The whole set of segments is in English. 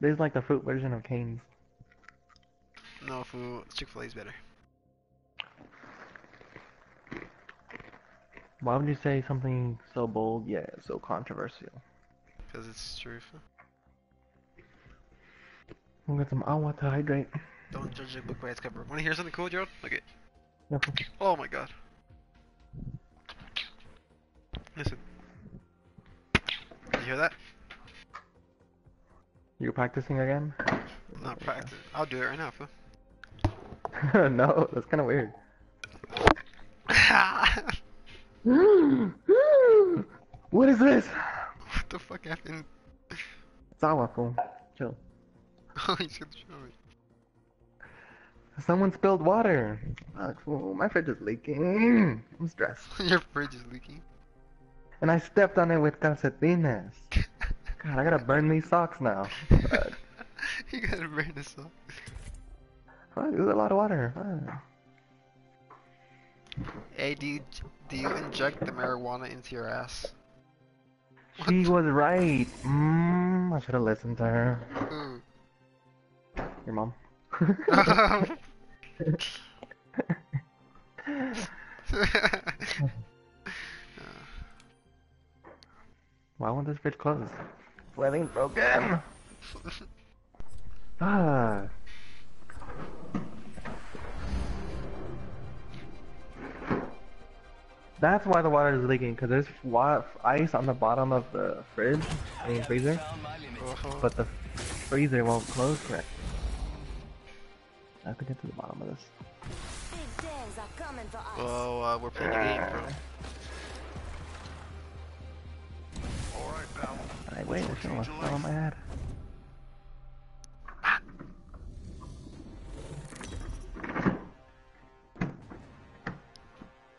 There's like the fruit version of Cane's. No, food. Chick-fil-A is better. Why would you say something so bold yet so controversial? Because it's truth. We'll get some agua to hydrate. Don't judge a book by its cover. Wanna hear something cool, Gerald? Look it. Yep. Oh my god. Listen. You hear that? You practicing again? Not practice. I'll do it right now, fool. no, that's kind of weird. what is this? what the fuck happened? It's agua, fool. Chill. Oh, he's gonna show me. Someone spilled water. Fuck, fool. My fridge is leaking. I'm stressed. Your fridge is leaking. And I stepped on it with calcetines. God, I gotta burn these socks now. You gotta burn this up. Fuck, there's a lot of water. Fuck. Hey, do you, do you inject the marijuana into your ass? She was right. Mmm, I should have listened to her. Ooh. Your mom. Why won't this fridge close? Wedding broken. ah. That's why the water is leaking, because there's wa ice on the bottom of the fridge, I mean freezer, Uh-huh. but the freezer won't close correctly. I have to get to the bottom of this. Big things are coming for us. Well, uh, we're playing a game, bro. Alright, wait, I should have fell on my head.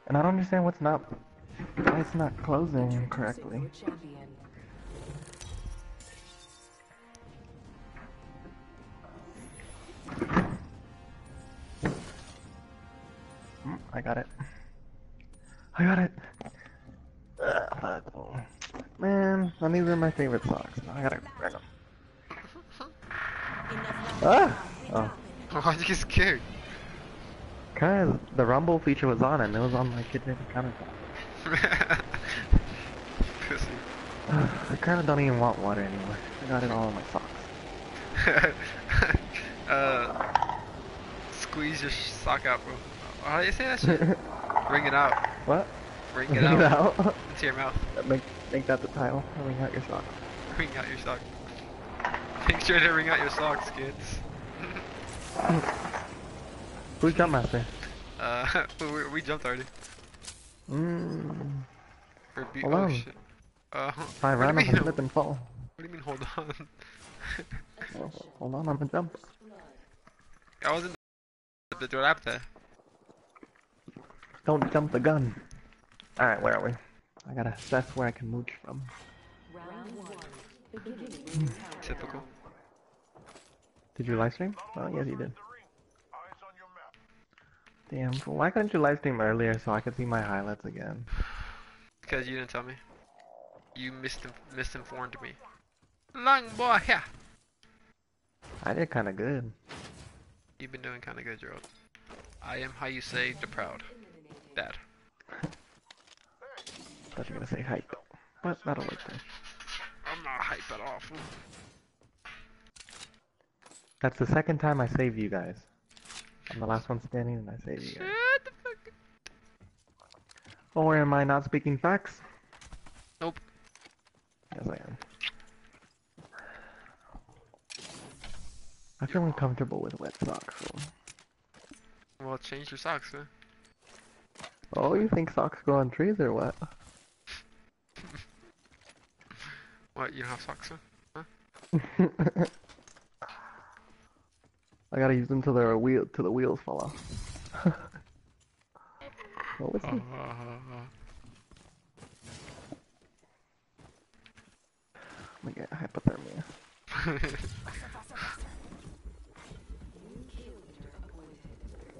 And I don't understand what's not, why it's not closing correctly. Mm, I got it. I got it. Ugh, fuck. oh. Man, and these are my favorite socks. I gotta grab them. Ah! Oh. Why'd you get scared? Cause the rumble feature was on and it was on my kitchen countertop. Pussy. I kinda don't even want water anymore. I got it all in my socks. uh, squeeze your sock out, bro. How do you say that shit? Bring it out. what? Bring it Bring it out. out? Into your mouth. Make, make that the title. Bring out your socks. Wring out your sock. Make sure to wring out your socks, kids. Who's jump master? Uh, we, we jumped already. Mmm. For be- Hold oh on. shit. Uh, I what do run, you I'm mean? gonna slip and fall. What do you mean? Hold on. Oh, hold on, I'm gonna jump. I wasn't the door after. Don't jump the gun. Alright, where are we? I gotta assess where I can mooch from. Typical. Did you live stream? Oh, yes, you did. Damn, why couldn't you live stream earlier so I could see my highlights again? Because you didn't tell me. You misin misinformed me. Long boy, yeah. I did kinda good. You've been doing kind of good, Gerald. I am how you say the proud. Dad. Thought you were gonna say hype. But that'll work too. I'm not hype at all. That's the second time I save you guys. I'm the last one standing and I save you guys. Shut the fuck. Or oh, am I not speaking facts? Nope. Yes, I am. I feel uncomfortable with wet socks. So. Well, change your socks, man. Oh, you think socks go on trees or what? What? You don't have socks, huh? I gotta use them till they're a wheel till the wheels fall off. what was uh, I'm gonna get hypothermia.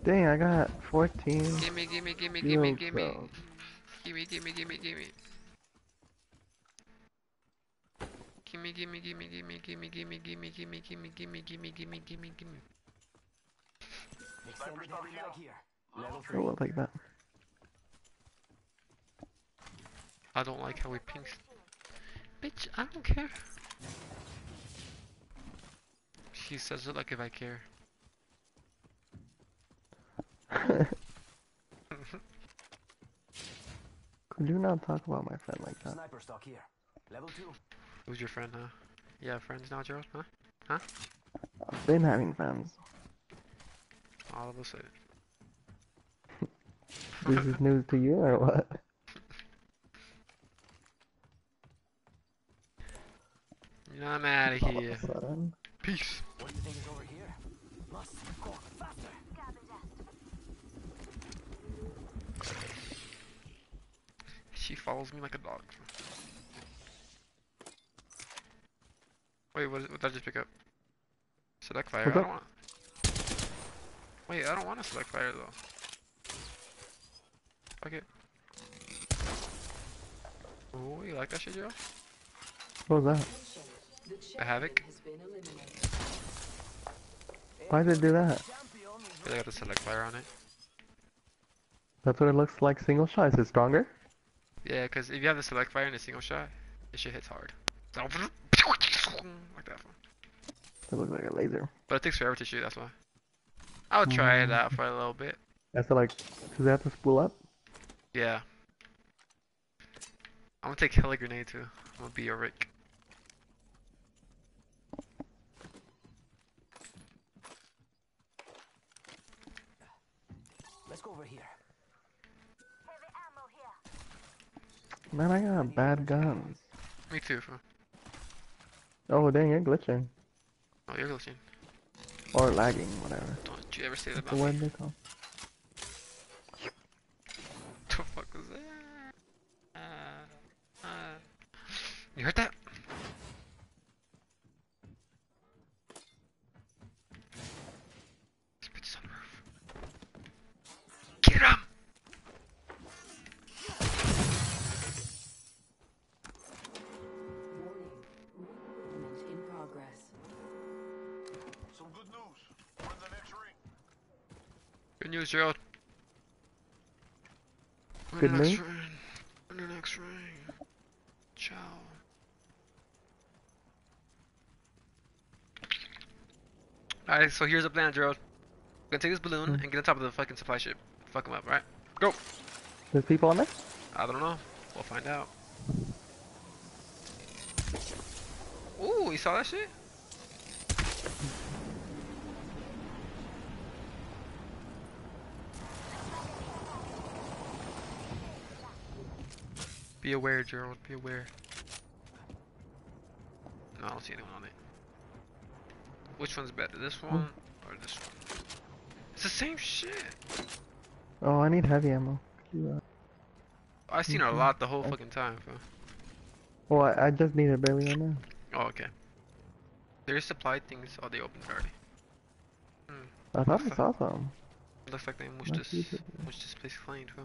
Dang, I got 14. gimme, gimme, gimme, gimme, gimme. Gimme, gimme, gimme, gimme. Gimme, gimme, gimme, gimme, gimme, gimme, gimme, gimme, gimme, gimme, gimme, gimme, gimme, gimme. Extended heavy mag here. Level Oh, I'll that. I don't like how he pinks. Bitch, I don't care. She says it like if I care. Could you not talk about my friend like that? Sniper stock here. Level two. Who's your friend, huh? You have friends now, Gerald? Huh? Huh? I've been having friends. All of a sudden. This is news to you or what? You know, I'm out of All of here. Peace. What do you think is over here? Must go faster. She follows me like a dog. Wait, what, what did I just pick up? Select fire. What's I don't want. Wait, I don't want to select fire though. Fuck it. Oh, you like that shit, Gerald? What was that? The havoc. Why did it do that? I got the select fire on it. That's what it looks like single shot. Is it stronger? Yeah, because if you have the select fire in a single shot, it shit hits hard. So, like that. It looks like a laser. But it takes forever to shoot. That's why. I'll try mm-hmm. it out for a little bit. That's like, does it have to spool up? Yeah. I'm gonna take hella grenade too. I'm gonna be a Rick. Let's go over here. Man, I got a bad guns. Me too. fool. Oh dang, you're glitching. Oh, you're glitching. Or lagging, whatever. Don't you ever say that the about word me. they call? The fuck was that? Uh, uh. You heard that? In Good news? in the next ring. Ciao. Alright, so here's the plan, Gerald. We're gonna take this balloon Hmm. and get on top of the fucking supply ship. Fuck him up, right? Go! There's people on there? I don't know. We'll find out. Ooh, you saw that shit? Be aware, Gerald. Be aware. No, I don't see anyone on it. Which one's better, this one or this one? It's the same shit. Oh, I need heavy ammo. You, uh... I've seen a lot the whole fucking time. fool. Oh, I, I just need it barely right now. Oh, okay. There's supply things. Oh, they opened already. I thought I saw some. Looks like they mushed this, mushed this place clean. Huh?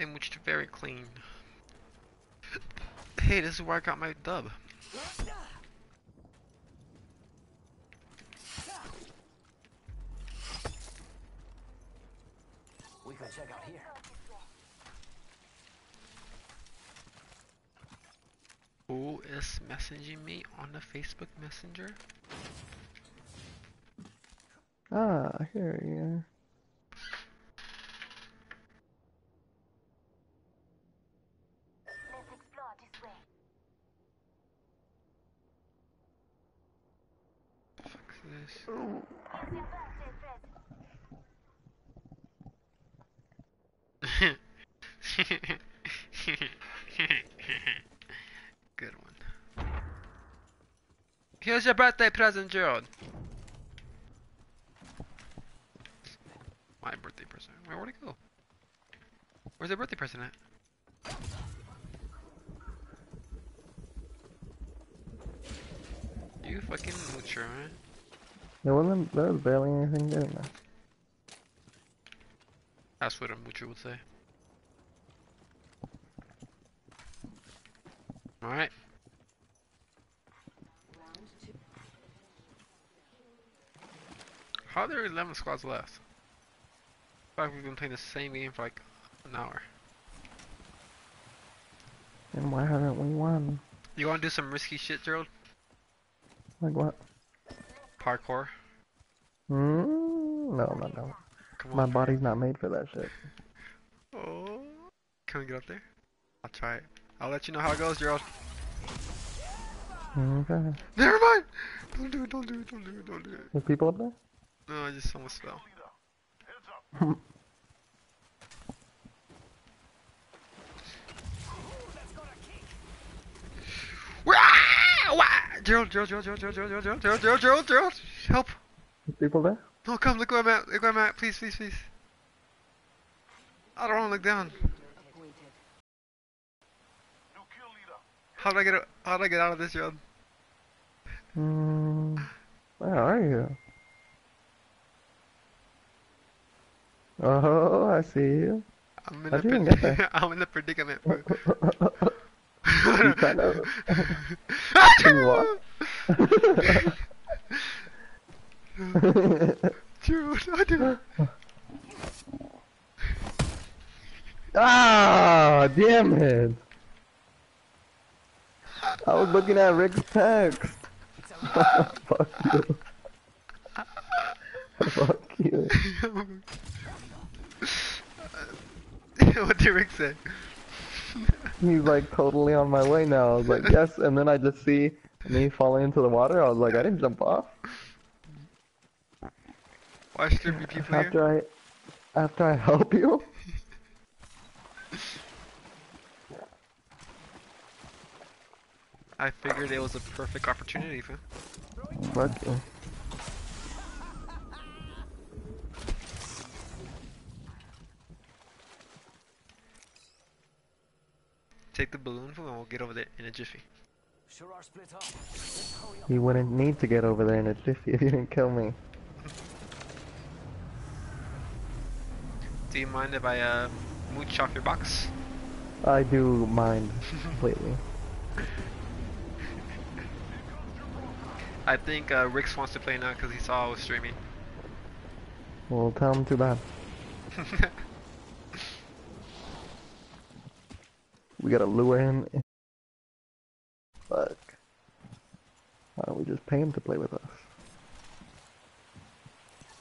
They mushed very clean. Hey, this is where I got my dub. We can check out here. Who is messaging me on the Facebook Messenger? Ah, here, yeah. Let's explore this way. Fuck is this? Here's your birthday present. Good one. Here's your birthday present, Gerald. My birthday present. Where where'd it go? Where's the birthday present at? You fucking mature, man. There wasn't, there was barely anything there. That's what a butcher would say. Alright. How are there 11 squads left? In fact, we've been playing the same game for like an hour. And why haven't we won? You wanna do some risky shit, Gerald? Like what? Parkour? Mm, no, no, no. Come on. My body's not made for that shit. Oh. Can we get up there? I'll try it. I'll let you know how it goes, Gerald. Okay. Never mind! Don't do it, don't do it, don't do it, don't do it. There's people up there? No, I just almost fell. Heads up. Wah! Wah! Gerald, Gerald, Gerald, Gerald, Gerald, Gerald, Gerald, Gerald, Gerald, Gerald, Gerald, help! People there? No, come, look where I'm at, look where I'm at, please, please, please. I don't wanna look down. Appointed. New kill leader. How do I get, out- how do I get out of this, Gerald? Mm, where are you? Oh, I see you. I'm in How'd a you even get pred- there? I'm in a predicament. Bro. you kind of. Can you walk? Gerald, I do. ah, damn it! I was looking at Rick's text. Fuck you. Fuck you. what did Rick say? He's like totally on my way now. I was like, yes, and then I just see me falling into the water. I was like, I didn't jump off. Why should there be people here? After I, after I help you. I figured it was a perfect opportunity for. Fuck Take the balloon fool and we'll get over there in a jiffy. Sure are split up. Let's hurry up. You wouldn't need to get over there in a jiffy if you didn't kill me. Do you mind if I uh mooch off your box? I do mind completely. I think uh, Rix wants to play now because he saw I was streaming. Well, tell him too bad. We gotta lure him. in. Fuck. Why don't we just pay him to play with us?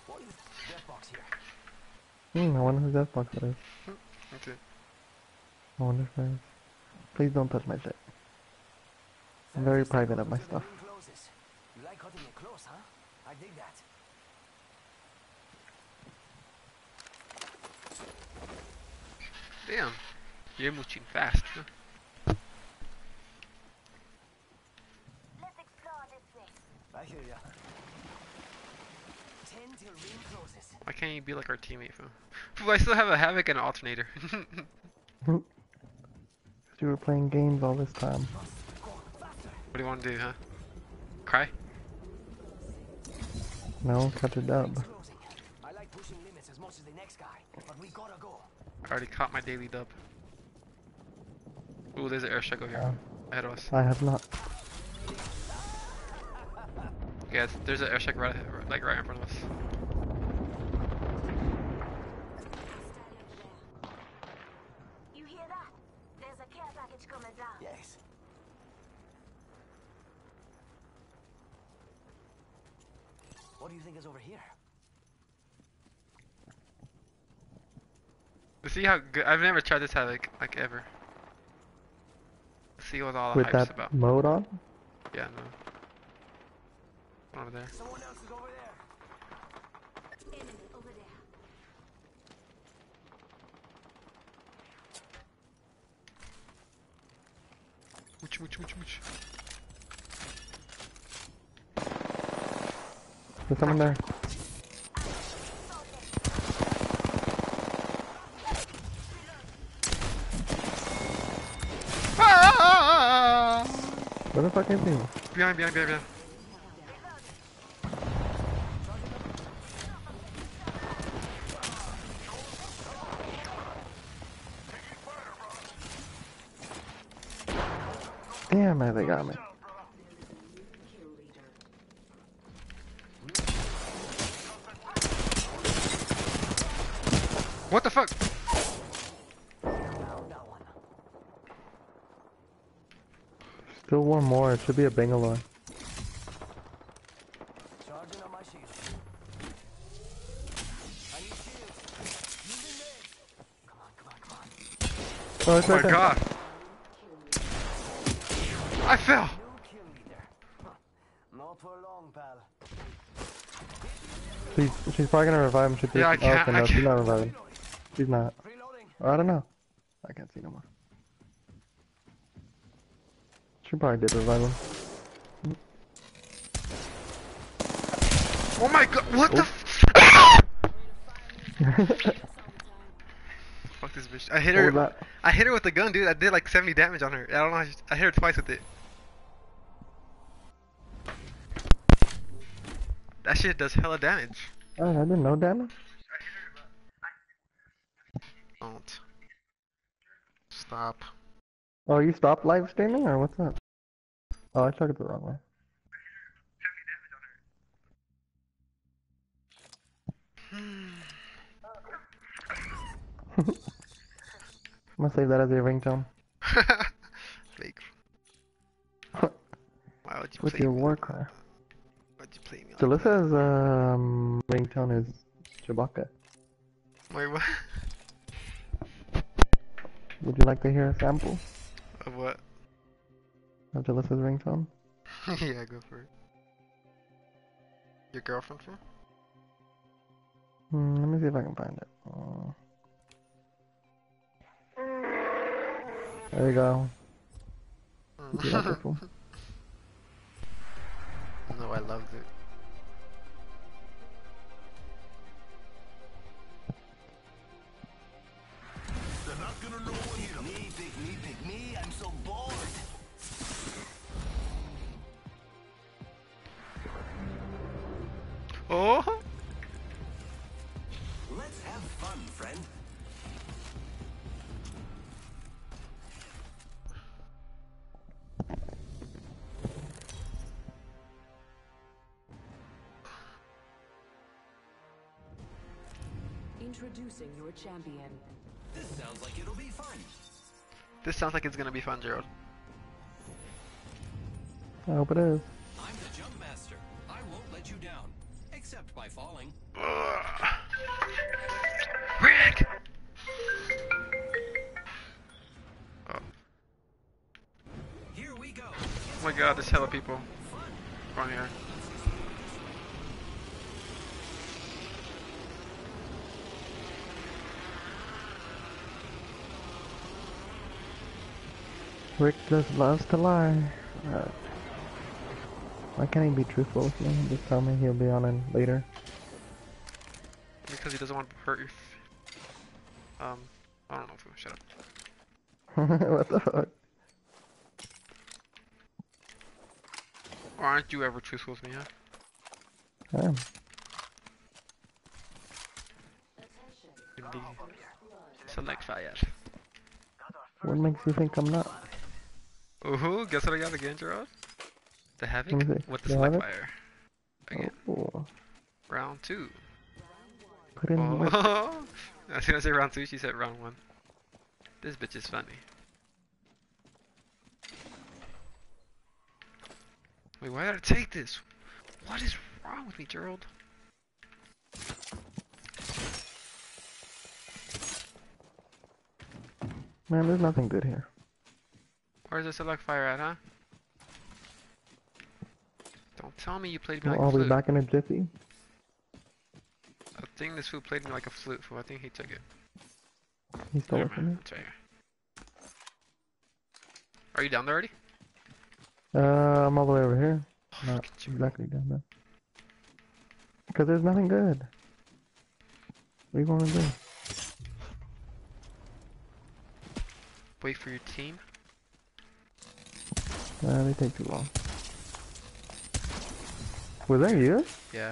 What is death box here? Hmm, I wonder whose Xbox that is. okay. I wonder if there's... Please don't touch my shit. I'm very private of my stuff. You like cutting it close, huh? I dig that. Damn. You're mooching fast. huh? Let's explore this way. I hear ya. Ten till ring closes. Why can't you be like our teammate, fool? Fool, I still have a Havoc and an alternator. You were playing games all this time. What do you want to do, huh? Cry? No, catch a dub. I like pushing limits as much as the next guy, but we gotta go. I already caught my daily dub. Ooh, there's an airstrike over here. Yeah. Ahead of us. I have not. Yeah, it's- there's an airstrike right, like right in front of us. You hear that? There's a care package coming down. Yes. What do you think is over here? See how good? I've never tried this Havoc, like ever. See what all the With hype's that about. mode on? Yeah, no. Over there. Someone else is over there. Enemy over there. Mooch, mooch, mooch, mooch. There's someone there. Where the fuck is he? Behind, behind, behind, behind. Damn it, they got me. What the fuck? It should be a Bangalore. Oh, Charging on oh my shield. I need shields. Using meds. Come on, come on, come on. Oh, Oh right my there. god. I fell. New kill leader. Huh. Not for long, pal. She's, she's probably gonna revive him. She's Yeah, I oh, can't- okay, no, she's can't. not reviving. She's not. I don't know. I can't see no more. She probably did revive him. Oh my god, what the f- Fuck this bitch. I hit What her. I hit her with the gun, dude. I did like 70 damage on her. I don't know. She, I hit her twice with it. That shit does hella damage. Oh, I didn't know damage. Don't. Stop. Oh, you stopped live streaming or what's up? Oh, I started the wrong way. I'm gonna save that as your ringtone. Fake. Why would you With play your war cry. Why'd you play me? Like Jalissa's um, ringtone is Chewbacca. Wait, what? Would you like to hear a sample? Of Jalissa's ringtone? yeah, go for it. Your girlfriend for? Hmm, let me see if I can find it. Uh, there you go. You see that purple? no, I loved it. Introducing your champion. This sounds like it'll be fun. This sounds like it's gonna be fun, Gerald. I hope it is. I'm the jump master. I won't let you down. Except by falling. Ugh. Rick! Oh. Here we go. oh my god, there's hella people. Going here. Rick just loves to lie. Uh, why can't he be truthful with me? Just tell me he'll be on in later. Because he doesn't want to hurt your. F- um, I don't know. Fu, Shut up. what the fuck? Aren't you ever truthful with me, huh? I am. Select fire. What makes you think I'm not? Ooh, guess what I got again, Gerald? The Havoc Let me see. with the The select fire. Again, Oh, round two. put in. Oh, as soon as I say round two, she said round one. This bitch is funny. Wait, why did I take this? What is wrong with me, Gerald? Man, there's nothing good here. Where's the select fire at, huh? Don't tell me you played me We'll like a flute. back in a jiffy. I think this fool played me like a flute, fool. I think he took it. He stole Never it from me. right. Are you down there already? Uh, I'm all the way over here. Not exactly down there. Because there's nothing good. What are you gonna do? Wait for your team. Uh, they take too long. Was that you? Yeah.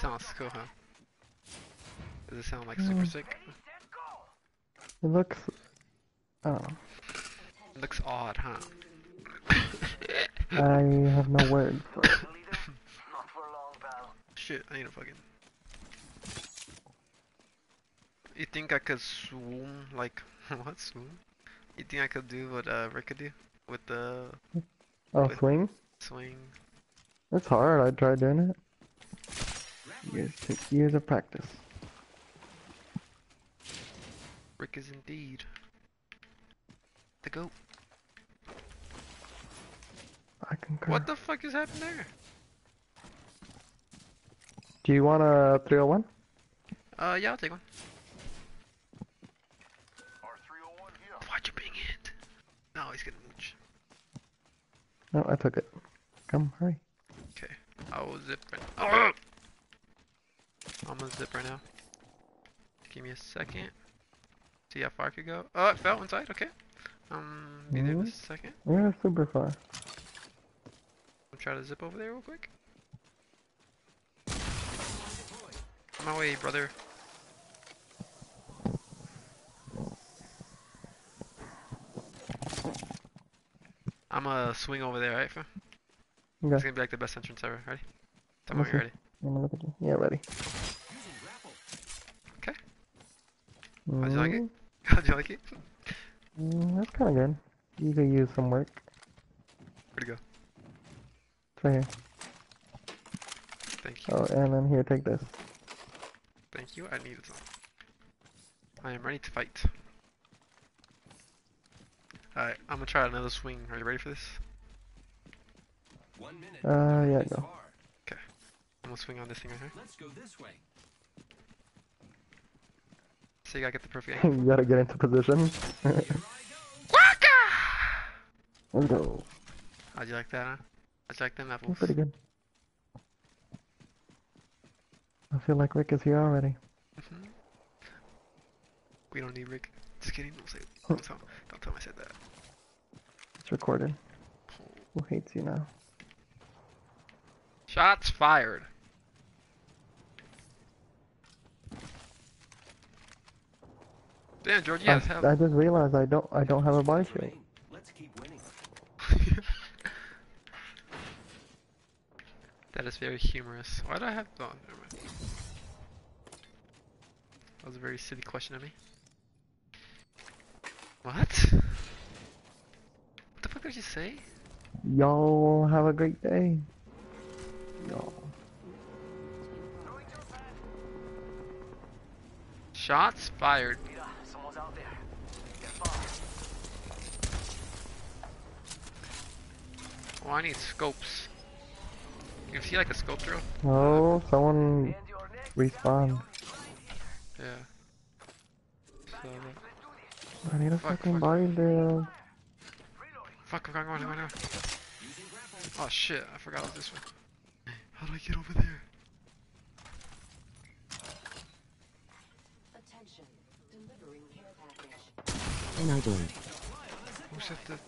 Sounds cool, huh? Does it sound like super Mm. sick? It looks I don't know. Looks odd, huh? I have no words for it. Leader? Not for long, pal. Shit, I need a fucking. You think I could swoon like what swoon? You think I could do what uh Rick could do with the Oh, Wait. swing? swing? It's hard. I tried doing it. Years, years of practice. Rick is indeed the goat. I concur. What the fuck is happening there? Do you want a 301? Uh, yeah, I'll take one. R301 here. Watch you being hit. No, he's gonna mooch. No, I took it. Come, hurry. Okay, I will zip right. Oh! I'm gonna zip right now. Give me a second. See how far I could go. Oh, it fell inside. Okay. Um, be there in a Mhm. second. We're super far. I'll try to zip over there real quick. On my way, brother. I'm gonna swing over there, right? fam? It's gonna be like the best entrance ever. Ready? Tell me you're ready. I'm gonna look at you. Yeah, ready. Okay. How'd you like it? Mm, How'd you like it? mm, that's kind of good. You could use some work. Where'd it go? It's right here. Thank you. Oh, and then here, take this. Thank you. I needed some. I am ready to fight. Alright, I'm gonna try another swing. Are you ready for this? One minute. Uh, yeah, this go. far. I'm gonna swing on this thing right here. Let's go this way. So you gotta get the perfect angle. you gotta get into position. Here I go. Let's go. How'd you like that, huh? How'd you like them apples? That's pretty good. I feel like Rick is here already. Mhm. We don't need Rick. Just kidding. Don't say it. Don't tell, don't tell him I said that. It's recorded. Who hates you now? Shots fired. Damn, George, you I, have. I just realized I don't I don't have a body shield. Let's keep winning. that is very humorous. Why do I have? Oh, never mind. That was a very silly question of me. What? What the fuck did you say? Y'all have a great day. Y'all. Going too fast. Shots fired. Leader, someone's out there. Get far. Oh, I need scopes. You see like a scope drill? Oh, someone And your next respawn. Yeah. So, uh, I need a Fuck, fucking fuck. body drill. fuck, I'm going, I'm going, I'm going. Oh shit, I forgot it was this one. How do I get over there? Attention. Delivering care package. Who said that?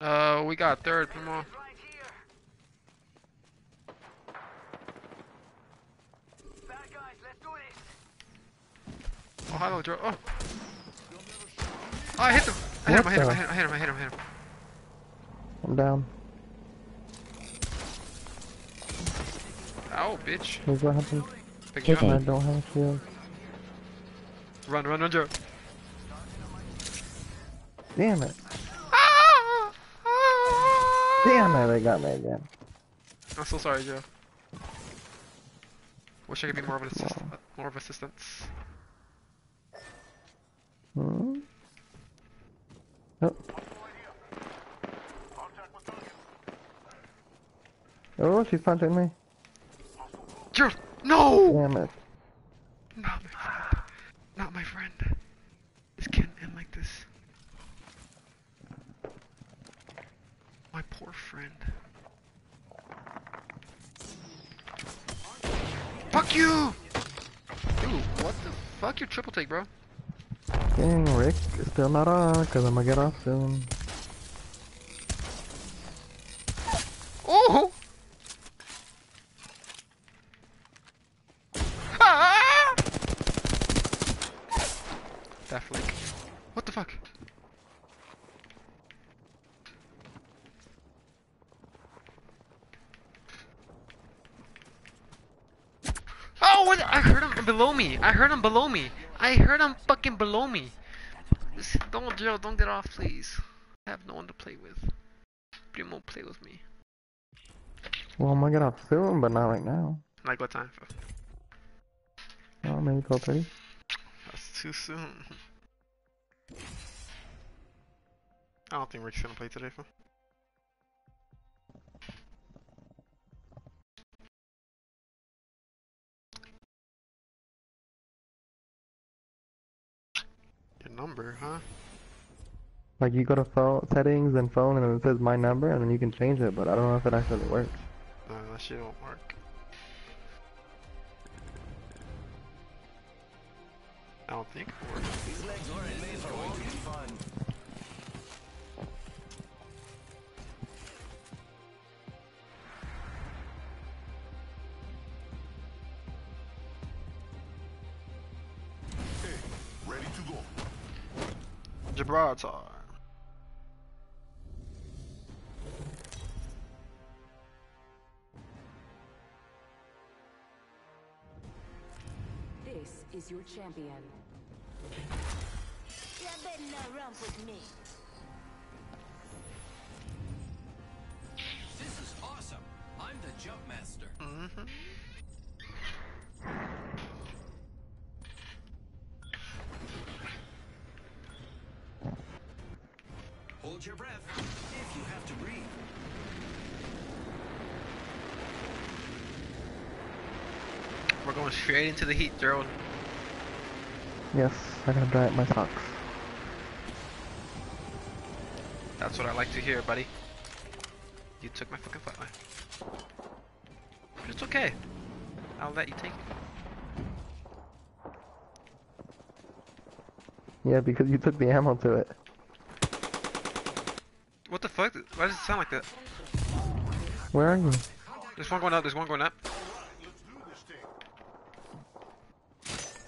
Uh, we got third, come on. right here. Bad guys, let's do this. Oh, hello, Joe. Oh. oh, I hit him. I hit him, I hit him, I hit him, I hit him, I hit him, I hit him. I'm down. Ow, bitch. Here's what happened. Pick you I don't have a shield. Run, run, run, Joe. Damn it. Ah! Ah! Damn it, they got me again. I'm so sorry, Joe. Wish I could be more of an assist, more of assistance. Oh. Oh, she's punching me. Joe, no! Damn it. Not my friend. Not my friend. This can't end like this. My poor friend. Fuck you! Dude, what the fuck? Your triple take, bro. Dang, Rick is still not on, cause I'm gonna get off soon. Oh! Ah! That flick. What the fuck? Oh, what? I heard him below me. I heard him below me. I heard him fucking below me. Don't, Joe, don't get off, please. I have no one to play with. Primo, play with me. Well, I'm gonna get off soon, but not right now. Like what time? For. Oh, maybe 12:30. That's too soon. I don't think Rick's gonna play today, fool. Number, huh? Like you go to phone settings and phone, and it says my number, and then you can change it. But I don't know if it actually works. No, that shit won't work. I don't think it works. Gibraltar. This is your champion. You better not run with me. This is awesome. I'm the jump master. Mm-hmm. Hold your breath if you have to breathe. We're going straight into the heat, Gerald. Yes, I gotta dry up my socks. That's what I like to hear, buddy. You took my fucking flatline. But it's okay. I'll let you take it. Yeah, because you took the ammo to it. What the fuck? Why does it sound like that? Where are you? There's one going up, there's one going up. Let's do this thing.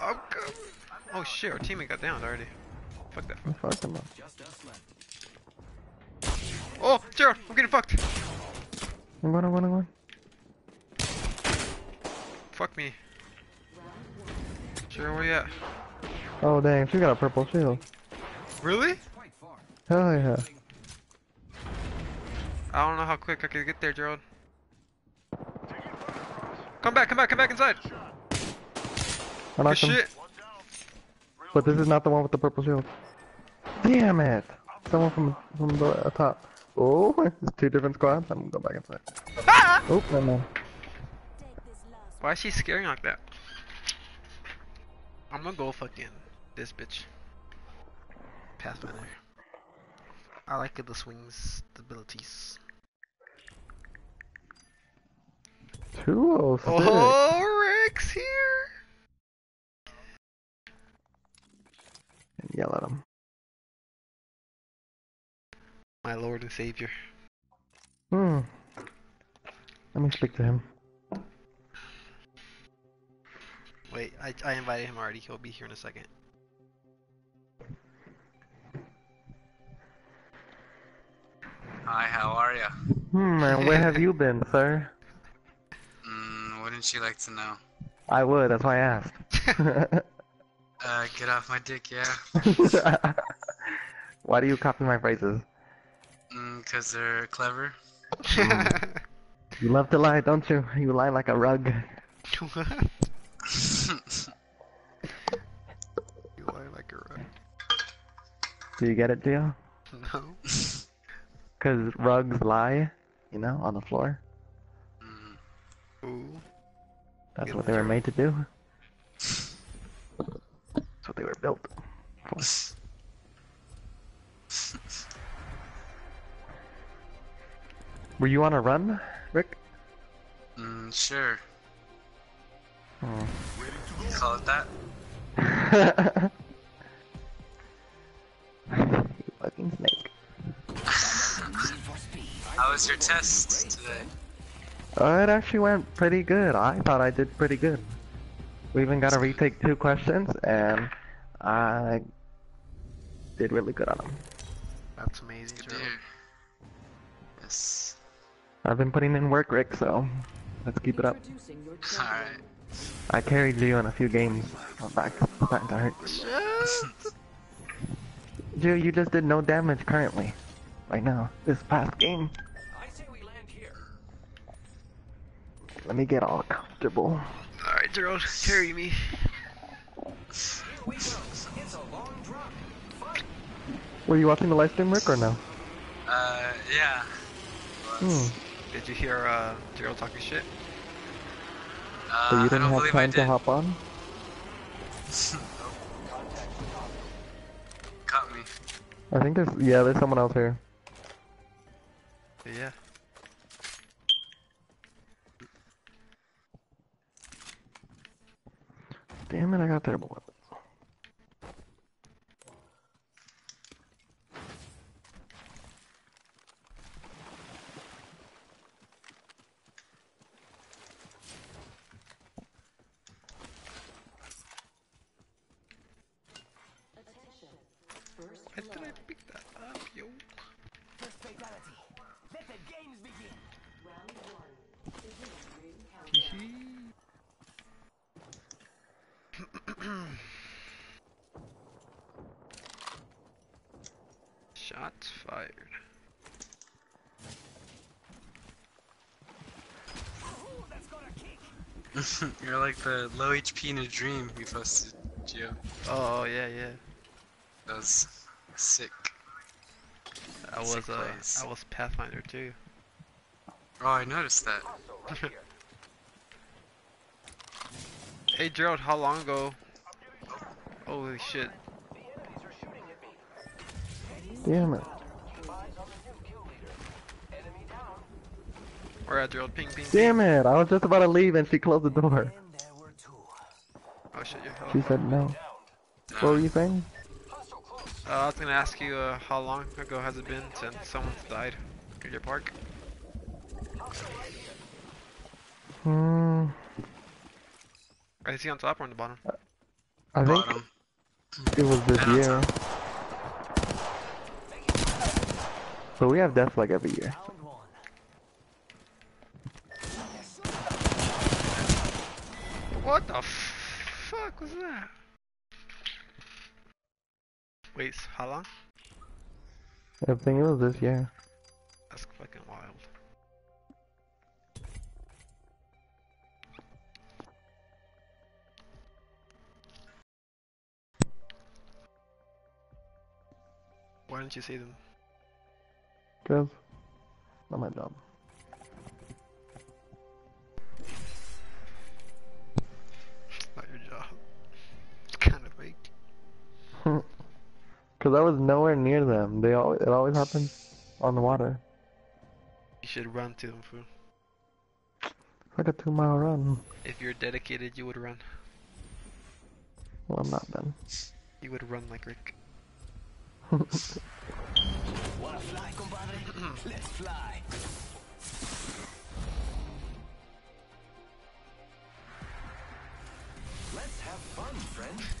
Oh, God. Oh shit, our teammate got down already. Fuck that. I'm fucking up. Just us left. Oh, Gerald, I'm getting fucked. I'm going, I'm going, I'm going. Fuck me. Gerald, where you at? Oh dang, she got a purple shield. Really? Hell yeah. I don't know how quick I could get there, Gerald. Come back, come back, come back inside. I knocked him. shit. But this is not the one with the purple shield. Damn it! Someone from from the uh, top. Oh, it's two different squads. I'm gonna go back inside. Oh, no man. Take this last Why is she scaring like that? I'm gonna go fucking this bitch. Pathfinder. I like the swings abilities. Two oh six. Oh, Rick's here! And yell at him. My lord and savior. Hmm. Let me speak to him. Wait, I, I invited him already. He'll be here in a second. Hi, how are you? Hmm, and where have you been, sir? Mm, wouldn't you like to know? I would, that's why I asked. Uh, get off my dick, yeah? why do you copy my phrases? Mm, cause they're clever. You love to lie, don't you? You lie like a rug. You lie like a rug. Do you get it, Gio? No. Cause rugs lie, you know, on the floor. Mm, Ooh. That's Get what they were made to do. That's what they were built for. Were you on a run, Rick? mm, sure. Oh. You call it that? you fucking snake. How was your test today? Oh, it actually went pretty good. I thought I did pretty good. We even got to retake two questions, and I did really good on them. That's amazing, Good Gerald. year. Yes. I've been putting in work, Rick, so let's keep it up. Alright. I carried you in a few games. My back, my back to hurt. Jill, you just did no damage currently. Right now, this past game. I say we land here. Let me get all comfortable. Alright, Gerald, carry me. We go. It's a long drop. Fight. Were you watching the live stream, Rick, or no? Uh, yeah. Hmm. Did you hear uh, Gerald talking shit? Uh, So you I didn't don't have time to hop on? Caught me. I think there's, yeah, there's someone else here. Yeah. Damn it, I got terrible weapons. Attention. First Why did I blood. pick that up, yo? First fatality. Let the games begin. Round one. Begin ring countdown. Shots fired. Ooh, that's gonna kick. You're like the low HP in a dream you posted, Gio. Oh yeah, yeah. That was sick. I was Sick uh, place. I was Pathfinder too. Oh, I noticed that. Hey Gerald, how long ago? Holy shit! Damn it. We're at Gerald. Ping, ping, Damn ping. it, I was just about to leave and she closed the door. And there were two. Oh shit, you're She said no. What were you saying? Uh, I was gonna ask you uh, how long ago has it been since someone's died in your park? Hmm, Is he on top or on the bottom? I think Bottom. it was this year. But we have deaths like every year. Round one. What the fuck was that? Wait, how long? I think it was this year. That's fucking wild. Why didn't you see them? Cause, not my job. Cause I was nowhere near them. They always, it always happens on the water. You should run to them, fool. It's like a two mile run. If you're dedicated, you would run. Well, I'm not then. You would run like Rick. Wanna fly, compadre? Let's fly. Let's have fun, friend.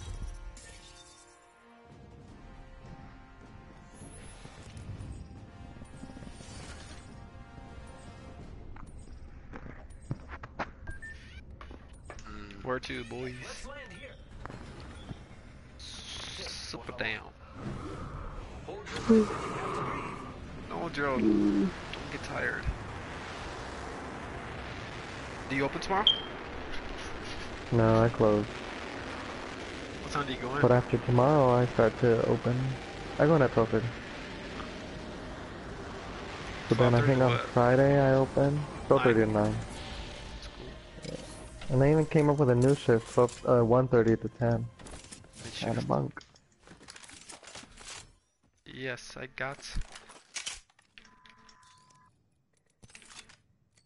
Where boys? Let's land here. Sit down. No, Gerald. Hmm. Don't get tired. Do you open tomorrow? No, I close. What time do you go in? But after tomorrow, I start to open. I go in at 12:30. But then I think on? Friday I open 12:30 to 9. And they even came up with a new shift from uh, 1.30 to 10. And a monk. Yes, I got.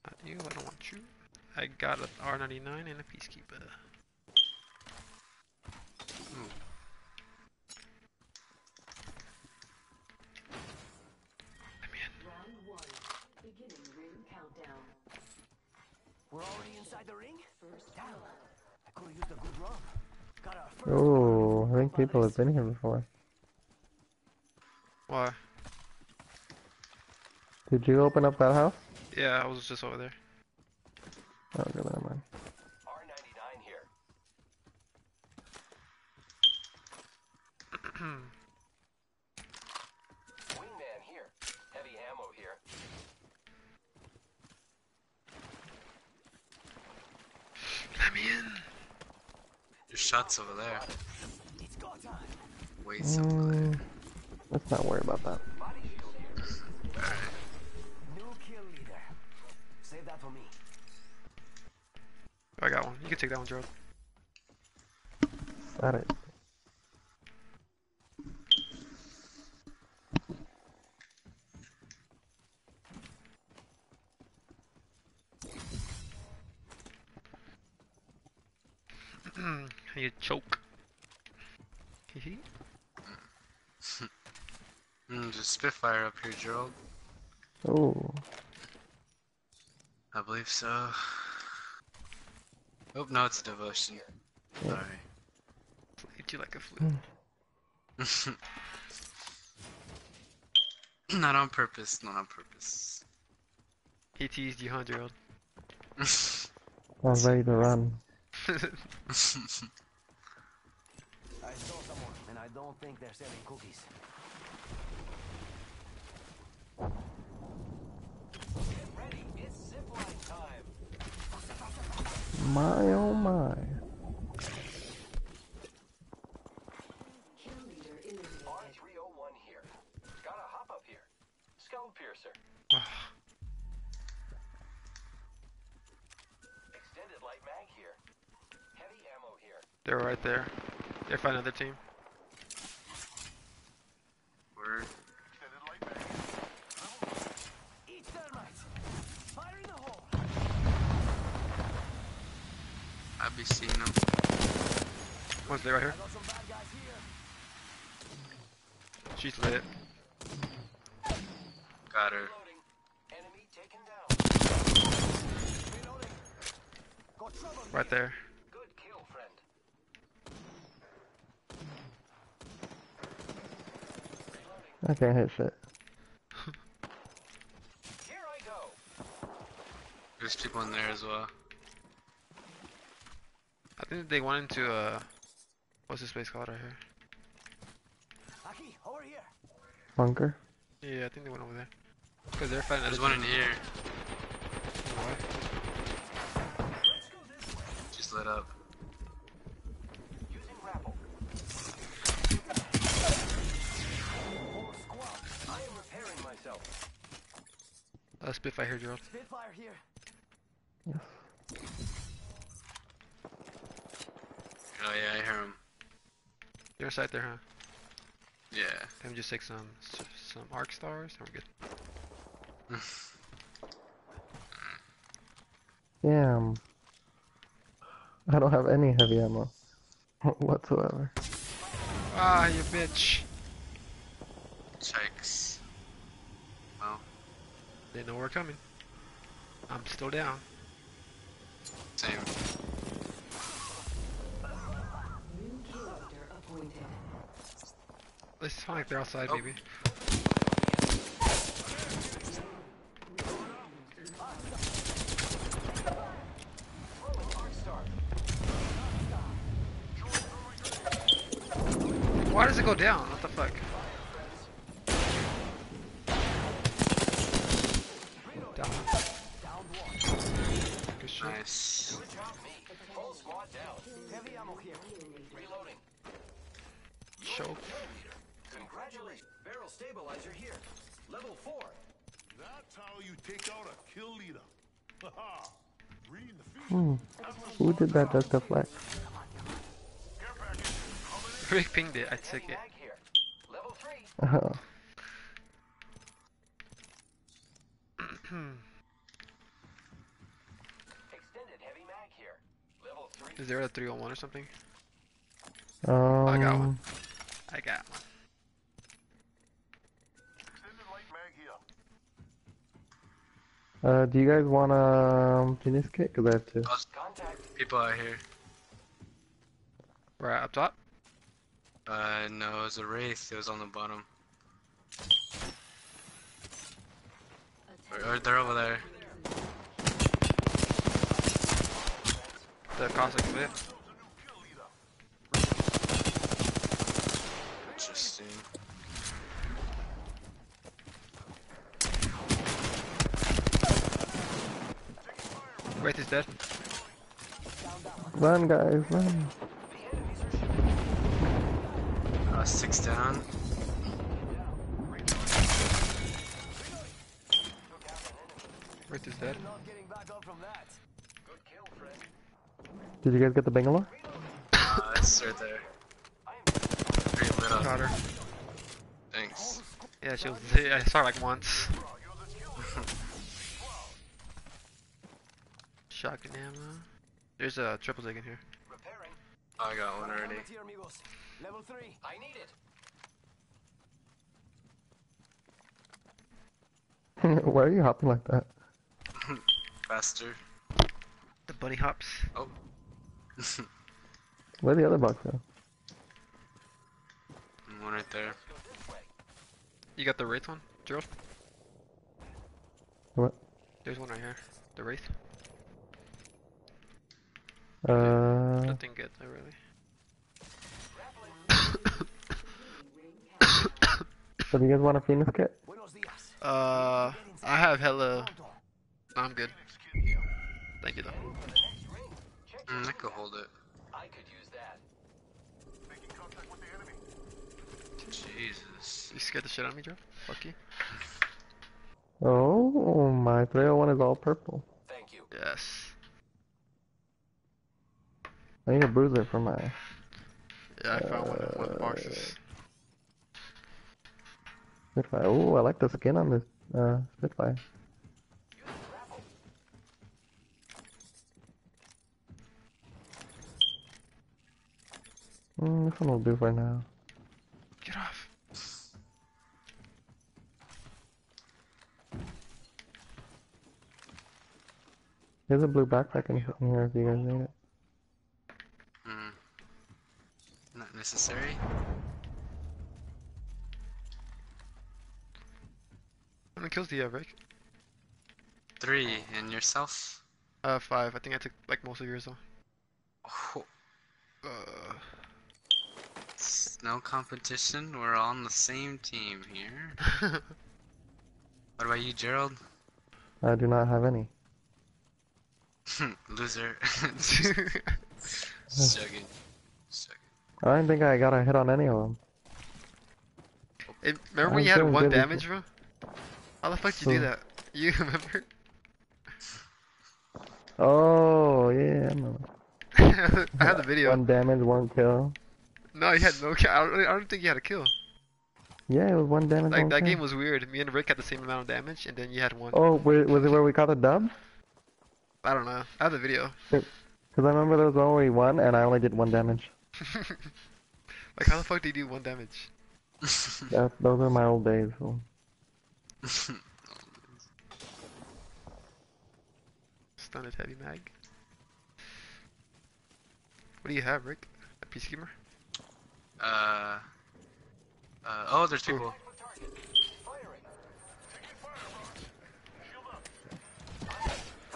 Not you, I don't want you. I got an R99 and a Peacekeeper. People have been here before. Why? Did you open up that house? Yeah, I was just over there. Oh, good, never mind. R99 here. Wingman here. Heavy ammo here. Let me in. There's shots over there. It's go time. Wait some over there. Mm, let's not worry about that. Body shield here. Alright. New kill leader. Save that for me. I got one. You can take that one, Gerald. Got it. you choke. Hehe. Mm, there's a Spitfire up here, Gerald. Oh, I believe so. Oh, no, it's Devotion. Sorry. Hit you like a flute. Hmm. not on purpose, not on purpose. He teased you, huh, Gerald? I was ready to run. I saw someone, and I don't think they're selling cookies. Get ready. It's zipline time. My oh my. Kill leader eliminated. R301 here. Got a hop up here. Skull piercer. Extended light mag here. Heavy ammo here. They're right there. They find another team. Word. Extended light mag. Eat termites. Fire in the hole. I be seeing them. One's there right here. I got some bad guys here. She's lit. Got her. Loading. Enemy taken down. Reloading. Got trouble Right there. Good kill, friend. I can't hit shit. Here I go. There's people in there as well. I think they went into uh what's this place called right here? Aki, over here. Bunker. Yeah, I think they went over there. Cause they're fighting There's other one in here. Why? Let's go this way. Just lit up. Using grapple. Whole squad. I am repairing myself. Uh, Spitfire here, Gerald. Spitfire here. Yes. Oh yeah, I hear him. You're inside there, huh? Yeah. Let me just take some some arc stars. and We're good. Damn. I don't have any heavy ammo whatsoever. Ah, you bitch. Chikes. Well, They know we're coming. I'm still down. same. New kill leader appointed. It's fine like they're outside, Oh. baby. Why does it go down? What the fuck? Down. Good shit. Nice. Whole squad down. Heavy ammo here. Reloading. Choke. Barrel stabilizer here. Level four. That's how you take out a kill leader. hmm. Who did that, Dr. Flack? Rick pinged it, I took it. Oh. Is there a 301 or something? Um, I got one. I got one. Uh, do you guys want a um, Phoenix kit? Cause I have two. Contact. People out here. Right up top. Uh, no, it was a wraith. It was on the bottom. Or, or they're over there. The Cossack fit. Interesting. Wraith is dead. Run, guys, run. Uh, six down. Wraith is dead. Not getting back up from that. Good kill, friend. Did you guys get the Bangalore? Uh, it's right there. Pretty lit up. Thanks. Yeah, she was. I saw her like once. Shotgun ammo. There's a triple take in here. Repairing. I got one already. Here. Level three. I need it. Why are you hopping like that? Faster. The bunny hops. Oh. Where'd the other box go? Mm, one right there. You got the Wraith one, Gerald? What? There's one right here. The Wraith. Uh, Nothing good, not really. so do you guys want a Phoenix kit? Uh, I have hella. I'm good. Thank you though. Mm, I could hold it. I could use that. Making contact with the enemy. Jesus. You scared the shit out of me, Joe? Fuck you. Oh, my 301 is all purple. Thank you. Yes. I need a bruiser for my. Yeah, I found one in one of the boxes. Spitfire. Oh, I like the skin on this uh, Spitfire. Mm, this one will do for now. Get off. There's a blue backpack in here if you guys need it. Hmm. Not necessary. How many kills do you have, Rick? Three. And yourself? Uh, five. I think I took like most of yours though. Oh, Uh, it's no competition. We're all on the same team here. What about you, Gerald? I do not have any. Loser. Just joking. I don't think I got a hit on any of them. Hey, remember when you had one damage, bro? How the fuck did you do that? You remember? Oh, yeah. I remember. I have the video. One damage, one kill. No, you had no kill. I don't, I don't think you had a kill. Yeah, it was one damage, Like one that kill. game was weird. Me and Rick had the same amount of damage, and then you had one. Oh, wa- was it where we caught a dub? I don't know. I have the video. Because I remember there was only one where we won, and I only did one damage. like how the fuck did you do one damage? That, those are my old days. So. Stunned heavy mag. What do you have, Rick? A peacekeeper? uh. Uh. Oh, there's people.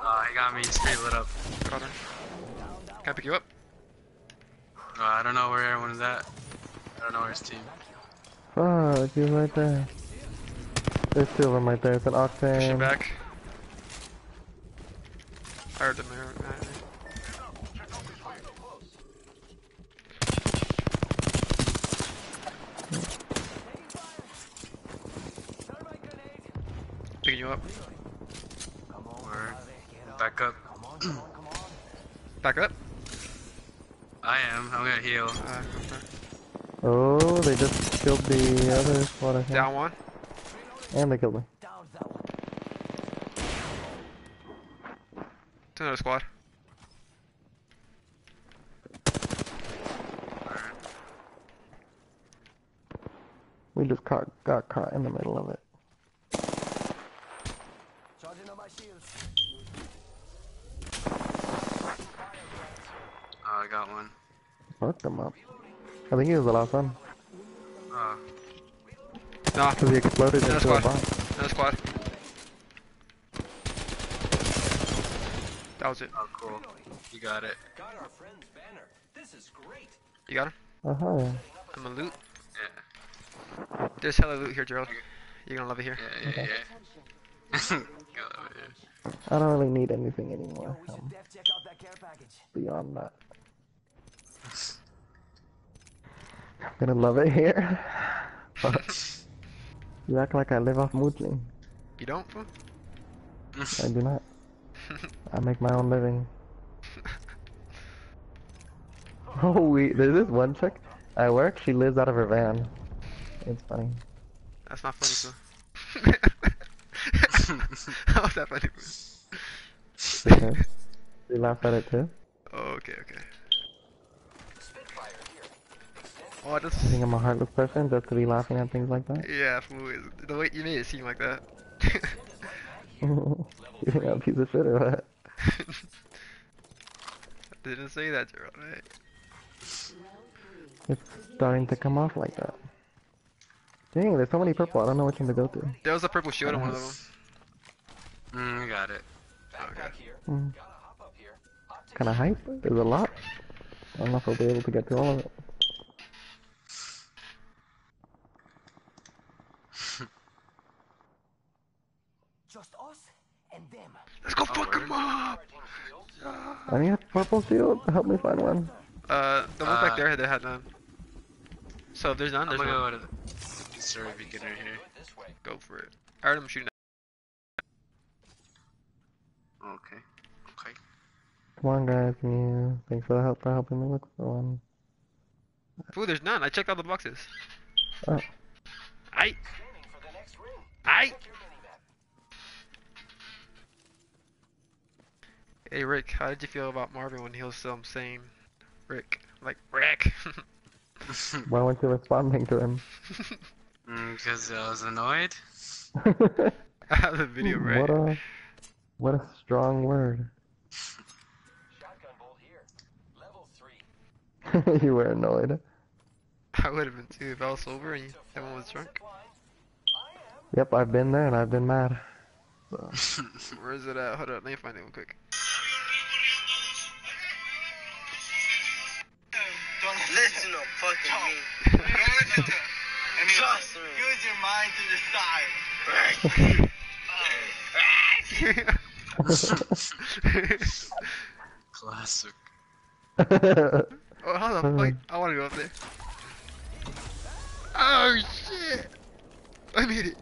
Oh, he got me. straight lit up. Got her. Can I pick you up? Uh, I don't know where everyone's at. I don't know where his team. Fuck, he's right there. There's two of them right there. It's an Push it octane. back. I heard the mirror. uh, Picking you up. Word. Back up. Back up. I am. I'm gonna heal. Uh, oh, they just killed the other squad. Down one. And they killed me. It's another squad. We just caught, got caught in the middle of it. Charging on my shields. Oh, I got one. Fucked him up. I think he was the last one. Oh, Nah, Because he exploded Another into a squad. bomb. another squad. That was it. oh, cool. You got it. Got our friend's banner. This is great. You got him? Uh-huh. I'm gonna loot. Yeah, There's hella loot here, Gerald. You're gonna love it here. yeah, yeah, yeah. Got over here. I don't really need anything anymore. Um, def check out that care package. beyond that. I'm gonna love it here. You act like I live off Moodling. You don't? I do not. I make my own living. Oh, we, there's this one chick at work, she lives out of her van. It's funny. That's not funny, fool. How's that funny? fool? Because we laugh at it too. Oh, okay, okay. Spitfire here. Oh, I just I think I'm a heartless person just to be laughing at things like that. yeah, fool. is- The way you made it seem like that. you think I'm a piece of shit or what? Didn't say that, Gerald. Right? It's starting to come off like that. Dang, there's so many purple, I don't know which one to go to. There was a purple shield on one of them. Mm, I got it. Backpack here. Mm. Gotta here. Hop to Kinda hype, there's a lot. I don't know if I'll be able to get to all of it. Just us and them. Let's go Oh, fuck word. him up. I need a purple shield, help me find one. Uh, the ones back Uh, there, they had none. So if there's none, I'm there's gonna none. go to the Easter beginner here. it this. Go for it. I heard him shooting. Okay. Okay. Come on guys, you. Thanks for the help for helping me look for one. Fool, there's none. I checked all the boxes. Oh. I, Scanning for the next ring. I. Check your minimap. Hey Rick, how did you feel about Marvin when he was um, saying Rick? Like, Rick! Why weren't you responding to him? Because I was annoyed. I have the video right. What a what a strong word. Shotgun bolt here. Level 3. you were annoyed. I would have been too if I was sober and everyone was drunk. Zipline. I am. Yep, I've been there and I've been mad. So, Where is it at? Hold on, let me find it real quick. Fucking me. Don't listen to Trust me. Use your mind to decide. Classic. oh, how the fuck? I want to go up there. Oh shit! I made it.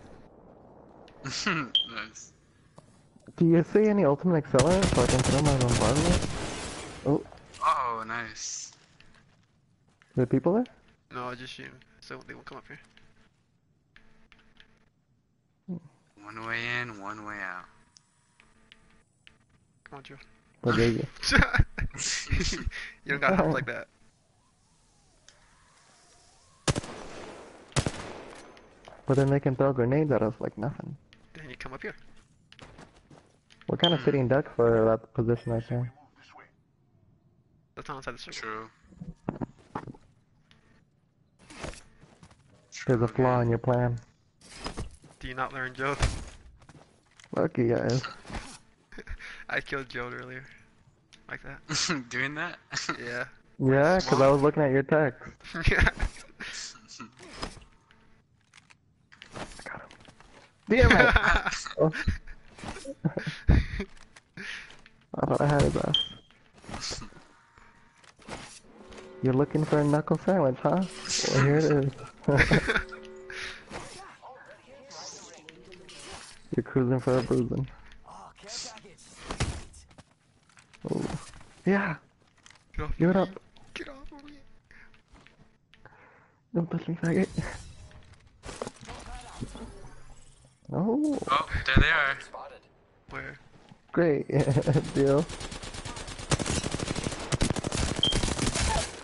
nice. Do you see any ultimate accelerant so I can throw my bombardment? Oh, Oh, nice. there people there? No, I just shooting. So they won't come up here. One way in, one way out. Come on, Joe. What did you? you don't got help like that. But then they can throw grenades at us like nothing. Then you come up here. We're kind of hmm. sitting duck for that position right there. That's not inside the circle. True. There's a flaw in your plan. Do you not learn, Joe? Lucky guys. I killed Joe earlier. Like that. Doing that? Yeah. Yeah, because I was looking at your text. Damn it! Oh. I thought I had his ass. You're looking for a knuckle sandwich, huh? Well, here it is. You're cruising for a bruising. Oh. Yeah, Get off give it me. up. Get off of me. Don't touch me, faggot. Oh, oh, there they are. Spotted. Where? great. Deal.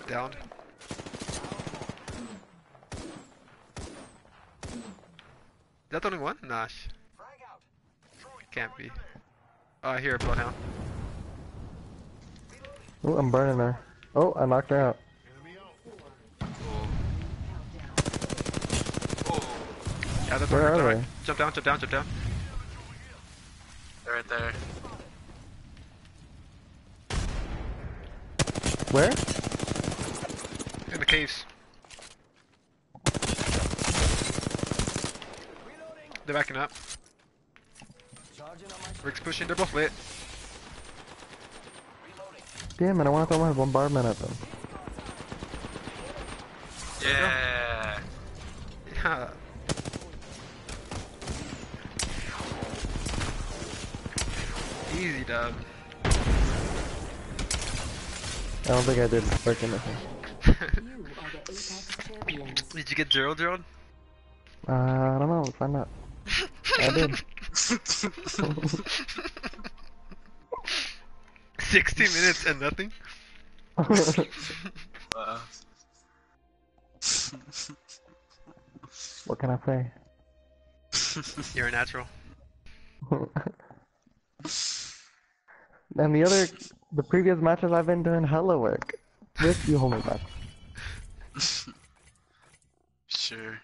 Down. That the only one? Nah. Can't be. Oh, I hear a bloodhound. Ooh, I'm burning her. Oh, I knocked her out. Yeah, that's Where alright, are alright. Jump down, jump down, jump down. They're right there. Where? In the caves. They're backing up. Rick's pushing, they're both lit. Damn it, I want to throw my bombardment at them. Yeah. Yeah. Easy, dub. I don't think I did freaking anything. You are the Apex champions. Did you get zero, Gerald? Uh, I don't know, let's find out. I did. 60 minutes and nothing? Uh, what can I say? You're a natural. and the other, the previous matches I've been doing hella work. With you holding back. sure.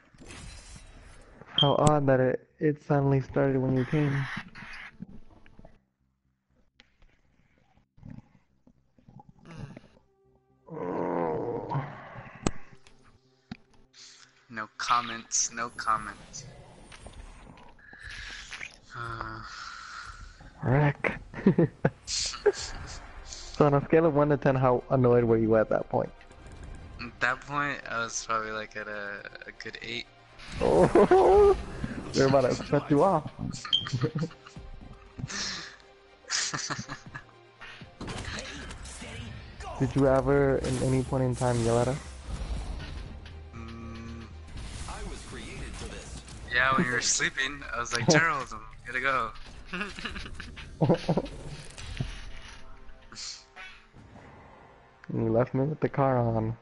How odd that it, it suddenly started when you came. No comments. No comments. Uh, Rick. so on a scale of 1 to 10, how annoyed were you at that point? at that point, I was probably like at a, a good eight. Oh, they're about to shut you off. Did you ever, in any point in time, yell at us? Mm, I was created for this. yeah, when you were sleeping, I was like, Gerald, I'm gonna go. And you left me with the car on.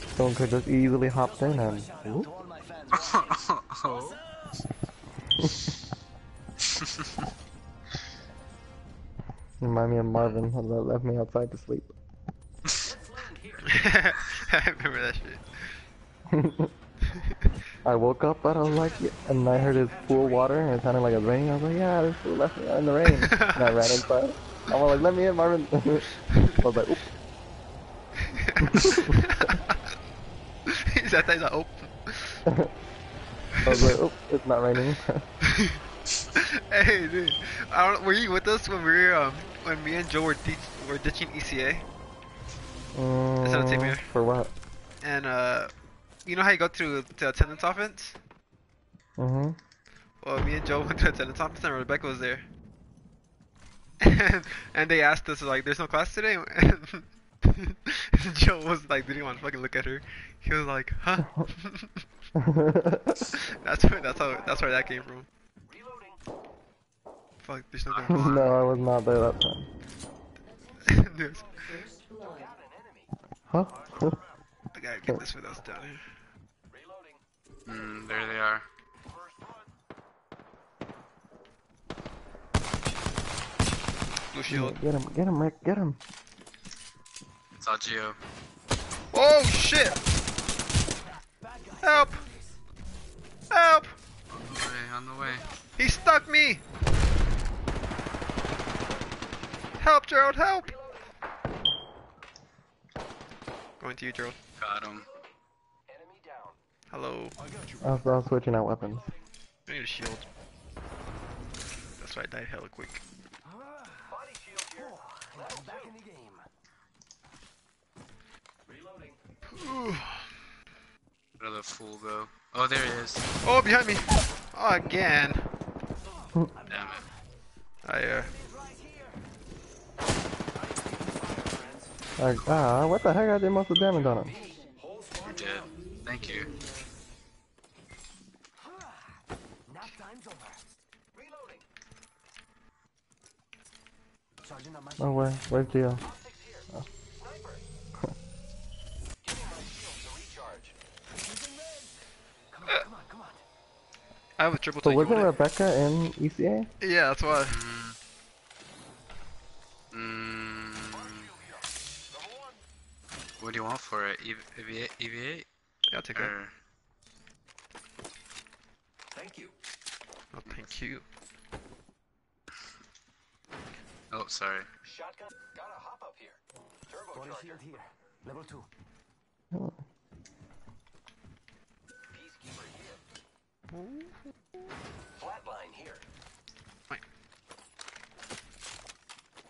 Introducing your champion. Someone could just easily hop in and. Ooh. all my fans. oh. Remind me of Marvin that left me outside to sleep. I remember that shit. I woke up, but I was like, and I heard his pool water, and it sounded like it was raining. I was like, yeah, this fool left me out in the rain. and I ran inside. I was like, let me in, Marvin. I was like, Oop. He's like, oh. I was like, oh, it's not raining. hey, dude. I don't, were you with us when we were, um, when me and Joe were, di- were ditching ECA? not the same Mm, here. For what? And, uh, you know how you go through to attendance office? Mm-hmm. Well, me and Joe went to attendance office and Rebecca was there. And they asked us, like, there's no class today? And Joe was like, didn't want to fucking look at her. He was like, huh? that's where, that's how, that's where that came from. Fuck, there's no guns. no, I was not there that time. There's- First blood. Huh? I gotta get this with us down here. Mm, there they are. Blue shield. Get him, get him, Rick, get him. It's all Gio. Oh shit! Help! Help! On the way, on the way. He stuck me! Help, Gerald, help! Going to you, Gerald. Got him. Hello. I was, I was switching out weapons. I need a shield. That's why I died hella quick. Back in the game. Where the fool go? Oh, there he is. Oh, behind me! Oh, again. Damn it. I, uh, Like, ah, what the heck? I did most of the damage on him. You did. Thank you. Nap time's over. Reloading. Charging on my Oh, where? Where's Gio? recharge. Using meds. I have a triple So take. you wasn't Rebecca in ECA? Yeah, that's why. Mm. What do you want for it? EV8? EV8? Yeah, I'll take that. Or... Thank you. Oh, thank you. Oh, sorry. Shotgun. Gotta hop up here. One Turbocharger. shield here. Level two. Oh. Peacekeeper here. Flatline here. Fine.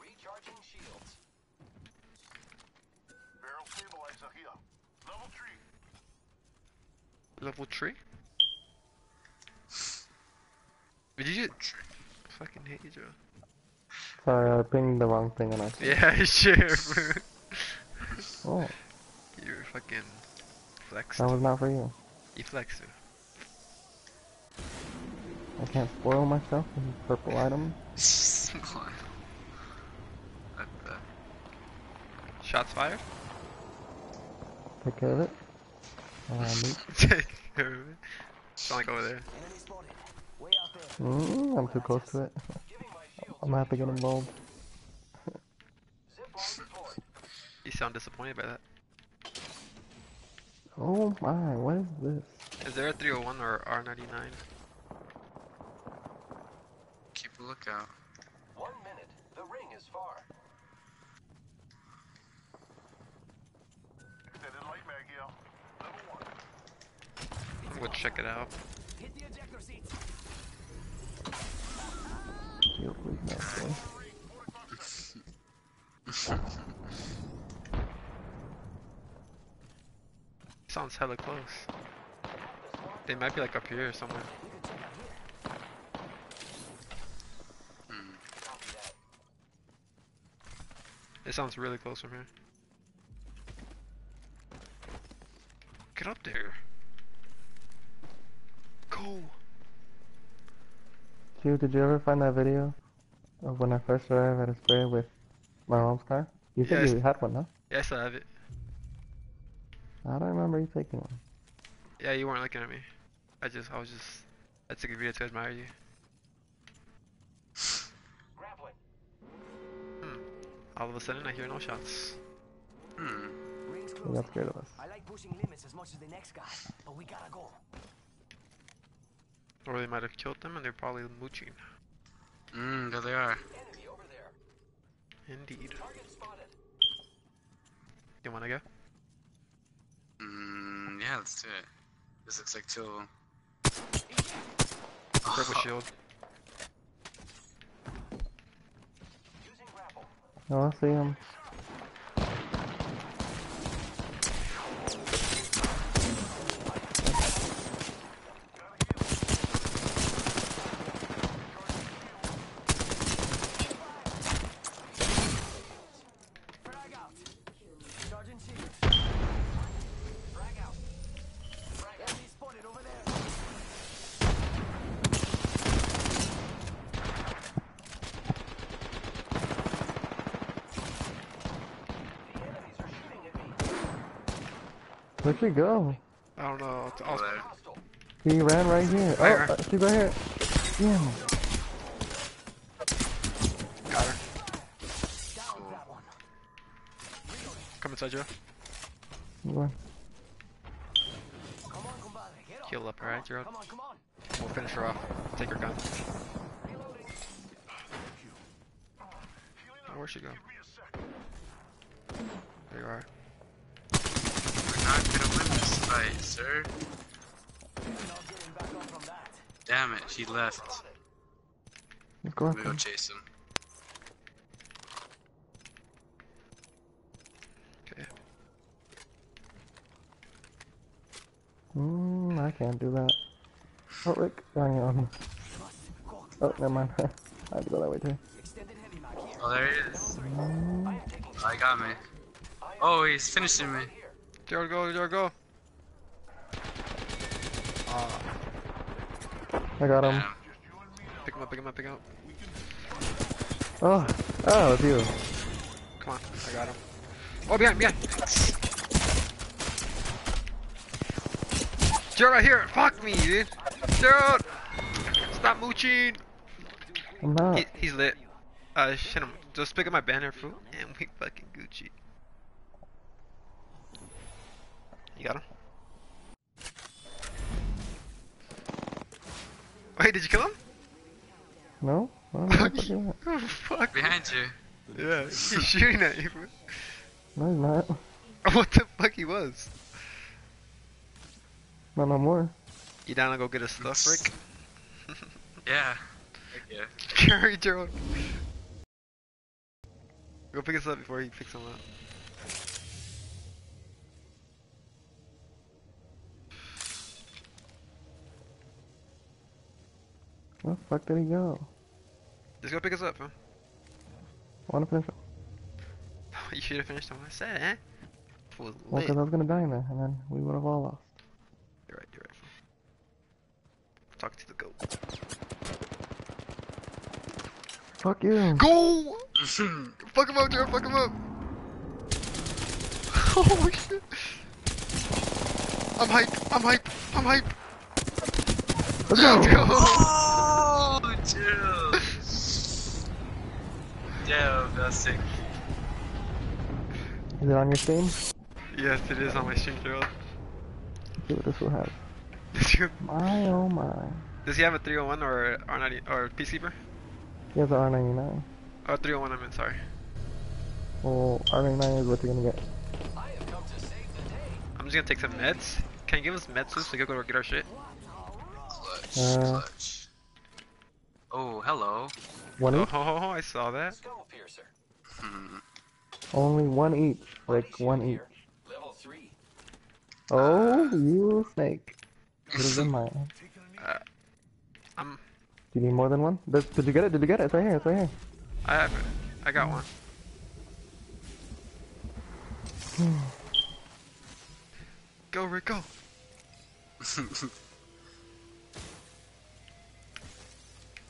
Recharging shields. Barrel stabilizer here. Level three. Level tree? Did you just... Fucking hate you, Joe. Sorry, I pinged the wrong thing and I Yeah, sure, bro. oh, You're fucking flexed. that was not for you. You flexed. it. I can't spoil myself with purple items. Shots fired? Take care of it. Uh. Take care of it. Sound like over there. Enemy spotted. Way out there. Mm, I'm too close to it. Giving my shields. I'm gonna have to get involved. Zip line deployed. You sound disappointed by that. Oh my, what is this? Is there a 301 or R99? Keep a lookout. One minute. The ring is far. Extended light mag here. Level one. I'm gonna check it out. Hit the ejector seat. Shield please. Sounds hella close. They might be like up here or somewhere. It sounds really close from here. Get up there. Go. Q, did you ever find that video of when I first arrived at a spray with my mom's car? You said Yes. you had one, huh? Yeah, I have it. I don't remember you taking one. Yeah, you weren't looking at me. I just, I was just, I took a video to admire you. All of a sudden, I hear no shots. Hmm. Rings You scared of us. I like pushing limits as much as the next guy, but we gotta go. Or they might have killed them and they're probably mooching. Hmm, there they are. Enemy over there. Indeed. Target spotted. You wanna go? Hmm, yeah, let's do it. This looks like two of them. Purple shield. Grapple. Oh, I see him. Frag out. Charging shield. Frag out. Frag out. Enemy spotted over there. The enemies are shooting at me. Where'd she go? I don't know. It's all Over there. He ran right here. Right, oh, right. uh, she's right here. Damn. got her. Down. Come inside Joe. You. Come on, compadre. Get up. Heal up, alright, Gerald? Come on. We'll finish her off. Take her gun. Oh, where'd she go? Give me a sec. There you are. We're not gonna win this fight, sir. Not getting back up from that. Damn it, he left. Let's go Let after go chase him. Okay. Mm, I can't do that. Oh, Rick. Hang on. Oh, never mind. I have to go that way too. Extended heavy mag here. Oh, there he is. Mm, I Oh, he got me. Oh, he's finishing me. here. Gerald, go, Gerald, go. I got him. Pick him up, pick him up, pick him up. Oh, oh, it's you. Come on, I got him. Oh, behind, behind. Gerald, right here. Fuck me, dude. Gerald. Stop mooching! I'm not. He, he's lit. Uh, shit him. Just pick up my banner, fool, and we fucking Gucci. You got him? Wait, did you kill him? No? I don't know what the fuck you. Oh, fuck. Behind you. Yeah, he's shooting at you. fool. No, he's not. What the fuck he was? Not no more. You down to go get his stuff, Rick? Yeah. Yeah. Carry Gerald. Go pick us up before he picks him up. Where the fuck did he go? Just go pick us up, huh? Wanna finish it? you should have finished him. I said, eh? Well, because I was gonna die in there, and then we would have all lost. You're right, you're right. Talk to the goat. Fuck you! Go! fuck him up, Gerald, fuck him up! oh shit! I'm hype, I'm hype, I'm hype! Let's go! Oh, chill. Damn, that's sick. Is it on your stream? yes, it is on my stream, Gerald. See what this will have. Does he, My oh my. does he have a 301 or R90 or Peacekeeper? He has an R99. Oh, 301, I meant, sorry. Well, R99 is what you're gonna get. I have come to save the day. I'm just gonna take some meds. Can you give us meds so we can go get our shit? Clutch, Uh. clutch. Oh, hello. One Oh, each? ho, ho, ho, I saw that. Skull piercer. Hmm. Only one each. Like, one each. Level three. Oh, you snake. Could have been mine. Uh, I'm, Do you need more than one? Did, did you get it? Did you get it? It's right here. It's right here. I have it. I got one. Go, Rick, go!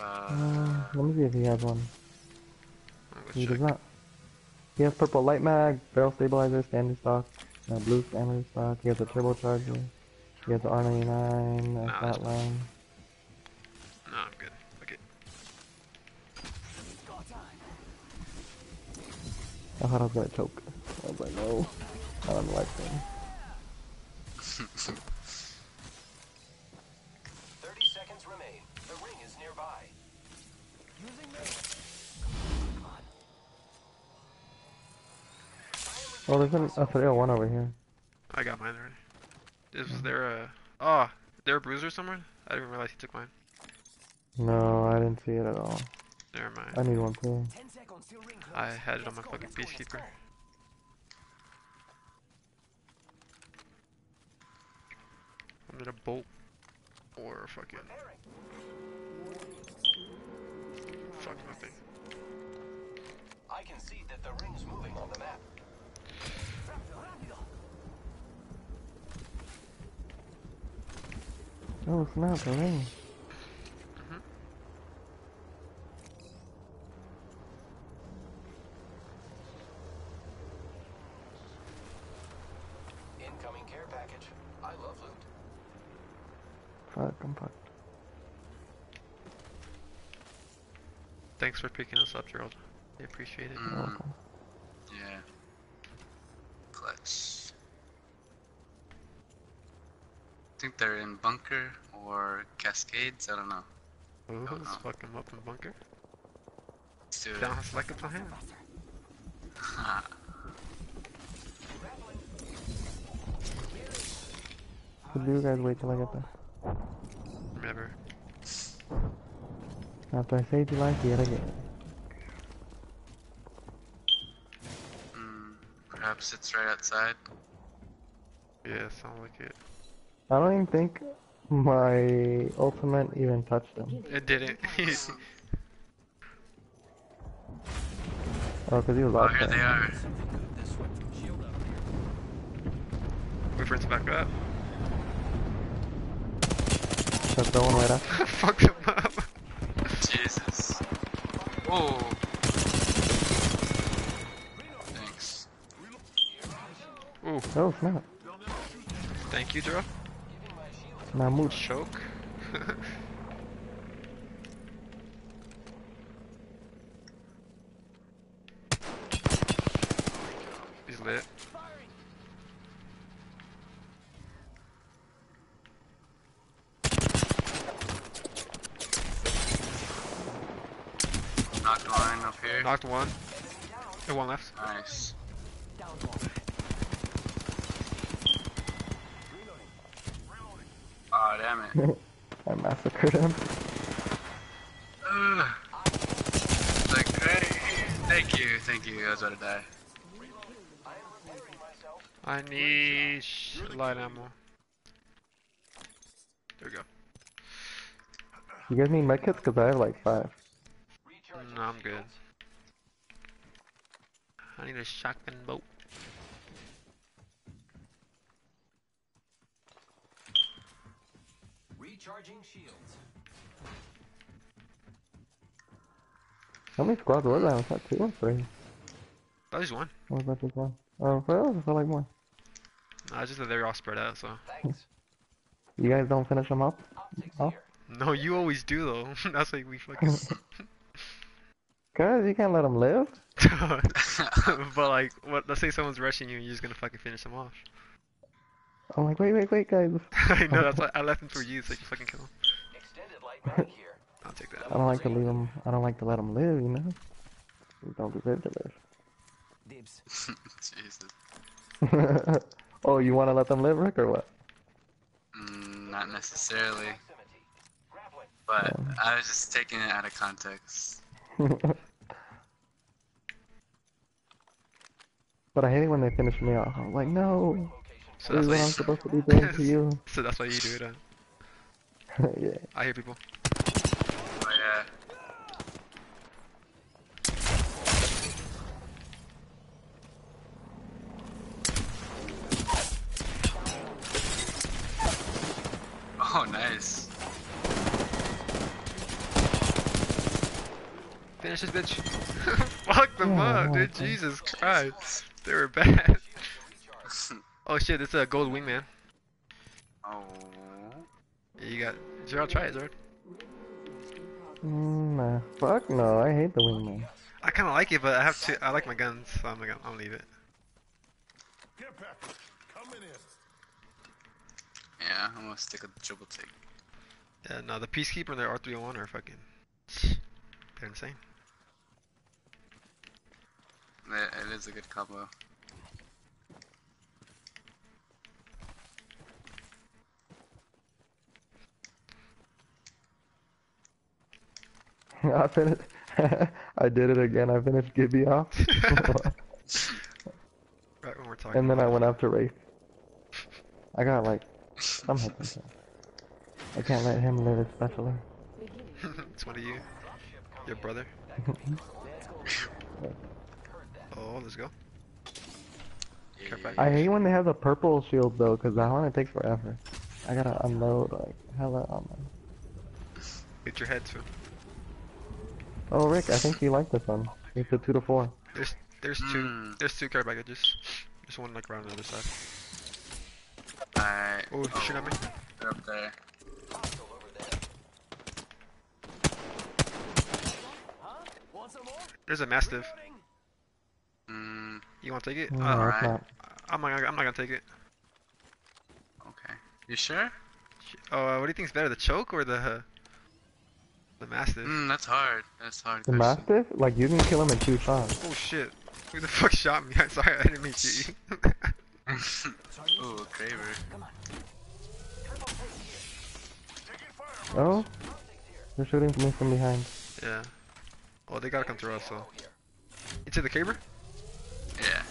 Uh, Uh, let me see if he has one. He check. does not. He has purple light mag, barrel stabilizer, standard stock, uh, blue standard stock. He has a turbocharger. He has the R99, a Nah, flat line. No, I'm good. Okay. I thought I was gonna choke. I was like, no. I don't like them. Oh, there's an, a 301 over here. I got mine already. Is there a... Oh, there a bruiser somewhere? I didn't realize he took mine. No, I didn't see it at all. Never mind. I need one too. Ten seconds till ring close. I had it on my Let's go, fucking go, peacekeeper. go. I'm gonna bolt or fucking fuck nothing. I can see that the ring's moving on the map. Oh, snap, the ring. Incoming care package. I love loot. Fuck, I'm fucked. Thanks for picking us up, Gerald. I appreciate it. You're mm, welcome. yeah. Clutch. I think they're in bunker or cascades. I don't know. Ooh, Oh, let's no. fuck him up in bunker. Let's do it. Sounds like a plan. Could you guys wait till I get there? Never. After I save your life yet again. Mm, perhaps it's right outside. Yeah, sound like it. I don't even think my ultimate even touched him. It didn't. oh, because he was locked. Oh, here they are. Wait for it to back up. Shut that one right up. Fuck him up. Jesus. Whoa. Thanks. Ooh. Oh, snap. Thank you, Drew. Mahmoud. Choke. He's lit. Knocked one up here. Knocked one. And one left. Nice. Oh, damn it. I massacred him. Ugh. like, hey, thank you, thank you. I was about to die. I need light ammo. There we go. You guys need medkits? Because I have like five. No, I'm good. I need a shotgun bolt. Recharging shields. How many squads was that? Was that two or three? That was one. What was that just one? Oh, well, I feel like more. Nah, it's just that they're all spread out, so. Thanks. You guys don't finish them up? Oh. No, you always do though. That's like we fucking. Guys, you can't let them live? but like, what? Let's say someone's rushing you, and you're just gonna fucking finish them off. I'm like, wait, wait, wait, guys. I know that's why I left them for you, so you can fucking kill them. Extended light mag here. I'll take that. I don't like to leave them. I don't like to let them live, you know? We don't deserve to live. Dibs. Jesus. oh, you want to let them live, Rick, or what? Mm, not necessarily, Proximity. Grappling. but I was just taking it out of context. but I hate it when they finish me off. I'm like, no, So this that's is what I'm supposed to be doing to you. so that's why you do it. Huh? yeah. I hear people. Oh yeah. Oh, nice. Finish this bitch. Fuck them Yeah, up, dude. Jesus Christ. They were bad. Oh shit, it's a gold wingman. Oh. Yeah, you got. Gerald, try it, Gerald. Mm, nah. Fuck no, I hate the wingman. I kind of like it, but I have to. I like my guns, so I'm gonna. I'll leave it. Get back. Coming in. Yeah, I'm gonna stick with the triple take. Yeah, no, the Peacekeeper and the R301 are fucking. They're insane. It, it is a good combo. I finished. I did it again. I finished Gibby off. Right when we're talking. and then I went after Rafe. I got like some hits. in. I can't let him live especially. it's one of you. Your brother. Oh, let's go. I hate when they have the purple shield though, cause that one it takes forever. I gotta unload like hella on them. Hit your head too. Oh Rick, I think you like this one. It's a two to four. There's there's two Mm. there's two care packages. There's one like around the other side. Alright. Oh, you shoot at me. They're up there. Hostile over there. Huh? Want some more? There's a mastiff. Mm, You want to take it? No, Uh, alright. not. I'm not. I'm not gonna take it. okay. You sure? Oh, uh, what do you think's better, the choke or the the mastiff? Mm, that's hard. That's hard. The question. mastiff, like you can kill him in two shots. Oh shit! Who the fuck shot me? I'm sorry, I didn't mean to shoot you. Ooh, Kraber. Come on. Triple take here. Taking fire. Oh, they're shooting me from behind. yeah. Oh, they gotta come through us. So Ammo here. into the Kraber. Yeah.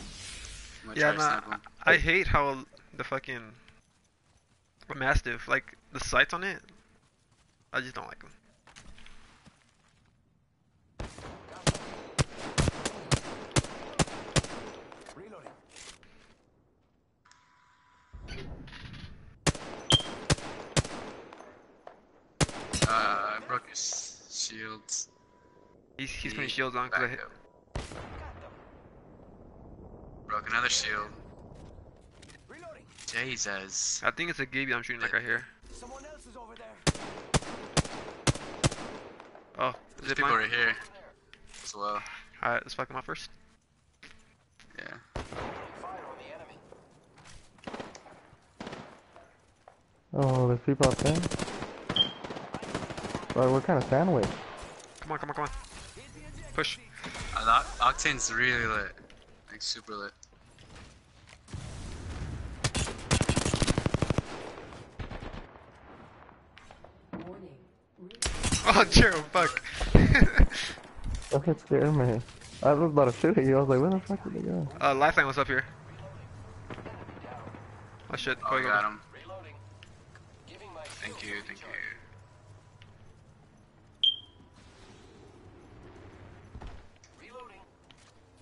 I'm Yeah, try to nah. snap. I hate how the fucking the mastiff, like the sights on it. I just don't like them. Uh, I broke his shields. He's, he's putting shields on because I hit. Broke another shield. Jesus. I think it's a Gibby I'm shooting like right here. Someone Oh, There's people mine. right here as well. Alright, let's fuck him up first. Yeah. Fire on the enemy. Oh, there's people up there. Bro, we're kind of sandwiched. Come on, come on, come on. Push. Uh, the Octane's really lit. Like super lit. Oh, Gerald, fuck. That shit scared me. I was about to shoot at you. I was like, where the fuck did they go? uh, Lifeline was up here. Oh shit. Oh, Go, got him. Reloading. My Thank you, thank you. Reloading.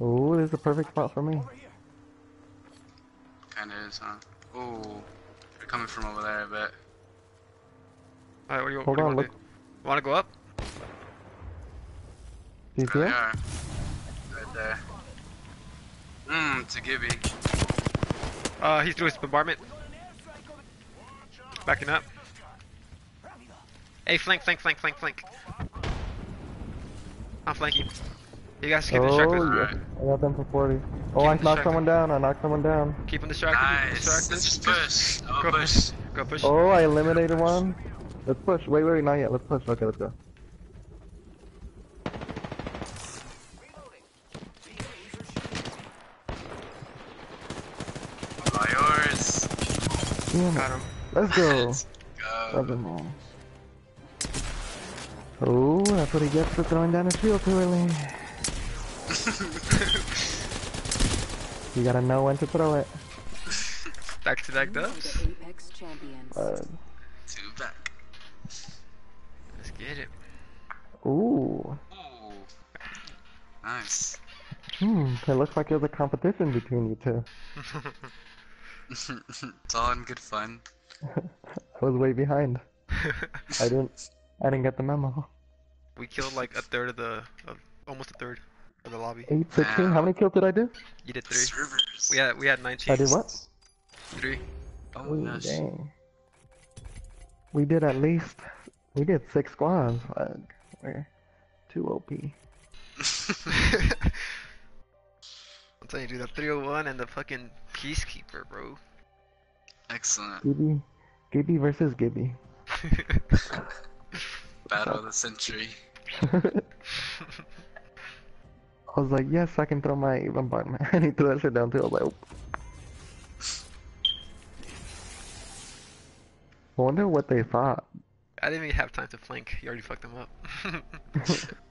Ooh, this is a perfect spot for me. Kinda is, huh? Ooh. They're coming from over there, I bet. Alright, what do you, Hold what do you on, want to do? Want to go up? Do you're Right there. Mmm, it's a Gibby. Uh, he's doing his bombardment. Backing up. Hey, flank, flank, flank, flank, flank. I'm flanking. You guys keep Oh, distracted. yeah. I got them for 40. Oh, I knocked distracted. someone down. I knocked someone down. Keep him distracted. keep him Nice. distracted. Let's just push. Oh, Go push. Go push. Oh, I eliminated one. Let's push. Wait, wait, not yet. Let's push. Okay, let's go. All yours. Damn. Got him. Let's go. Let's go. Seven more. Oh, that's what he gets for throwing down his shield too early. you gotta know when to throw it. Back to back You dubs. Apex champions. Uh, Two back. Let's it. ooh. Ooh. Nice. Hmm, it looks like there's a competition between you two. it's all in good fun. I was way behind. I didn't, I didn't get the memo. we killed like a third of the, of, almost a third of the lobby. 8, 16, how many kills did I do? You did three. Servers. We had we had 19. I did what? Three. Oh, Ooh, gosh. dang. We did at least, we did six squads. Fuck. We're too OP. I'm telling you, dude, the 301 and the fucking Peacekeeper, bro. Excellent. Gibby, Gibby versus Gibby. Battle of the century. I was like, yes, I can throw my bombardment. and he threw that shit down too. I was like, oh. I wonder what they thought. I didn't even have time to flank. You already fucked them up.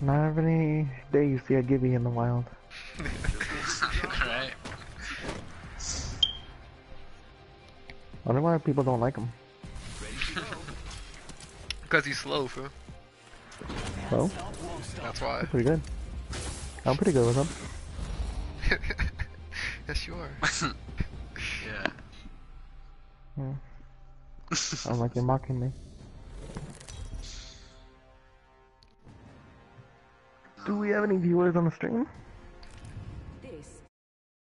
Not every day you see a Gibby in the wild. wonder why people don't like him. Because he's slow, fool. Well, That's why. pretty good. I'm pretty good with him. yes, you are. Yeah. Yeah. I'm like, you're mocking me. Do we have any viewers on the stream?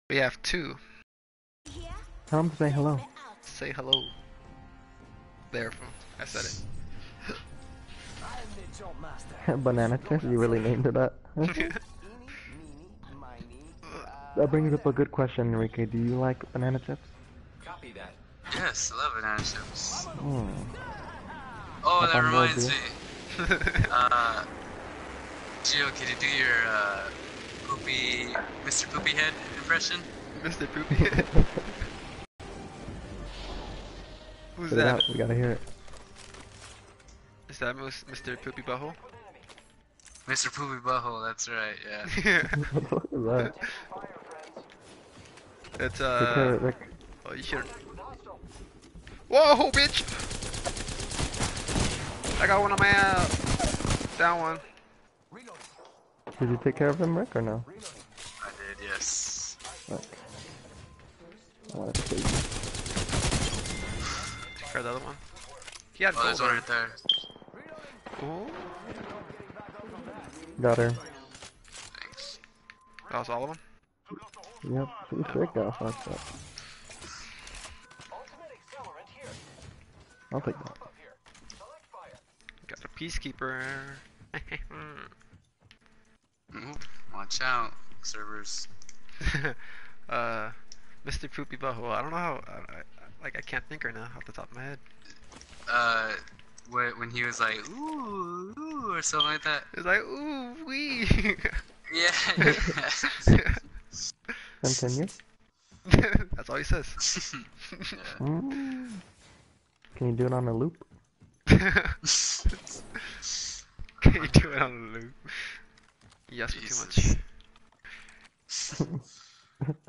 We have two. Here? Tell them to say hello. We're out. Say hello. There, fool. I said it. I am the jump master. Banana chest, you really named it that. Eeny, meeny, miny, that brings up a good question, Enrique. Do you like banana chips? Copy that. Yes, I love banana chips. Hmm. Oh, Up that reminds me. Uh, Gio, can you do your uh, poopy, Mr. Poopy Head impression? Mr. Poopy. Who's Put it that? out. We gotta hear it. Is that Mr. Poopy Butthole? Mr. Poopy Butthole, that's right, yeah. what the that? it's Take care uh. of it, Rick. Oh, you should. Whoa, bitch! I got one on my ass. Down one. Did you take care of him, Rick, or no? I did, yes. Fuck. Oh, that's crazy. Take the other one. He had Oh, there's gold one right there. Ooh. Got her. Thanks. That was all of them? Yep, she's sick though. Fuck that. I'll take that. Got a peacekeeper. Watch out, servers. uh, Mr. Poopy Butthole. I don't know how. I, I, like, I can't think right now off the top of my head. Uh, wh- when he was like, ooh, ooh, or something like that. It's like, ooh, wee. Yeah. Continue. That's all he says. Mm. Can you do it on a loop? Can you do it on a loop? You asked me too much.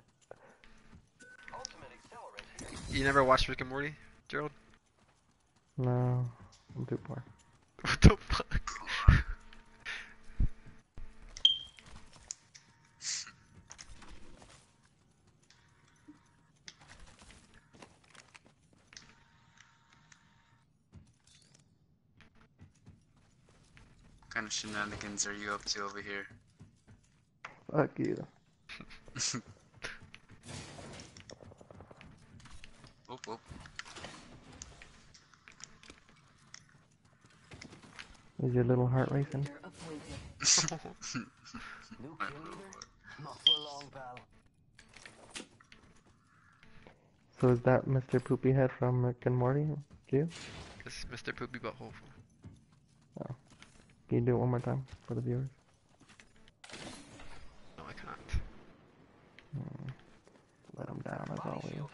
You never watched Rick and Morty, Gerald? No, I'm too poor. What the fuck? what kind of shenanigans are you up to over here? Fuck you. Whoop, whoop. Is your little heart racing? Appointed. New kill leader? Not for long, pal. So is that Mr. Poopy Head from Rick and Morty? You? It's Mr. Poopy Butthole. Can you do it one more time for the viewers? No, I can't. Hmm. Let him down as always.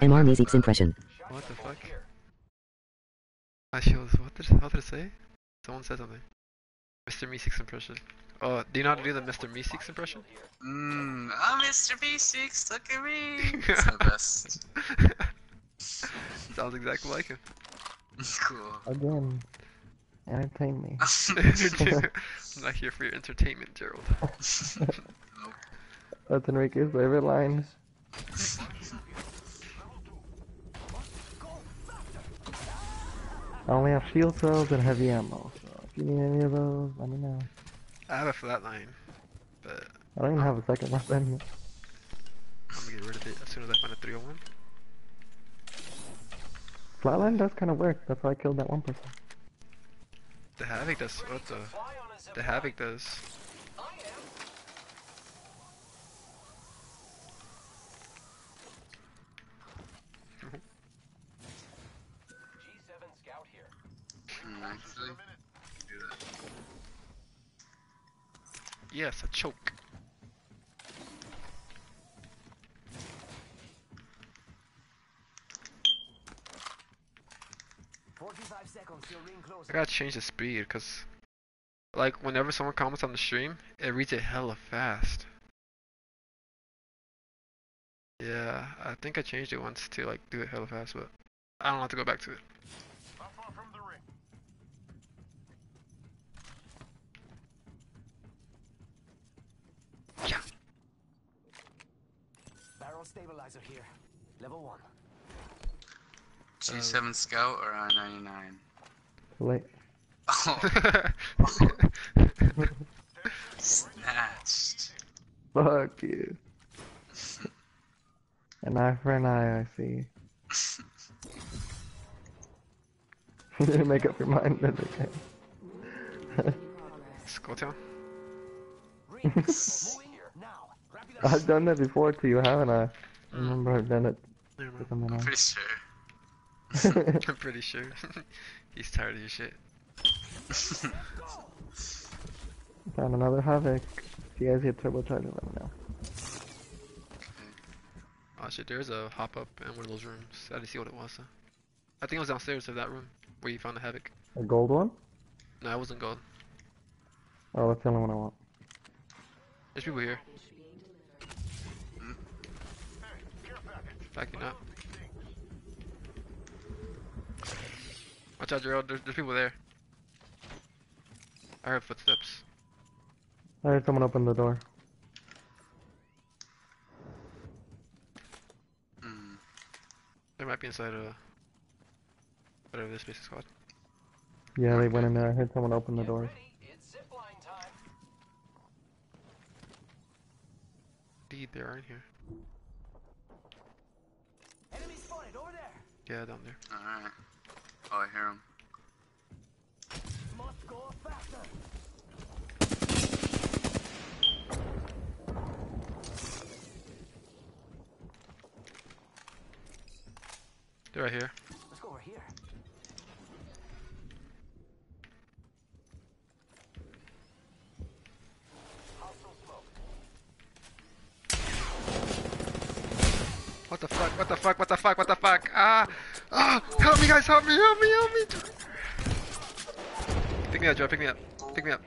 I'm MR not- Music's impression. What the fuck? I feels. What did? How did it say? Someone said something. Mr. Meeseeks impression. Oh, do you know how to do the Mr. Meeseeks impression? Mmm, I'm Mr. Meeseeks, look at me! It's the best. Sounds exactly like him. cool. Again, entertain me. I'm not here for your entertainment, Gerald. That's Enrique's favorite line. I only have shield cells and heavy ammo, so if you need any of those, let me know. I have a flatline, but I don't even have a second weapon. I'm gonna get rid of it as soon as I find a 301. Flatline does kind of work. That's why I killed that one person. The Havoc does. What the? The Havoc does. Yes, a choke. Forty-five seconds till ring I gotta change the speed, cause like whenever someone comments on the stream, it reads it hella fast. Yeah, I think I changed it once to like do it hella fast, but I don't have to go back to it. Not far from the ring. Yeah. Barrel stabilizer here. Level one. G7 Scout or I-99? Late. Oh, snatched. Fuck you. An eye for an eye, I see. You didn't make up your mind, that's okay. Skulltown. I've done that before to you, haven't I? I mm. remember I've done it Never mind. I'm pretty sure. I'm pretty sure. He's tired of your shit. Found another Havoc. If you guys get turbocharger, let me know. Oh shit, there's a hop up in one of those rooms. I didn't see what it was. Though. I think it was downstairs of that room where you found the Havoc. A gold one? No, it wasn't gold. Oh, that's the only one I want. There's people here. Backing up. Watch out, Gerald. There's, there's people there. I heard footsteps. I heard someone open the door. Mm. They might be inside a... Whatever this space is called. Yeah, they went in there. I heard someone open the door. Indeed, they're in here. Yeah, down there. Alright. Oh, I hear him. Must go faster. They're right here. Let's go over here. Hostile smoke. What the fuck? What the fuck? What the fuck? What the fuck? Ah! Ah! Help me, guys! Help me! Help me! Help me! Pick me up, Joe. Pick me up. Pick me up.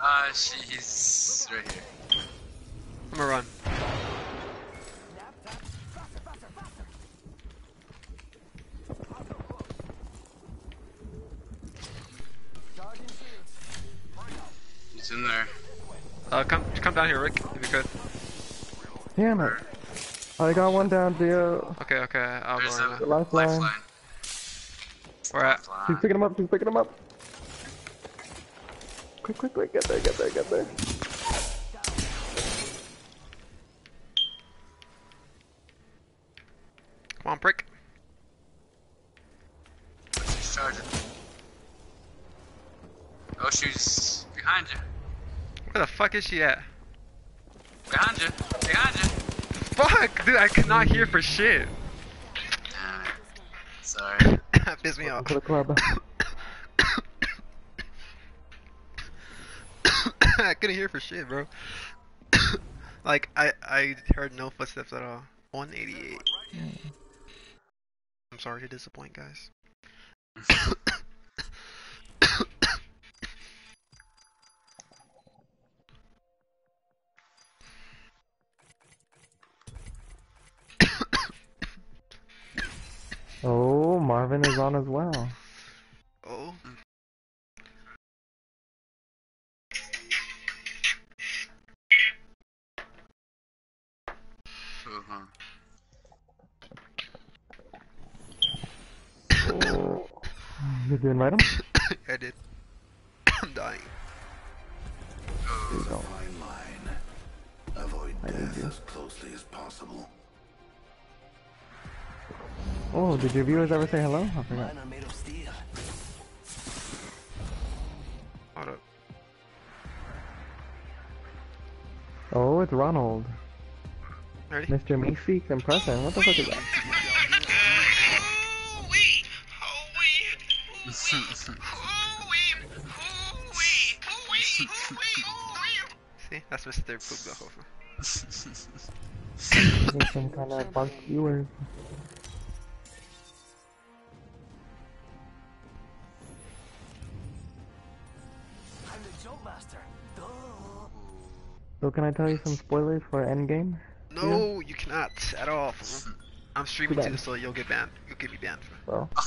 Ah, she, he's right here. I'm gonna run. He's in there. Uh, come, come down here, Rick, if you could. Damn it! I got one down, Gio. Okay, okay. I'll There's go a right The now. lifeline. lifeline. Where at? She's picking him up. She's picking him up. Quick, quick, quick! Get there! Get there! Get there! Come on, prick. She's charging. Oh, she's behind you. Where the fuck is she at? Behind you. Behind you. Fuck! Dude, I could not hear for shit. Damn it. Sorry. that pissed me off. To the club. I couldn't hear for shit, bro. like I I heard no footsteps at all. 188. I'm sorry to disappoint, guys. Marvin is on as well. Oh. Did you invite him? I did. I'm dying. Avoid death as closely as possible. Oh, did your viewers ever say hello? I forgot. Mine are made of steel. Hold up. Oh, it's Ronald. Ready? Mr. Meeseeks impression. What the fuck is that? See, that's Mr. Pugdahofer. Some kind of bug viewers. So can I tell you some spoilers for Endgame? No, you cannot at all. I'm streaming Too too, so you'll get banned. You'll get me banned. Well,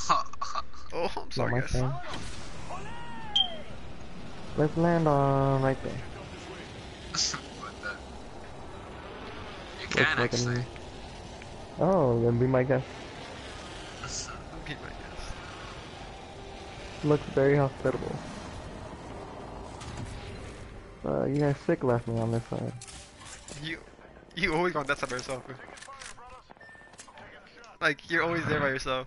Oh, I'm sorry, my guys. turn. Let's land on right there. what the? You Looks can like actually. an... Oh, then be my guest. Be my guest. Looks very hospitable. Uh, you guys sick left me on this side. You, you always go on that side by yourself. man. Like you're always there by yourself.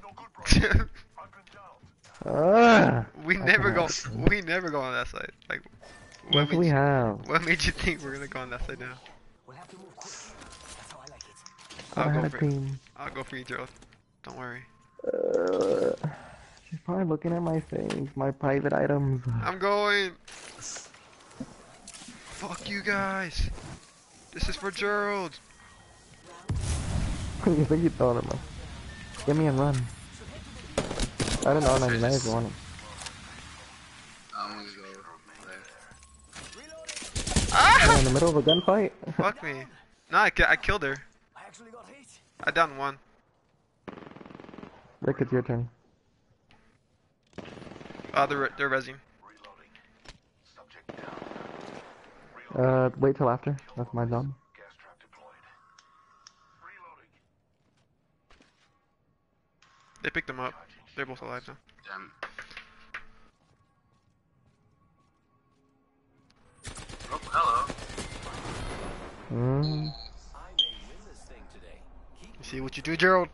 Ah! we never go. We never go on that side. Like, what What do we you, have? what made you think we're gonna go on that side now? We'll have to move quick. That's how I like it. I I'll had go a for team. I'll go for you, Gerald. Don't worry. Uh, she's probably looking at my things, my private items. I'm going. Fuck you guys. This is for Gerald. you think you throw them? Get me and run. I don't know how many knives you want. I'm gonna go there. I'm in the middle of a gunfight. Fuck me. No, I, I killed her. I actually got hit. I downed one. Rick, it's your turn. Uh, they're, re- they're resing. Reloading. Subject down. Uh, wait till after. That's my job. Gas trap deployed. Reloading. They picked them up. They're both alive now. Damn. Oh, hello. Mm. I may this thing today. Keep You see what you do, Gerald?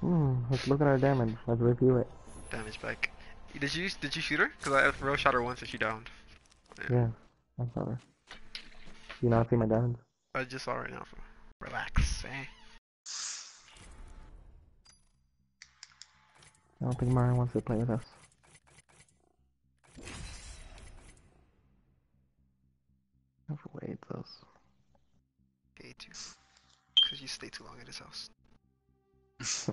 Hmm, let's look at our damage. Let's review it. Damage back. Did you did you shoot her? Cause I for real shot her once and she downed. Yeah, I saw her. You not see my damage? I just saw right now. Relax. Eh? I don't think Mario wants to play with us. Overweight us. Okay, too. Cause you stay too long at his house.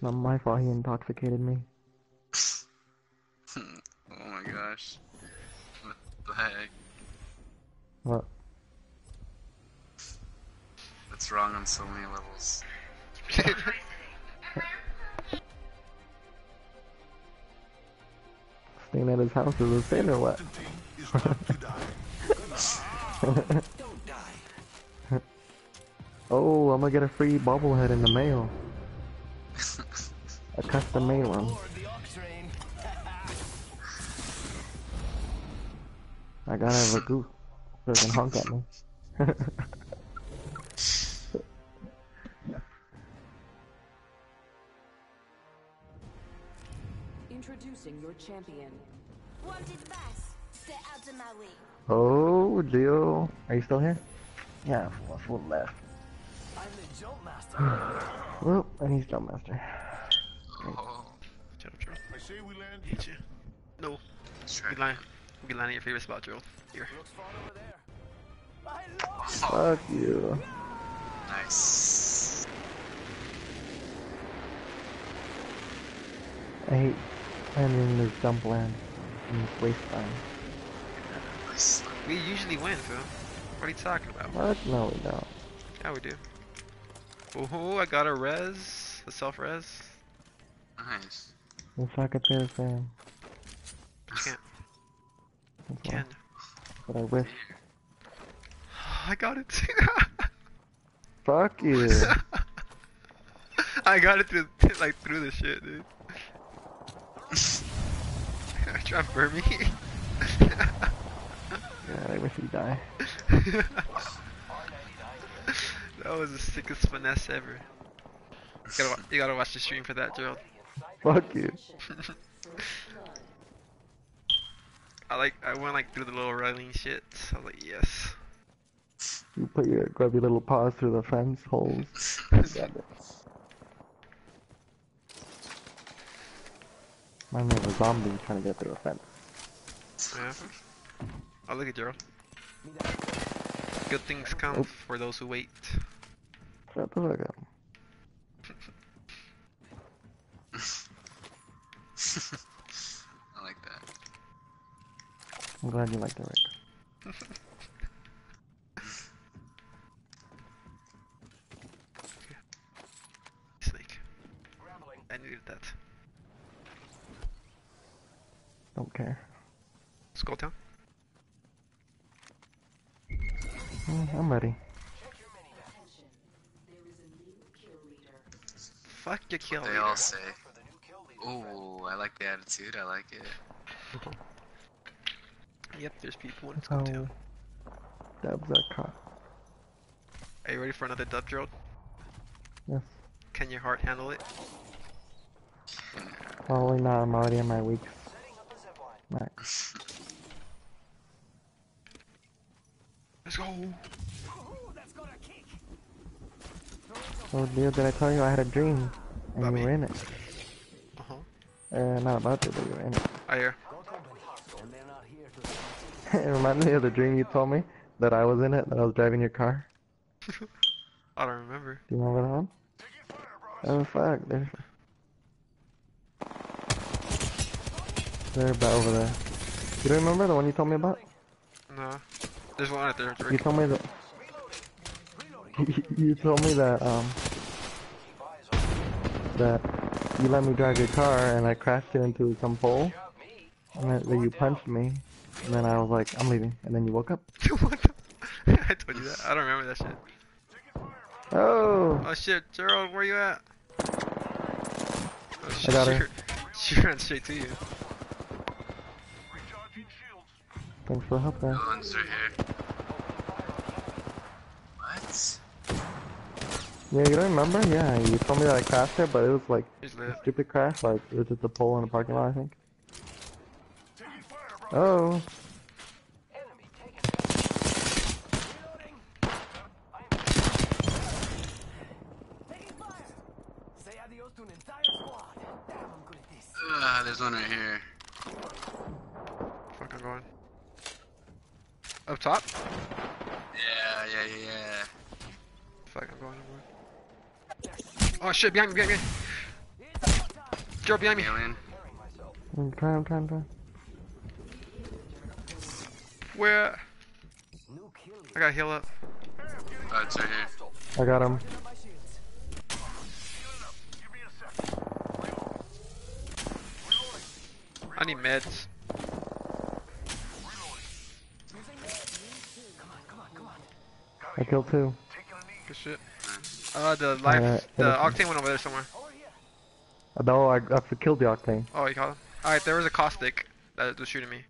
Not my fault he intoxicated me. oh my gosh. What the heck? What? That's wrong on so many levels. Staying at his house is a sin or what? Constantine is about to die. don't die. Oh, I'm gonna get a free bobblehead in the mail. A custom made one. I gotta have a goose so it can honk at me. Introducing your champion. Wanted bass. Stay out of my way. oh, Jill. Are you still here? Yeah, full, full left. I'm the jump master. Well, and he's jump master. Oh, Shut. I say we land Hit you. No. that's We right. land. We land at your favorite spot, Gerald. Here. Looks fun over there. I love Fuck you. Nice. I hate landing in this jump land in this wasteland. Nice. We usually win, Phil. What are you talking about? What? No, we don't. Yeah, we do. Oh, I got a res. A self res. Nice. Wish I could say the same. You can't. That's all. But I wish. I got it. Fuck you. I got it through, like through the shit, dude. Try to burn me. yeah, I wish you die. that was the sickest finesse ever. You gotta, you gotta watch the stream for that, Gerald. Fuck you. I like, I went like through the little running shit. So I was like, yes. You put your grubby little paws through the fence holes. Remind me a zombie trying to get through a fence. Yeah. Oh, look at Gerald. Good things come for those who wait. Shut the fuck up. I like that. I'm glad you liked it, Rick. Snake. I needed that. Don't care. Skull Town? Mm, I'm ready. Fuck your kill They leader. all say. Oh, I like the attitude. I like it. Yep, there's people in That's Skull how Town. dubs are caught. Are you ready for another dub, Gerald? Yes. Can your heart handle it? Probably not. I'm already in my weeks. Max. Let's go! Oh, dear, did I tell you I had a dream? And About you me? were in it. Uh-huh. Uh, not about you, but you were in it. I hear. And they're not here to it reminded me of the dream you told me that I was in it, that I was driving your car. I don't remember. Do you remember that one? Oh fuck, there's... They're about over there. You don't remember the one you told me about? No. There's one right there, You told me that... you told me that, um... That you let me drive your car and I crashed it into some pole. And then you punched me. And then I was like, I'm leaving. And then you woke up. what the? I told you that. I don't remember that shit. Oh! Oh shit, Gerald, where you at? Oh, I got her. She, she ran straight to you. Thanks for the help there. The ones are here. What? Yeah, you don't remember? Yeah, you told me that I crashed there, but it was like a stupid crash. Like, it was just a pole in the parking lot, I think. Oh! Enemy taken. Taking fire. Say adios to an entire squad. Damn, I'm good at this. Ah, there's one right here. Fuck, I'm going. Up top? Yeah, yeah, yeah, yeah. Fuck, I'm going, I'm going. Oh shit, behind me, behind me. Gerald, behind me. Alien. I'm trying, I'm trying, I'm trying. Where? I gotta heal up. It's right here. I got him. I need meds. I killed two. Good shit. Uh, the life, Alright, the finish him. octane went over there somewhere. No, I, I killed the octane. Oh, you caught him? Alright, there was a caustic that was shooting me.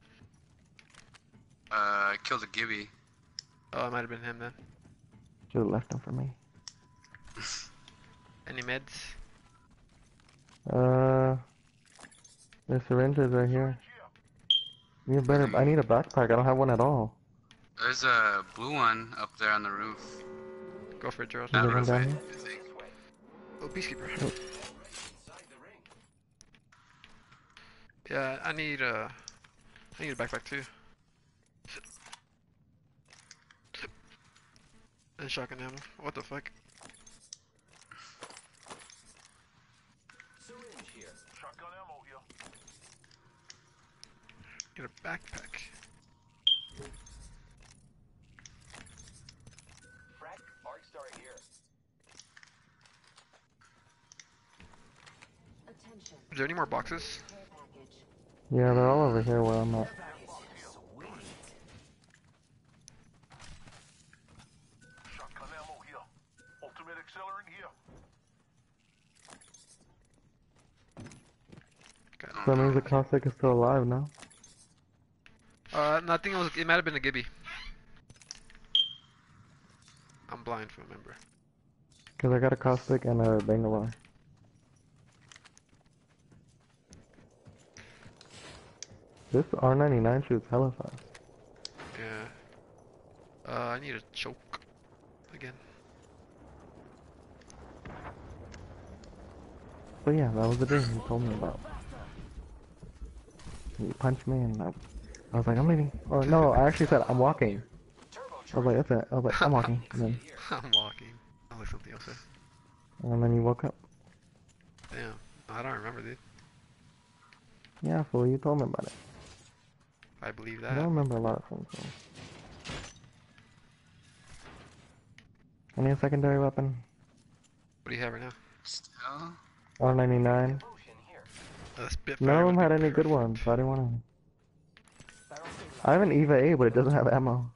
Uh, I killed a Gibby. Oh, it might have been him then. Should've left him for me. Any meds? Uh, the syringes right here. You better. I need a backpack. I don't have one at all. There's a blue one up there on the roof. Go for it, Gerald. there That roof, down I, here? I think. Oh, Peacekeeper. Yeah, I need uh, I need a backpack too. And shotgun ammo. What the fuck? Syringe here. Shotgun ammo here. Get a backpack. Frack. Arc star here. Attention. Is there any more boxes? Yeah, they're all over here where I'm at. That means the caustic is still alive now. Uh, no, I think it was. It might have been a Gibby. I'm blind, from remember. Cause I got a caustic and a Bangalore. This R99 shoots hella fast. Yeah. Uh, I need a choke again. But yeah, that was the dream you told me about. You punched me and I, I was like, I'm leaving. Or no, I actually said, I'm walking. I was like, that's it. I was like, I'm walking. And then, I'm walking. I like something else. there. and then you woke up. Damn. I don't remember, dude. Yeah, fool, you told me about it. I believe that. I don't remember a lot of things. So. I need a secondary weapon. What do you have right now? Still? R99. Potion here. Uh, None of them had any good ones, so I didn't want to. I have an EVA but it doesn't have ammo.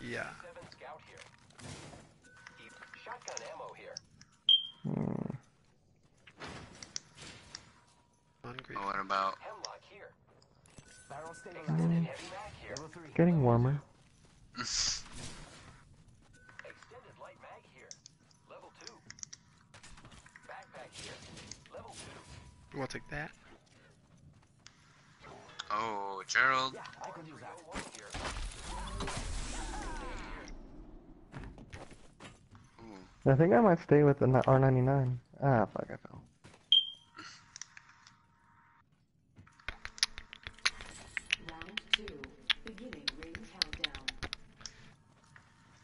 Yeah. Seven scout here. Keep shotgun ammo here. Hmm. Hungry. Oh, what about? Hemlock here. Barrel stabilized. Heavy mag here. Level three. Getting warmer. Extended light mag here. Level two. Level two. We'll take that. Oh, Gerald. Yeah, I could use that. One here. Ooh. I think I might stay with the R99. Ah, fuck, I fell. Round two. Beginning ring countdown.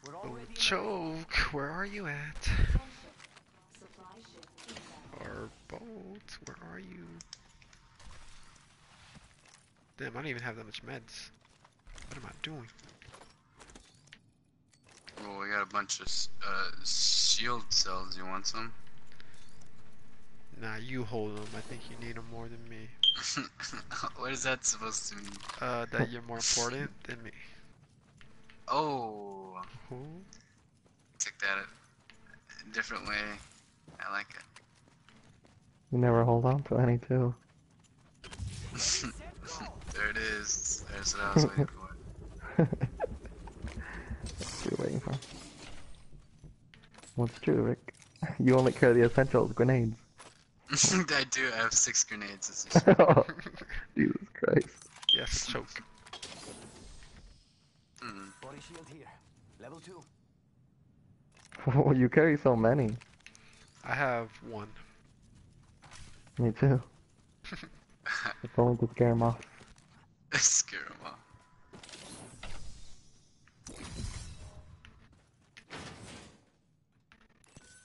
We're Oh, already. choke. Where are you at? Supply ship inbound. Our boat. Where are you? Damn, I don't even have that much meds. What am I doing? Oh, we got a bunch of uh, shield cells. You want some? Nah, you hold them. I think you need them more than me. what is that supposed to mean? Uh, that you're more important than me. Oh, Who? took that a different way. I like it. You never hold on to any too. there it is. There's what I was waiting for. That's what you're waiting for. What's true, Rick? You only carry the essentials, grenades. I do. I have six grenades. It's just, Jesus Christ. Yes, choke. mm. Body shield here. Level two. Oh, you carry so many. I have one. Me too. It's only to scare him off. Scare him off.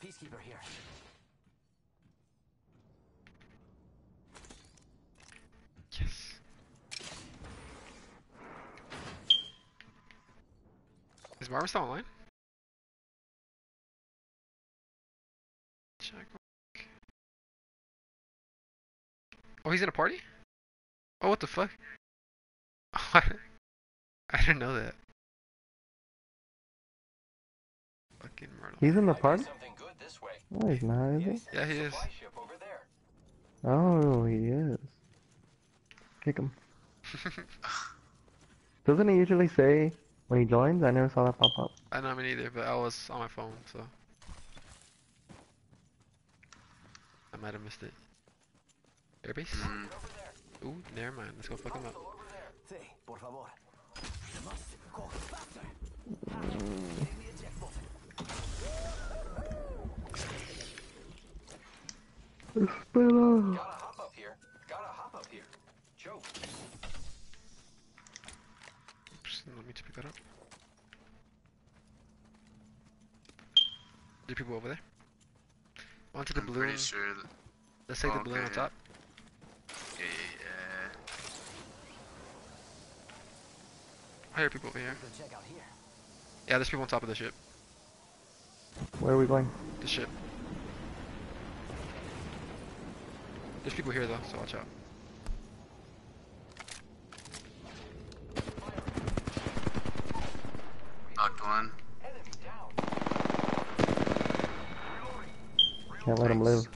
Peacekeeper here. Yes. Is Marvin still online? Check. Oh, he's in a party? Oh, what the fuck? I didn't know that. Fucking Myrtle. He's in the Might be party? Something good. No, he's not, is he? Yeah, he is. supply ship over there. Oh, he is. Kick him. Doesn't he usually say when he joins? I never saw that pop up. I know me neither, but I was on my phone, so I might have missed it. Airbase? Mm. Ooh, never mind. Let's go fuck him up. Over there. Por favor. Must go faster. Hit the eject button. Spiller. Gotta hop up here. Gotta hop up here. Choke. Just let me to pick that up. There people over there. Onto the I'm balloon. pretty sure. That, Let's take the balloon on Okay. top. yeah, yeah, I hear people over here. Go check out here. Yeah, there's people on top of the ship. Where are we going? The ship. There's people here though, so watch out. yeah. Knocked one. Can't let him live.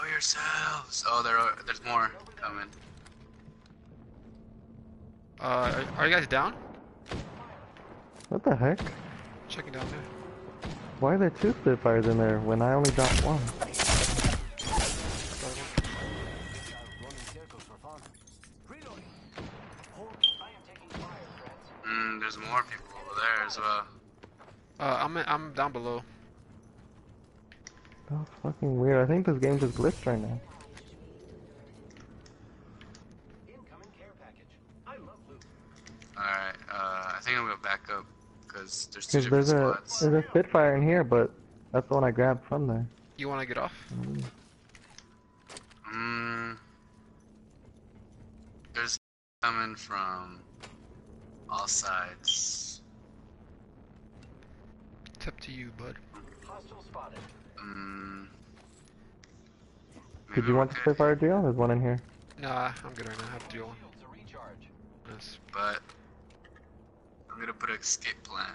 Show yourselves. Oh, there are, there's more coming. Uh, are, are you guys down? What the heck? Checking down there. Why are there two Spitfires in there when I only got one? Running circles for fun. Reloading. Hold. I am taking fire, friends. Mm, there's more people over there as well. Uh, I'm I'm down below. That's fucking weird. I think this game just glitched right now. Incoming care package. I love loot. Alright, uh, I think I'm gonna back up because there's two Because different there's a spots. there's a Spitfire in here, but that's the one I grabbed from there. You wanna get off? Mm, there's coming from all sides. It's up to you, bud. Hostile spotted. Mm, Did you want the good, Spitfire deal? There's one in here. Nah, I'm good right now. I have dual. Shields to. Yes. But I'm gonna put an escape plan.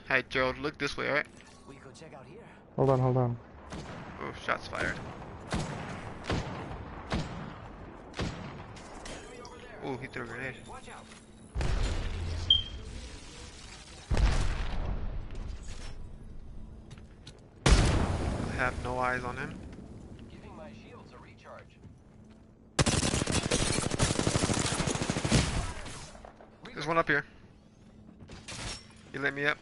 hey, Gerald, look this way, alright? We could check out here. Hold on, hold on. Oh, shots fired. Enemy over there. Oh, he threw a grenade. Watch out. Have no eyes on him. Giving my shields a recharge. There's one up here. You lit me up.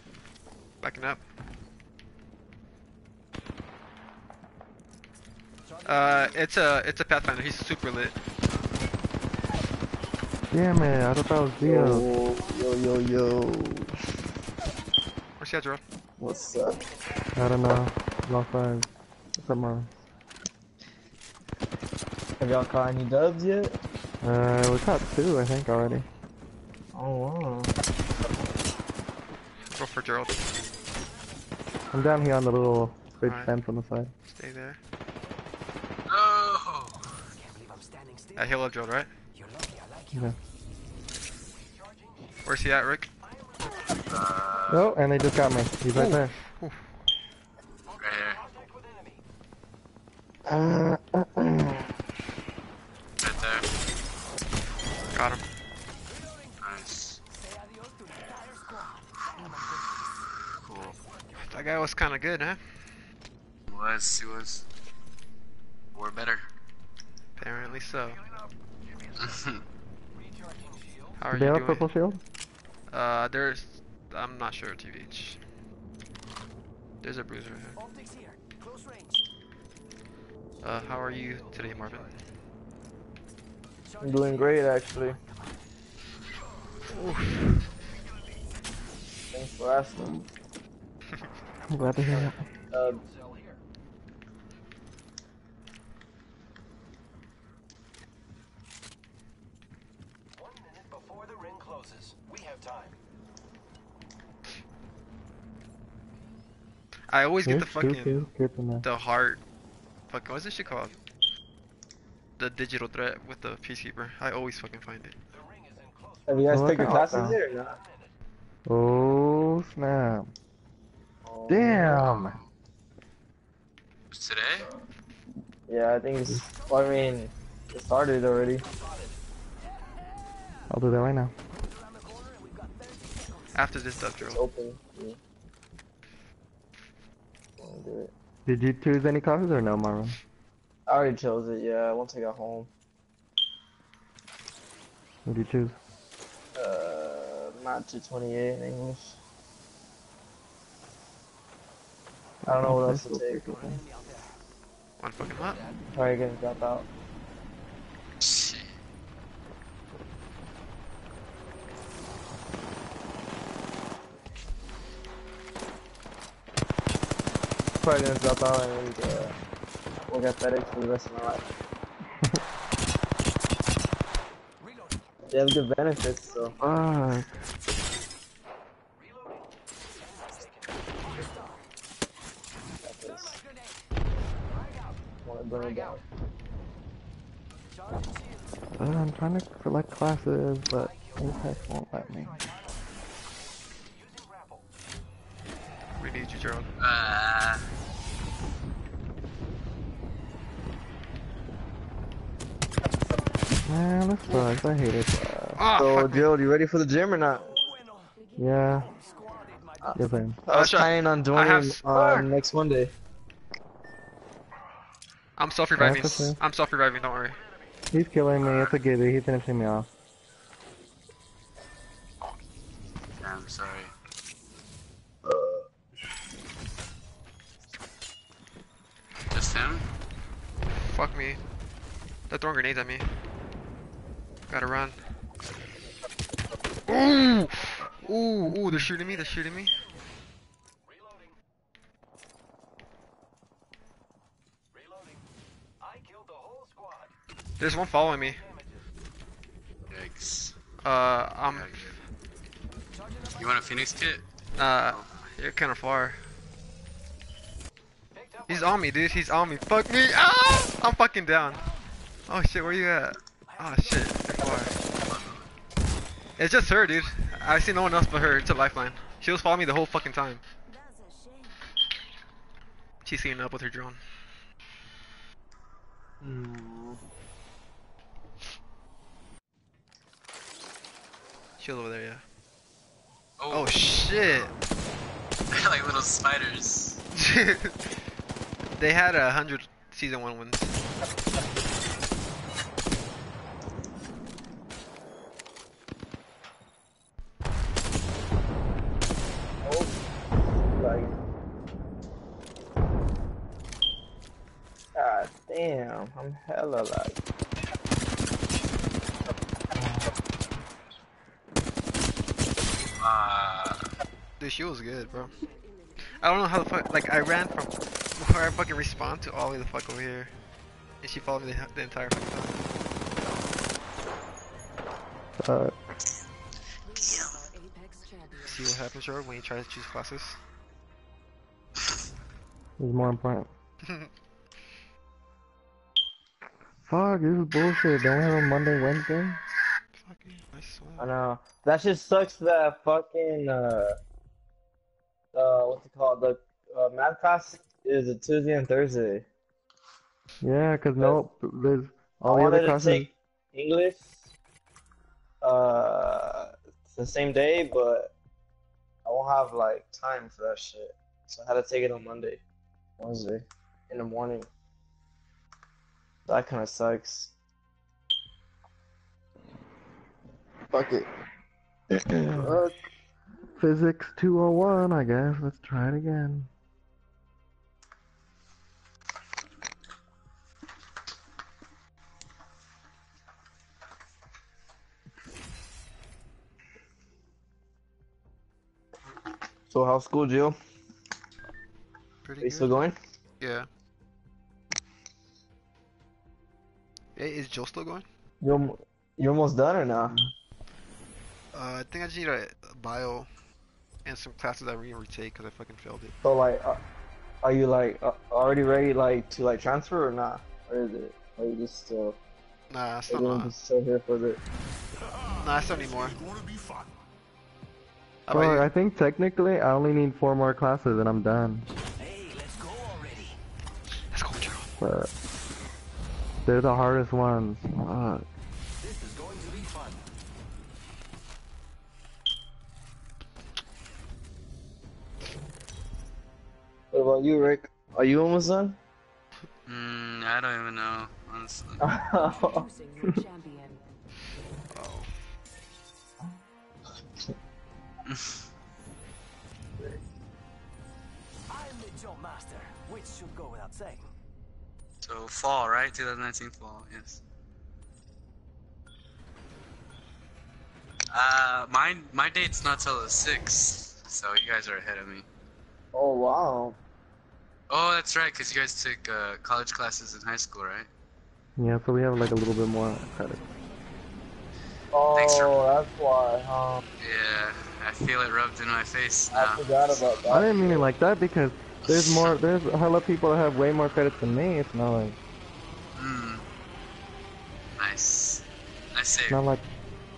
Backing up. Uh, it's a it's a Pathfinder. He's super lit. Damn it, I thought that was Dio. Yo, yo, yo. Where's he at, Gerald? What's up? I don't know. Lost eyes. What's up, Marlon? Have y'all caught any dubs yet? Uh, we caught two, I think, already. Oh wow. Go for Gerald. I'm down here on the little bridge Alright. fence on the side. Stay there. Oh! Can't believe I'm standing still. I heal up Gerald, right? You're lucky I like you. Yeah. Where's he at, Rick? Oh, and they just got me. He's right Ooh. there. Right here. Uh, uh, uh. Right there. Got him. Nice. Cool. That guy was kind of good, huh? He was, he was. Or better. Apparently so. How are They you have doing? purple shield? Uh, there's. I'm not sure, TVH. There's a bruiser here. Optics here. Close range. Uh, how are you today, Marvin? I'm doing great actually. Thanks for asking. I'm glad to hear that. Uh, One minute before the ring closes. We have time. I always get the two fucking kills, good to know. the heart. Fuck, what's this shit called? The digital threat with the peacekeeper. I always fucking find it. have you guys Well, taken classes out. there or not? Oh, snap. Oh, Damn! Today? Yeah, I think it's. Well, I mean, it started already. I'll do that right now. After this stuff, It's open. Yeah. I'll do it. Did you choose any classes or no, Marvin? I already chose it. Yeah, once I got home. What did you choose? Uh, not 228 in English. I don't know what else to take. One fucking lap. Probably gonna drop out. Probably gonna drop out and uh, work at FedEx for the rest of my life. They have good benefits, so. Fuck. Wanna bring it down. Uh, I'm trying to select classes, but Apex won't let me. We need you, Gerald. Uh, Man, this sucks. I hate it. Uh, Ah, So, fuck. Gerald, you ready for the gym or not? yeah. Yes, I am. I was sure. planning on I joining have- um, next Monday. I'm self-reviving. I'm self-reviving. Don't worry. He's killing me. It's a Gibby. He's finishing me off. Fuck me. They're throwing grenades at me. Gotta run. Ooh! Ooh, ooh, they're shooting me, they're shooting me. There's one following me. Yikes. Uh, I'm, You want a Phoenix kit? uh, you're kinda far. He's on me, dude, he's on me. Fuck me! Ah! I'm fucking down. Oh shit, where you at? Oh shit. It's just her, dude. I see no one else but her. It's a lifeline. She was following me the whole fucking time. That's a shame. She's seeing up with her drone. Shield over there, yeah. Oh shit! like little spiders. they had a hundred season one wins. Like, God damn, I'm hella like. Uh, Dude, she was good, bro. I don't know how the fuck. Like I ran from where I fucking respond to all the way the fuck over here, and she followed me the, the entire fucking time. Uh, See what happens, Jordan, when you try to choose classes? is more important. Fuck, this is bullshit. Don't we have a Monday, Wednesday? Fucking, I I know. That shit sucks that fucking, uh, uh, what's it called? The, uh, math class is it Tuesday and Thursday. Yeah, cause no, there's all I the other wanted to classes. take English, uh, the same day, but I won't have, like, time for that shit. So I had to take it on Monday, Wednesday, in the morning. That kinda sucks. Fuck it. Fuck. Physics 201, I guess. Let's try it again. So how's school, Jill? Pretty Are you good. still going? Yeah. Hey, is Joe still going? You're you're almost done or not? Uh, I think I just need a, a bio and some classes I re retake because I fucking failed it. So like, uh, are you like uh, already ready like to like transfer or not? Or is it? Are you just still? Nah, it's Are not. you just still here for the? nah, it's not anymore. It's Fuck, you? I think technically I only need four more classes and I'm done. Hey, let's go already. Let's go, Joe. But they're the hardest ones. Fuck. This is going to be fun. What about you, Rick? Are you almost done? Mm, I don't even know, honestly. I'm the jump master, which should go without saying. So fall, right? 2019 fall, yes. Uh, mine, my date's not till the 6th, so you guys are ahead of me. oh wow. Oh, that's right, because you guys took uh, college classes in high school, right? Yeah, so we have like a little bit more credit. Oh, for- that's why. Huh? Yeah, I feel it rubbed in my face I forgot about that. I didn't mean it like that because there's more, there's hella people that have way more credits than me. It's not like, Hmm. Nice. I say. not like,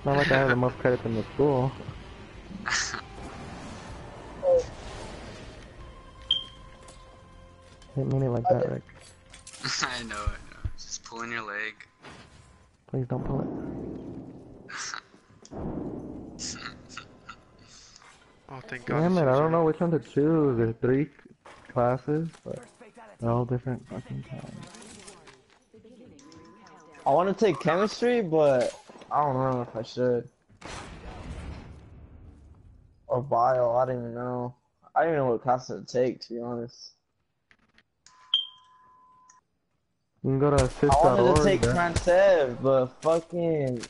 not like I have the most credits in the school. I Didn't mean it like that, Rick. I know, I know. Just pulling your leg. Please don't pull it. Oh, thank God. Damn it, I don't know which one to choose. There's three classes, but they're all different fucking times. I want to take chemistry, but I don't know if I should. Or bio, I don't even know. I don't even know what class to take, to be honest. You can go to I wanted assist.org. to take there. But fucking,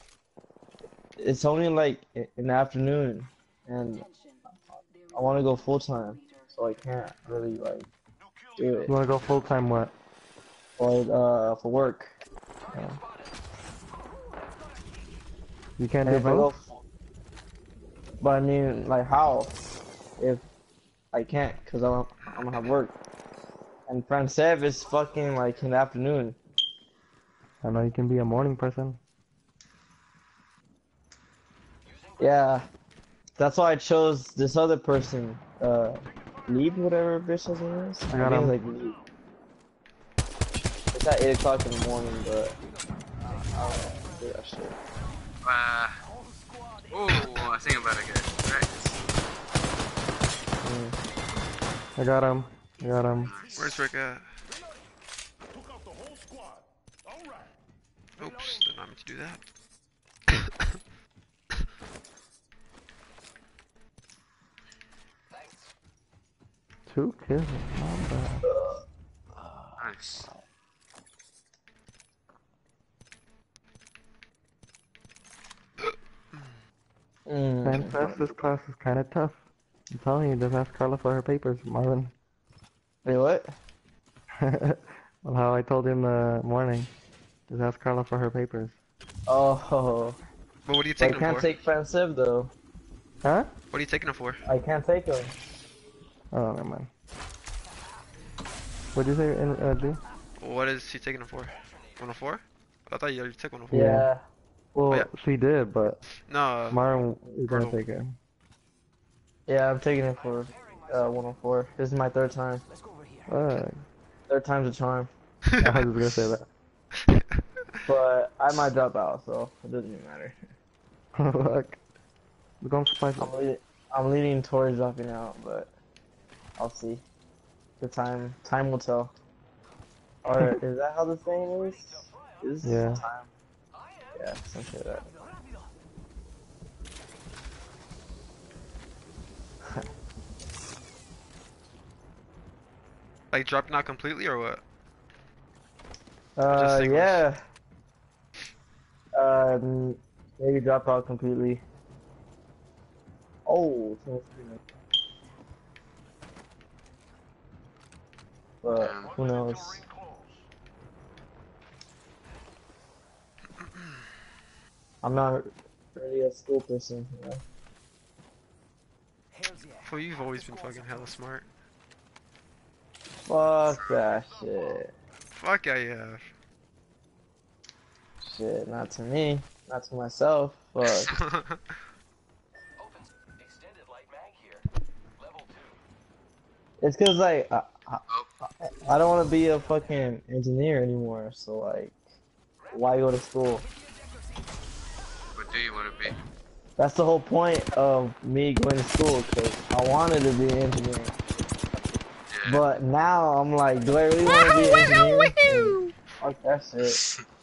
it's only like i- in the afternoon, and I want to go full time, so I can't really like do it. You wanna go full time what? Or uh, for work. You can't And do both? but I mean, like how? If I can't, cause I'm I'm gonna have work. And Francev is fucking like in the afternoon. I know you can be a morning person. Yeah, that's why I chose this other person. Uh, Leap, whatever bitch his name is. I got think him. it's like Leap. It's at eight o'clock in the morning, but uh, I don't know. Do shit. Uh, oh, I think I'm about to get right. Mm. I got him. I got him. Where's Rick at? Took out the whole squad. All right. Oops, did not mean to do that. Two kills. Not bad. Nice. Mm. Fanfest, this class is kind of tough. I'm telling you, just ask Carla for her papers, Marvin. Wait, what? Well, how I told him in the morning. Just ask Carla for her papers. Oh, But what are you but I taking him can't for? take offensive though. Huh? What are you taking him for? I can't take him. Oh, never mind. What'd you say, uh, D? What is he taking him for? 104? I thought you already took 104. Yeah. Well, yeah. she did, but No, uh, Myron is gonna Colonel. take it. Yeah, I'm taking it for uh 104. This is my third time. Uh, Third time's a charm. I was gonna say that. But I might drop out, so it doesn't even matter. Fuck. We're going for spice. I'm, lead- I'm leaning towards dropping out, but I'll see. The time time will tell. Or is that how the thing is? Is Yeah. time? Yeah, some shit like that. like dropping out completely or what? Uh, yeah. Um, maybe drop out completely. Oh, so- but Damn. who knows? I'm not really a school person, you know. Well, you've always been fucking hella smart. Fuck that shit. Fuck I have. Shit, not to me, not to myself. Fuck. Extended light mag here. Level two. it's cause like I, I, Oh, I don't want to be a fucking engineer anymore. So like, why go to school? what do you want to be? That's the whole point of me going to school, cause I wanted to be an engineer. Yeah. But now I'm like, do I really want to be an engineer? Fuck that shit.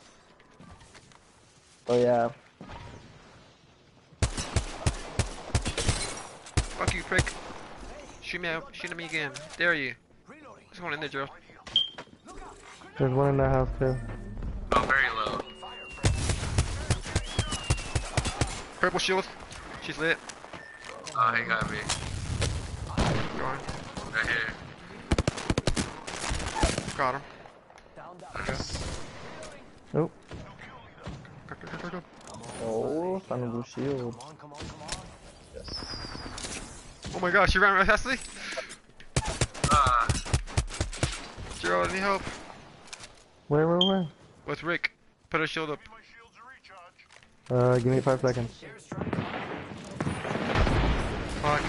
So yeah, Fuck you, prick. Shoot me out. Shoot at me again. Dare you. There's one in there, Joe. There's one in that house too. oh, very low. Purple shield. She's lit. Oh, he got me. Going. Right here. Got him. Nice. Oh, Go, go, go, go, go. oh, found a blue shield. Oh my gosh, you ran right past me? Gerald, need help. where, where, where? With Rick. Put a shield up. My shields are recharged. Uh, give me five seconds. Fuck.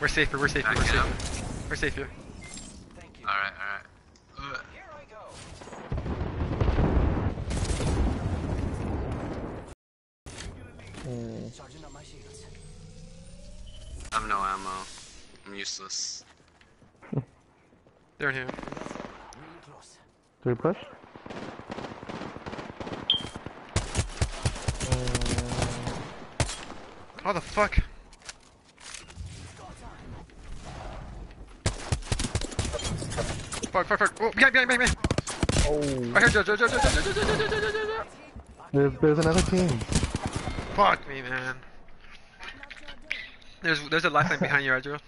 We're safe here, we're safe here, we're Back it up. safe here. We're safe here. alright, alright. Here I go. Charging up my shields. I have no ammo. I'm useless. They're in here. Do we push? How the fuck? Fuck, fuck, fuck. Oh, behind, behind, behind. Oh, Right here, Joe, Joe, Joe, Joe, Joe, Joe, Joe, Joe, Joe, Joe, Joe, Joe, Joe. There's, there's another team. Fuck me, man. There's there's a lifeline behind you, Adriel.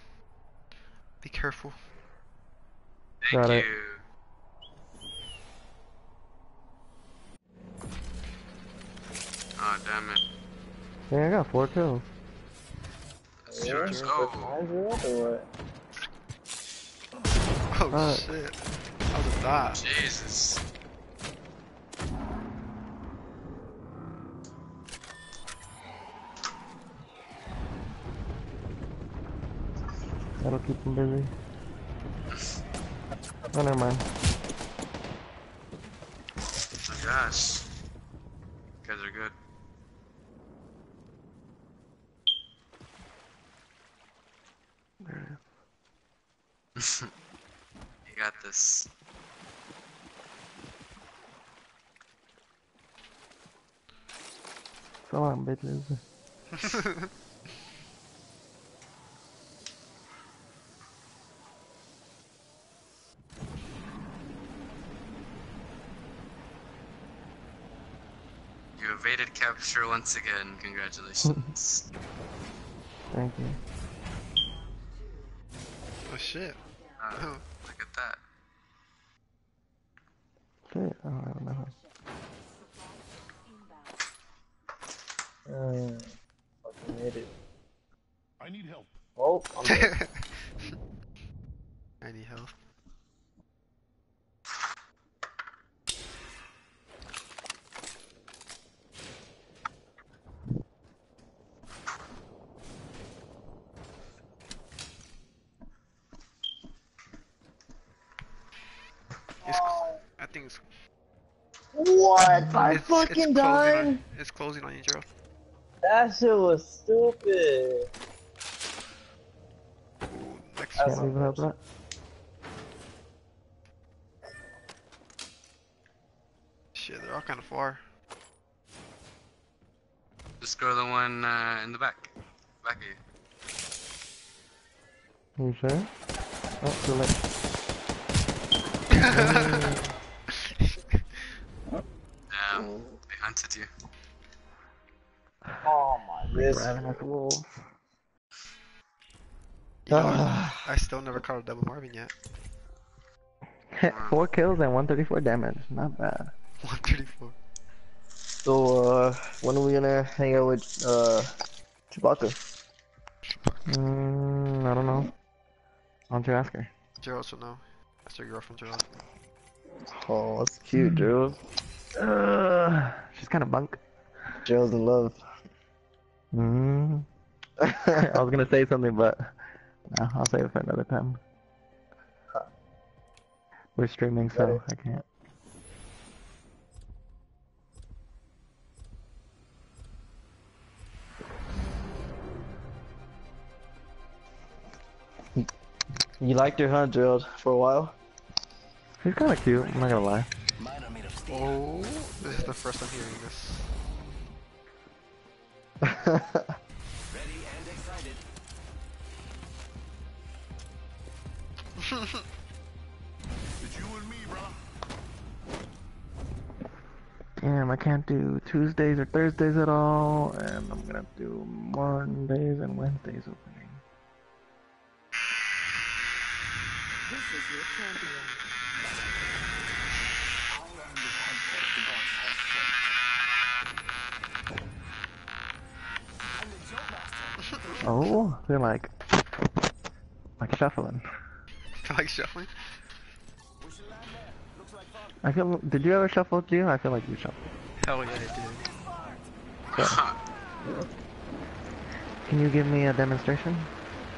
Be careful. Thank Got you. it. Oh, damn it. Yeah, I got four kills. That's Yeah, yours. you're Oh, Mine's up or what? Oh Uh, shit. That was a dot. Jesus. That'll keep them busy. Oh, never mind. Gosh. You guys are good. There it is. You got this. So long, bitches. You capture once again. Congratulations. Thank you. Oh shit. Uh, look at that. Shit, oh, I don't know. Mm, fucking made it. I need help. Oh, I'm dead. I need help. It's, cl- I think it's, what? I it's, it's fucking closing died. on, it's closing on you, Joe. That shit was stupid. Next That's Can't leave without that. shit, they're all kind of far. Just go to the one uh, in the back. Back of you. You sure? Oh, too late. My. Ravenous wolves. You know, I, I still never caught a double Marvin yet. Four kills and 134 damage. Not bad. 134. So, uh, when are we gonna hang out with, uh, Chewbacca? Mm, I don't know. Why don't you ask her? Gerald should know. That's your girlfriend, Gerald. Oh, that's cute, Gerald. Uh, she's kind of bunk. Gerald's in love. Mm. I was gonna say something, but no, I'll save it for another time. We're streaming, so I can't. You liked your huh, Gerald, for a while? She's kind of cute. I'm not gonna lie. Mine are made of steel. Oh, this is the first I'm hearing this. Damn, I can't do Tuesdays or Thursdays at all, and I'm gonna do Mondays and Wednesdays opening. This is your champion. Oh, they're like, like shuffling. like shuffling? I feel. Did you ever shuffle, Gio? I feel like you shuffled. Hell yeah, I did. Can you give me a demonstration?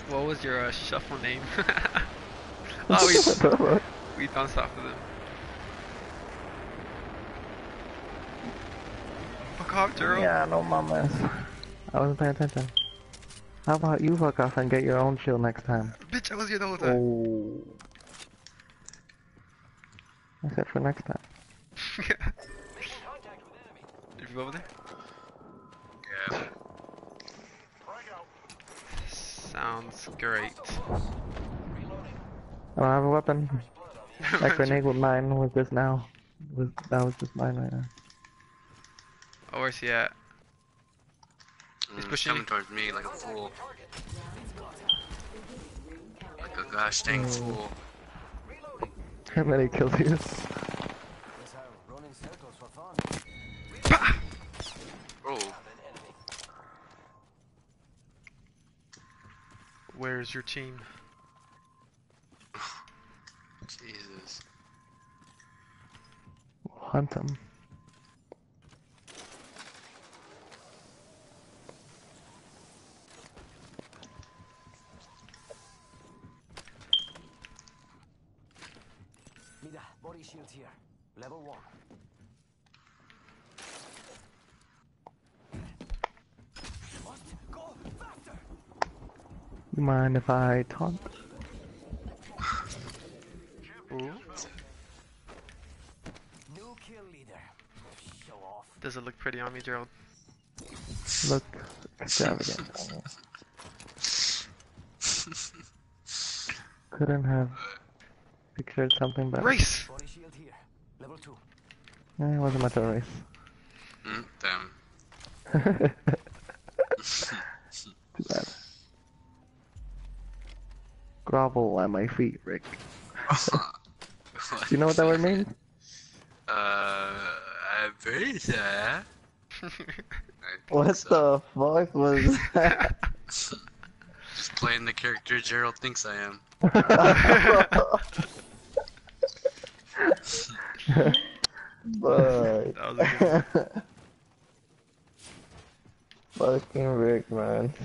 What was your uh, shuffle name? oh, we, we bounced off of them. Fuck off, Gerald. Yeah, no mamas. I wasn't paying attention. How about you fuck off and get your own shield next time? Bitch, I was here the whole time. Oh. I said for next time. Did you go over there? Yeah. Sounds great. I don't have a weapon. I grenade with mine with this now. With, that was just mine right now. Oh, where's he at? Mm, He's pushing coming towards me like a fool. Like a gosh dang oh. fool. How many kills he is? Guess how running circles for fun. Oh, Where's your team? Jesus. Hunt him. Mira, body shield here. Level one. Must go faster. You mind if I taunt? Ooh. New kill leader. Show off. Does it look pretty on me, Gerald? Look extravagant. Couldn't have pictured something better. Race! Body shield here. Level two. Eh, it wasn't much of race. Mm, damn. Too bad. Grovel at my feet, Rick. Do you know what that word means? Uh, I'm pretty sure. I What so. the fuck was that? Just playing the character Gerald thinks I am. Fuck. That was a good Fucking Rick, man.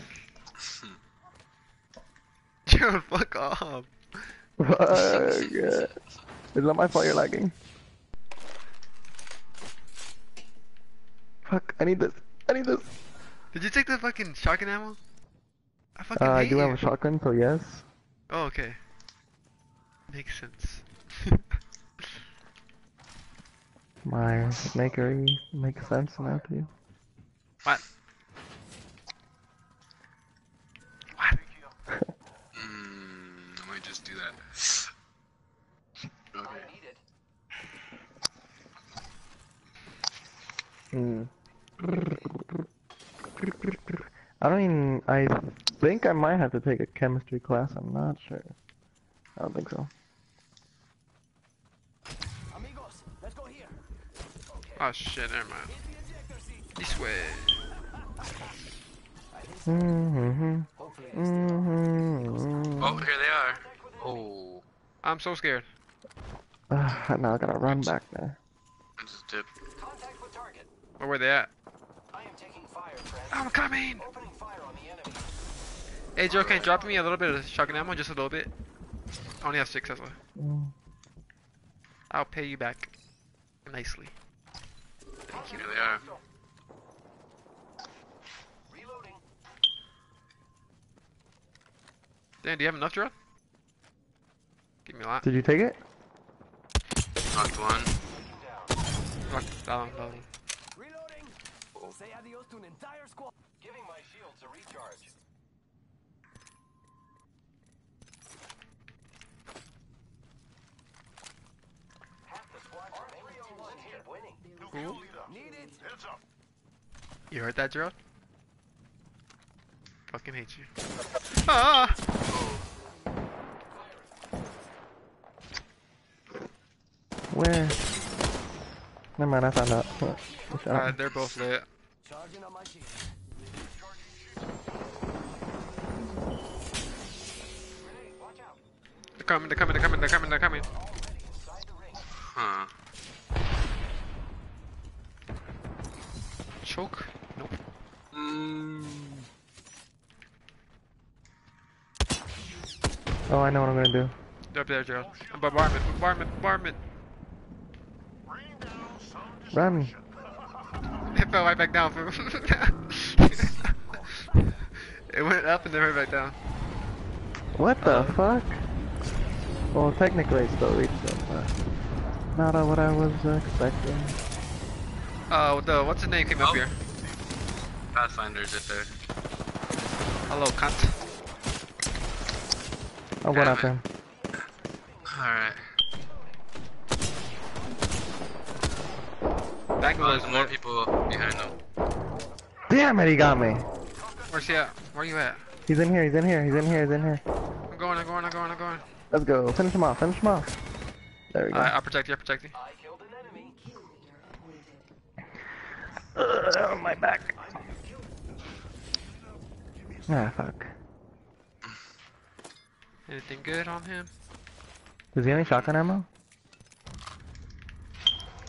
Dude, fuck off. Fuck. It's not my fault you're lagging. Fuck, I need this. I need this. Did you take the fucking shotgun ammo? I fucking Uh, I do you. have a shotgun, so yes. Oh, okay. Makes sense. My makery makes sense now to you. what? What? Mm, I might just do that. Okay. Hmm. I don't even. I think I might have to take a chemistry class. I'm not sure. I don't think so. Oh shit, never mind. This way. Mm-hmm. Mm-hmm. Oh, here they are. Oh, I'm so scared. Uh, now I gotta run back there. I just did. Contact with target. Where were they at? I am taking fire, friend. I'm coming! Opening fire on the enemy. Hey Joe, can you drop me a little bit of shotgun ammo? Just a little bit? I only have six, that's why. Mm. I'll pay you back. Nicely. Thank you. Here they are. Reloading. Dan, do you have enough, Gerald? Give me a lot. Did you take it? Knocked one. Fuck, that one, that one. Reloading. Say adios to an entire squad. Giving my shields a recharge. Half the squad remain winning. Who? Need it. Heads up. You heard that, Gerald? Fucking hate you. Ah! Where? Never mind, I found out. What? Uh, they're both lit. Charging on my shield. Grenade, watch out. They're coming, they're coming, they're coming, they're coming, they're coming. Inside the ring. Huh. Choke? Nope. Mm. Oh, I know what I'm gonna do. They're up there, Gerald. Bombardment, bombardment, bombardment. Rain down some Run. It fell right back down. fool. it went up and then right back down. What the Uh. fuck? Well, technically it still reached it, but not uh, what I was uh, expecting. Oh, the what's his name came up Oh. here. Pathfinder's right there. Hello, cunt. Oh, I'll run Damn after him. Alright. Back Oh, there's more people behind them. Damn it, he got me. Where's he at? Where are you at? He's in here, he's in here, he's in here, he's in here. I'm going, I'm going, I'm going, I'm going. Let's go. Finish him off, finish him off. There we go. Alright, I'll protect you, I'll protect you. I killed an enemy. Ugh, my back. Ah, fuck. Anything good on him? Does he have any shotgun ammo?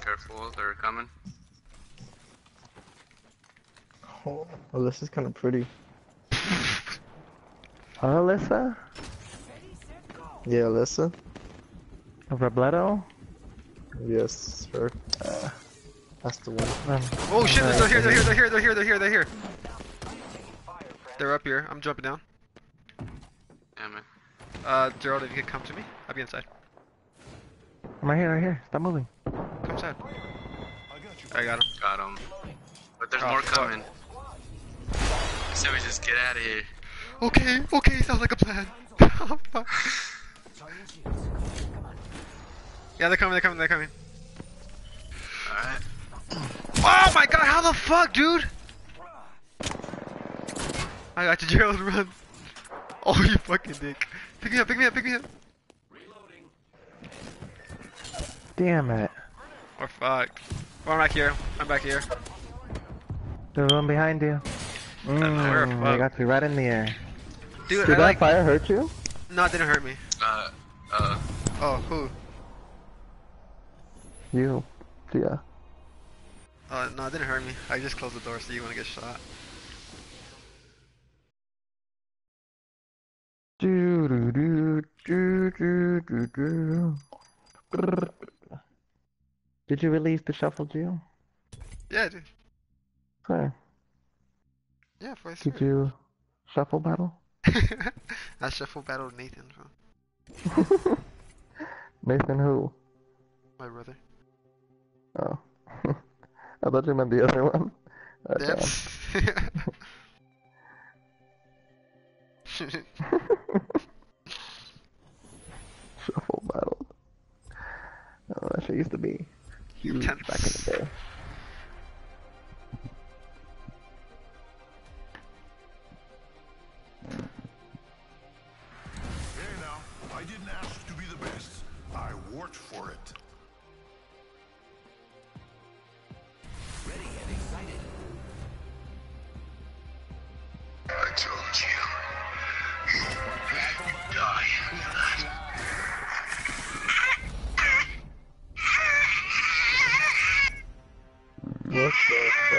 Careful, they're coming. Oh, well, this is kind of pretty. Alyssa? Yeah, Alyssa. Robledo? Yes, sir. Uh, that's the one. Oh shit, they're here, they're here, they're here, they're here, they're here, they're here. They're up here. I'm jumping down. Damn it. Uh, Gerald, if you could come to me, I'll be inside. I'm right here, right here. Stop moving. Come inside. I got you. I got him. Got him. But there's Oh, more fuck. coming. So we just get out of here. Okay, okay, sounds like a plan. Oh, fuck. Charging shields. yeah, they're coming, they're coming, they're coming. Alright. Oh my god, how the fuck, dude? I got you, Gerald, run. Oh, you fucking dick. Pick me up, pick me up, pick me up. Damn it. We're fucked. Well, I'm back here. I'm back here. There's one behind you. we're Mm, they got you right in the air. Dude, Did I that like. fire hurt you? No, it didn't hurt me. Uh, uh, Oh, who? You. Yeah. Oh, no, it didn't hurt me. I just closed the door so you want to get shot. Do do do do do do do. Did you release the shuffle, Gio? Yeah, dude. Sorry. Yeah, for Did you shuffle battle? I shuffle battled Nathan. Nathan who? My brother. Oh. I thought you meant the other one. Okay. Yep. Uh, Shuffle battle. Oh, that shit used to be huge back in the day.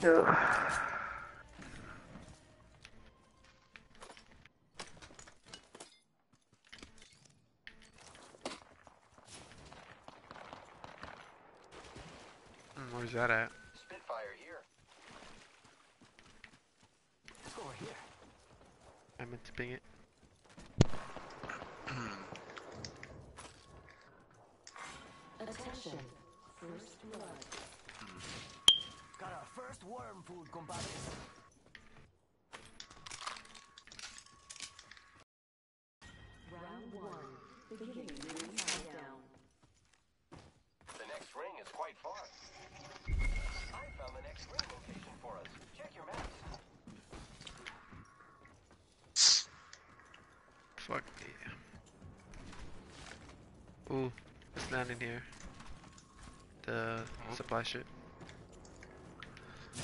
Mm, Where's that at? Spitfire here. Let's go over here. I meant to ping it. Attention. First blood. Got our first worm food, compadres. Round one. Beginning ring countdown. The next ring is quite far. I found the next ring location for us. Check your maps. Fuck yeah. Ooh, it's landing here. The oh. supply ship.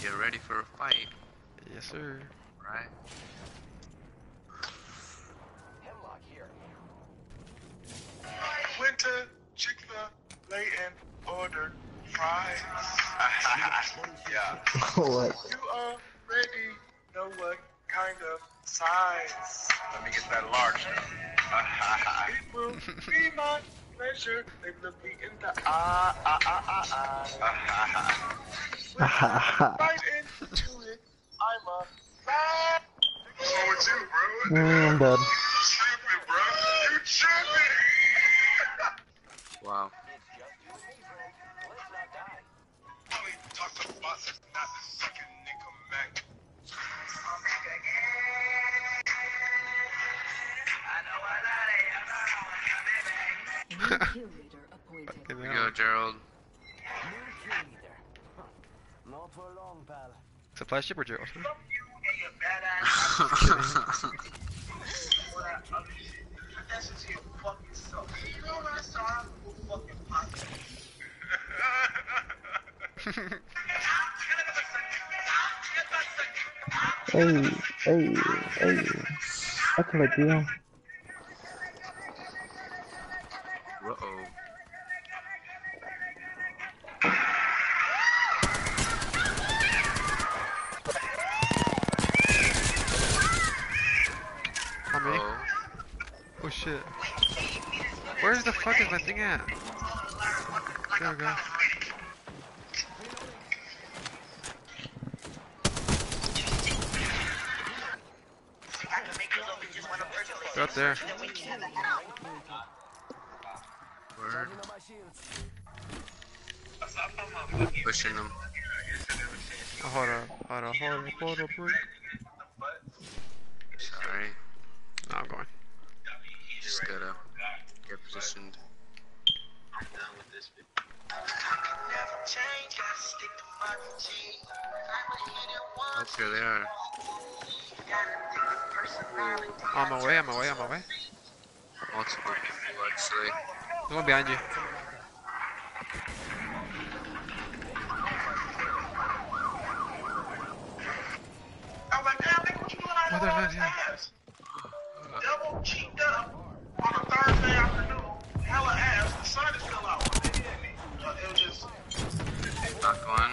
get ready for a fight, Yes, sir. right? In the eye. eye, eye, Who fucking pocket. Hey, hey, hey. That's like you. At? There we go. Ass? Double cheeked up on a Thursday afternoon. Hella ass. The sun is still out. What they hit me? It was just. Knock one.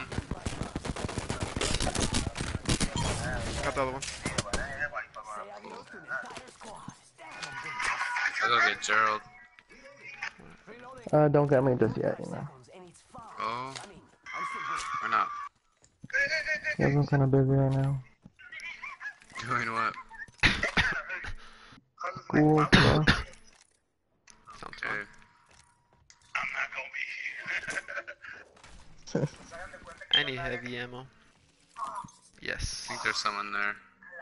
Got the other one. I'll go get Gerald. Uh, don't get me just yet, you know. Oh. Or not. Yeah, I'm kind of busy right now. Doing what? School stuff. Sounds Okay. I'm not gonna be here. I need heavy ammo. Yes. I Yes. think there's someone there.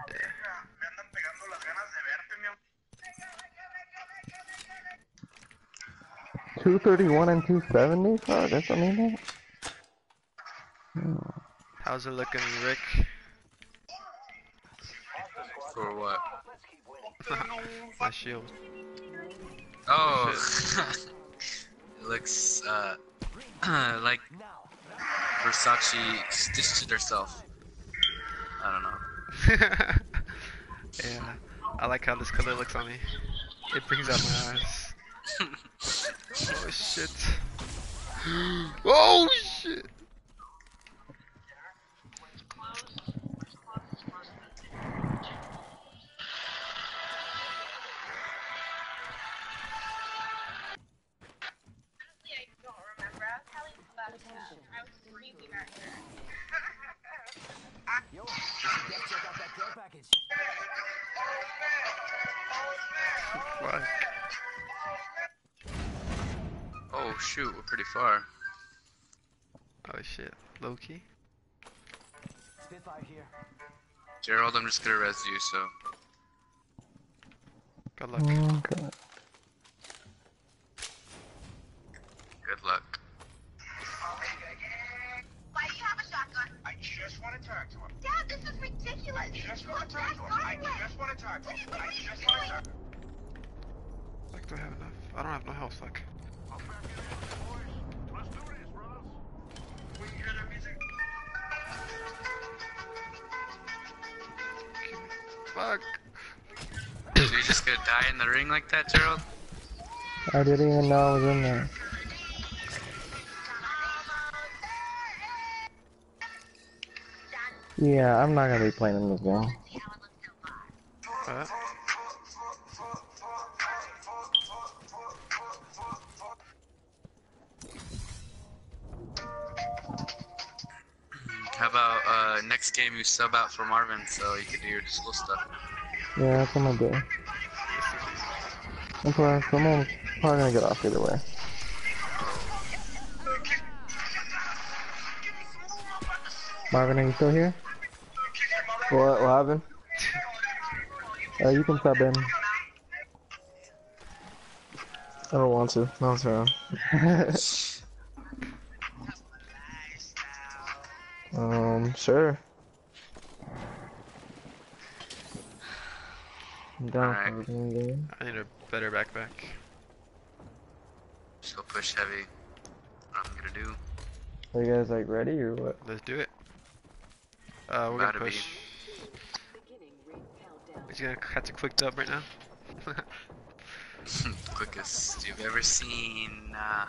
Me andan pegando las ganas de verte, mi amor. 231 and 270? Fuck, that's what I mean. How's it looking, Rick? For what? My shield. Oh. it looks, uh, like Versace stitched it herself. I don't know. yeah. I like how this color looks on me. It brings out my eyes. Oh shit. Oh shit. Shoot, we're pretty far. Oh shit. Low key. Gerald, I'm just gonna res you, so. Good luck. Oh, okay. Good luck. Why do you have a shotgun? I just want to talk to him. Dad, this is ridiculous. I just want to talk to him. I just want to talk to him. I just want to talk to him. Like, do I have enough? I don't have no health, fuck. Let's do this, brothers. We can hear the music. Fuck. So you just gonna die in the ring like that, Gerald? I didn't even know I was in there. Yeah, I'm not gonna be playing in this game. What? Next game you sub out for Marvin so you can do your school stuff? Yeah, that's what I'm gonna do. And plus, I'm gonna- probably gonna get off either way. Marvin, are you still here? What? What happened? Uh, you can sub in. I don't want to. No, it's around. Um, sure. I'm down Alright. for the game. I need a better backpack. Just go push heavy. What I'm gonna do. Are you guys like ready or what? Let's do it. Uh, we're About gonna to be. push. Beginning. He's gonna catch a quick dub right now. Quickest you've ever seen. Uh,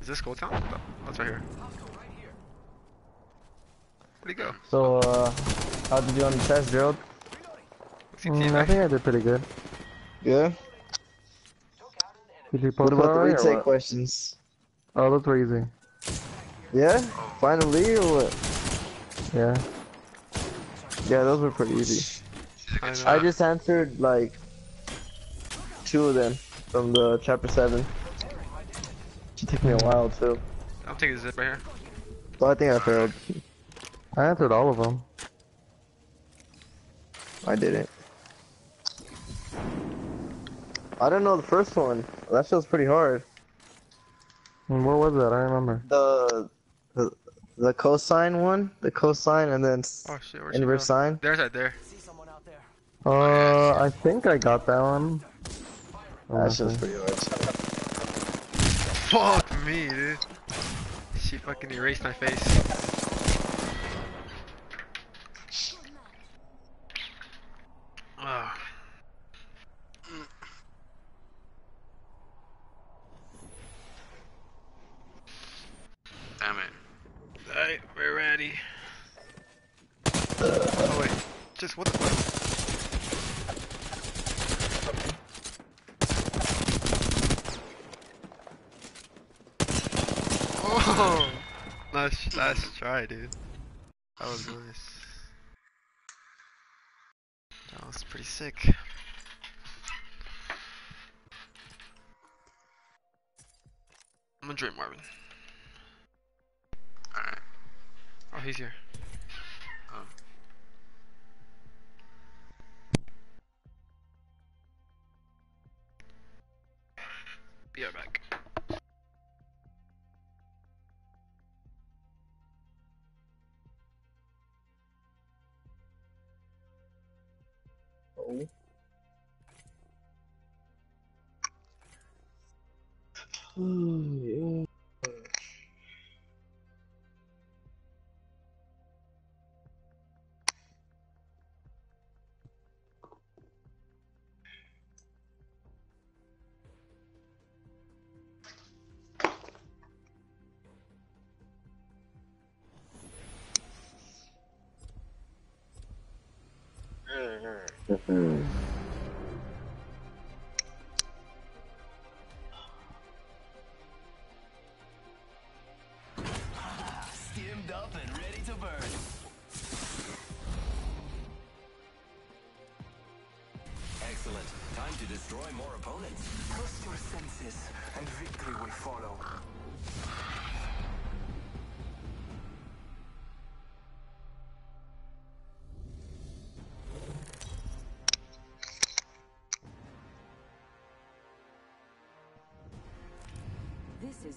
Is this Gold Town? Oh, that's right here. Where'd he go? So, uh, how did you do on the test, Gerald? Mm, I think I did pretty good. Yeah. Did you What post about the retake what? questions? Oh, those were easy. Yeah? Finally or what? Yeah. Yeah, those were pretty easy. She's a I good know. shot. I just answered like two of them from the chapter seven. It took me a while too, I'm taking a zip right here. but I think I failed. I answered all of them. I didn't. I didn't know the first one. That feels pretty hard. And what was that? I remember. The the, the cosine one, the cosine, and then Oh shit, where's she inverse go? sine. There's right there. Uh, I think I got that one. That shit's Honestly. pretty hard. Fuck me, dude. She fucking erased my face. Ah. Damn it. Alright, we're ready. Oh wait, just what the fuck? Nice, nice try, dude. That was nice. That was pretty sick. I'm gonna drink Marvin. Alright. Oh, he's here. Oh. Be right back. Oh. yeah.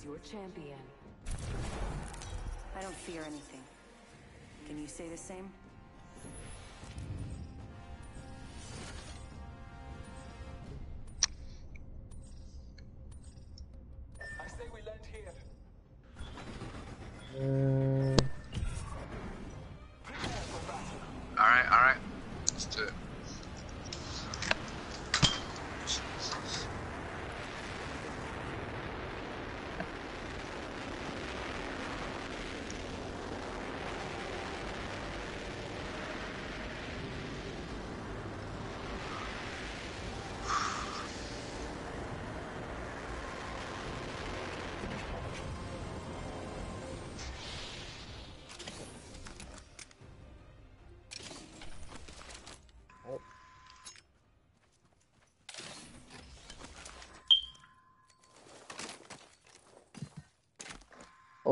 Your champion. I don't fear anything. Can you say the same?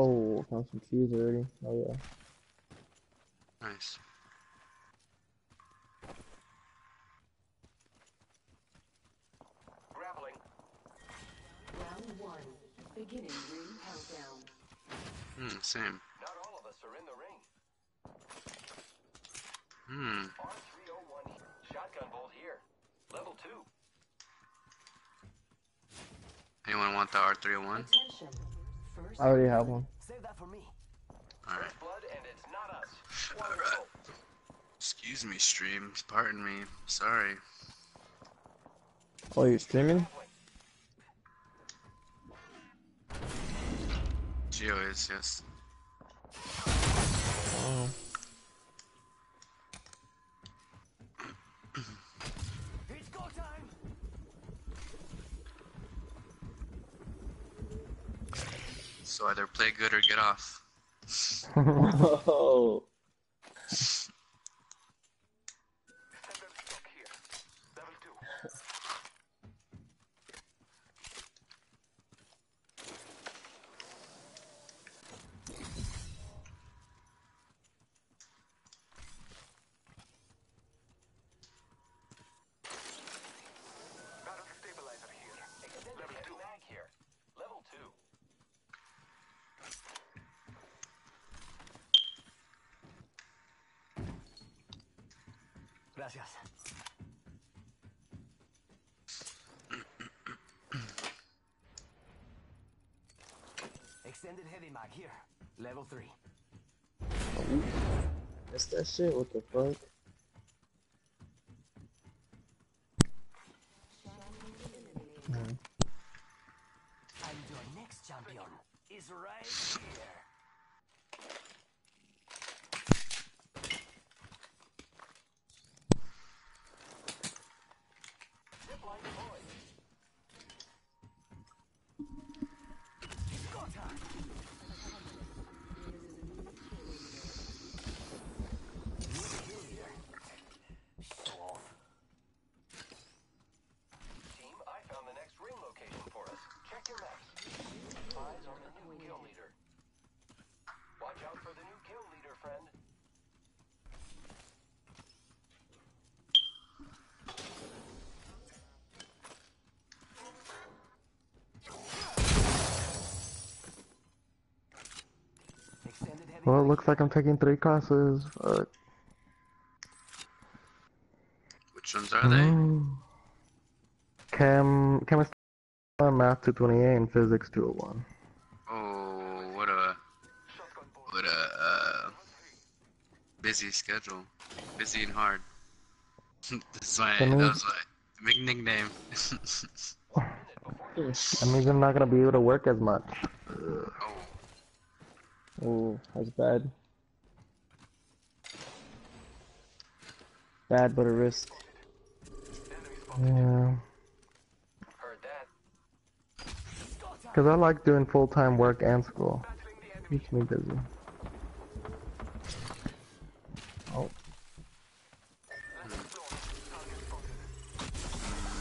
Oh, found some cheese already. Oh yeah. Nice. Grappling. Round one. Beginning ring countdown. Hmm, same. Not all of us are in the ring. Hmm. R301 shotgun bolt here. Level 2. Anyone want the R301? Attention. First I already have one. Save that for me. Alright. Blood and it's not us. Wonderful. Excuse me, stream. Pardon me. Sorry. Oh, you're streaming? Gio is, yes. Off. oh. Gracias. Extended heavy mag here. Level 3. That's that shit. What the fuck? Hmm. And your next champion is right here. Team, I found the next ring location for us. Check your maps. Eyes on the new kill leader. Watch out for the new kill leader, friend. Extended heavy Well, it looks like I'm taking three classes. Fuck. Which ones are they? Mm. Chem, chemistry, math 228, and physics 201. Oh, what a what a uh, busy schedule, busy and hard. That's my That was my big nickname. That means I'm not gonna be able to work as much. Oh, that's bad. Bad, but a risk. Yeah. Heard that. Cause I like doing full-time work and school. Keeps me busy. Oh.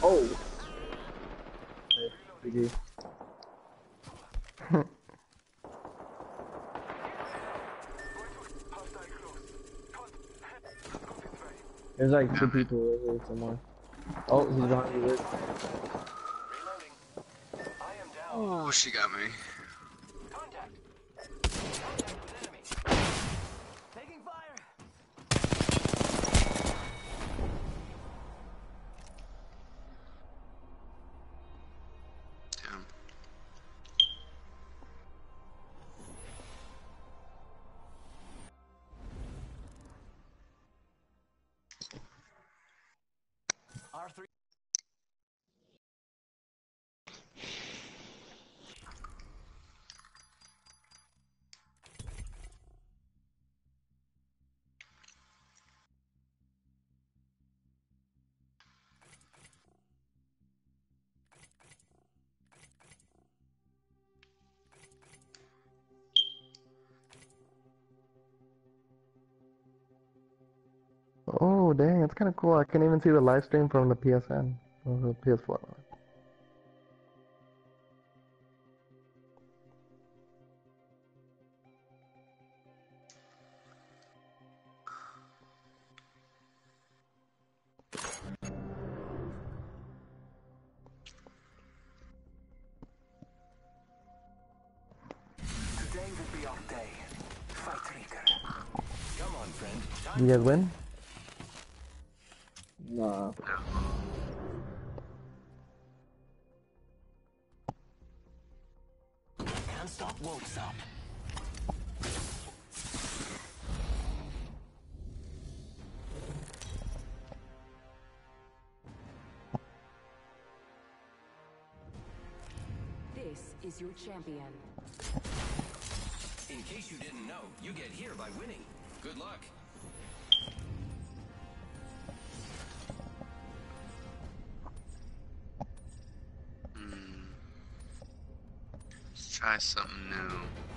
Oh. GG. There's like two people over here somewhere. Oh, he's behind you, Rick. oh, she got me. Oh, dang, it's kind of cool. I can even see the live stream from the PSN, or the PS4. Today will be our day. Fight Reaker. Come on, friend. You guys win? Champion. In case you didn't know, you get here by winning. Good luck. Hmm. Let's try something new.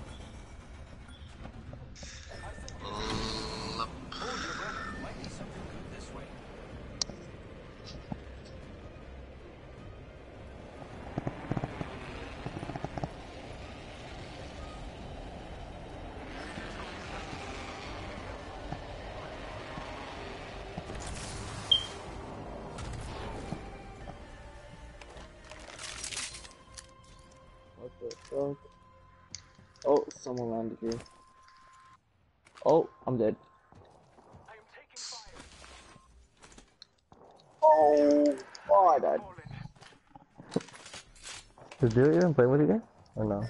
Someone landed here. Oh, I'm dead. No. Oh, I died. Did you even play with you guys? Or no?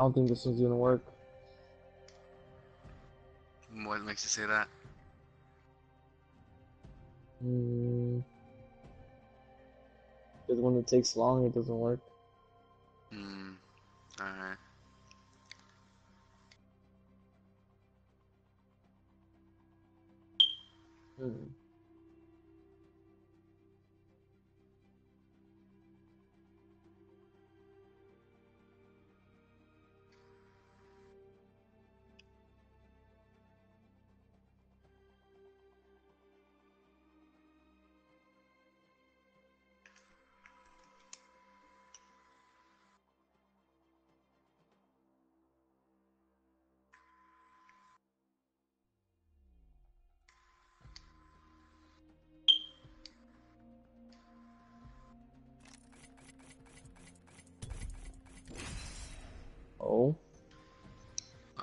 I don't think this one's gonna work. What makes you say that? Hmm. Because when it takes long, it doesn't work. Hmm. Alright. Hmm.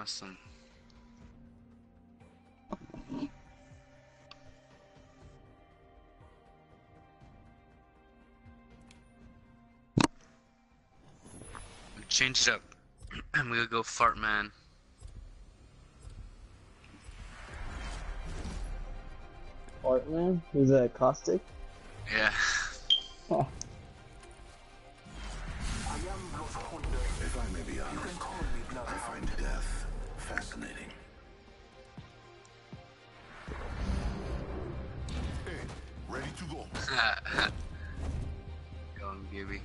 Awesome. Change it up. I'm gonna go fart man. Fart man? Who's that? Caustic? Yeah. Huh. Go.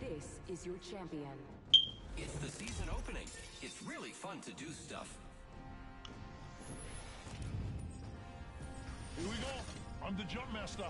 This is your champion. It's the season opening. It's really fun to do stuff. Here we go. I'm the jump master.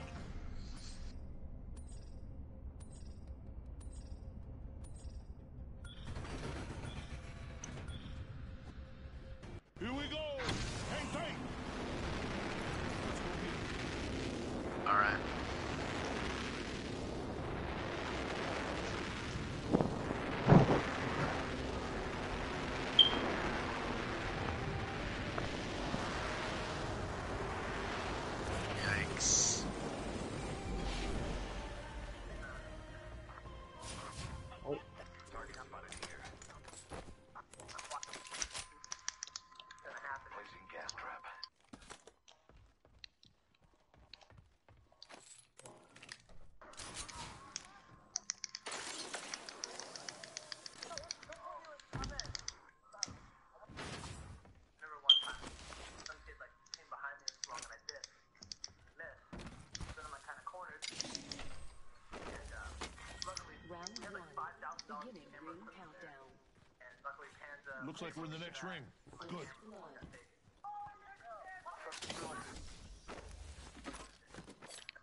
Looks like we're in the next ring. Good.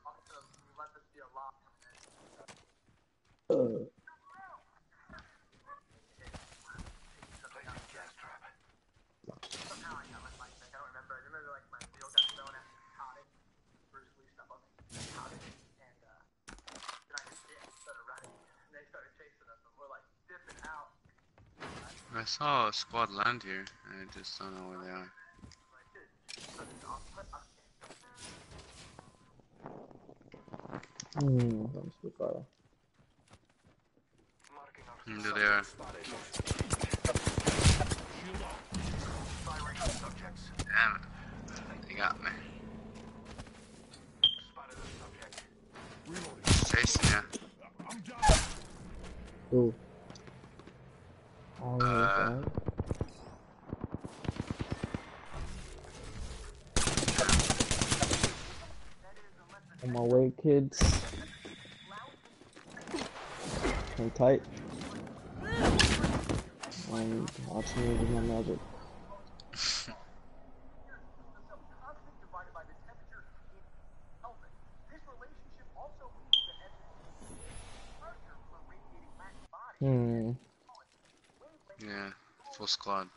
Also, we let this be a lock. Uh, I saw a squad land here, and I just don't know where they are. Hmm, vamos preparar. Into there. Damn it. They got me. Chasing ya. Ooh. Kids. Hang tight. I'm watching do my magic. Hmm. Yeah, full squad.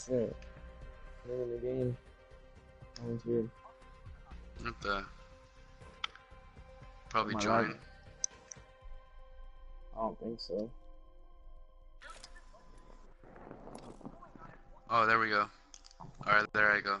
That's it. Winning the game. That was weird. What the? Probably My join. lag. I don't think so. Oh, there we go. Alright, there I go.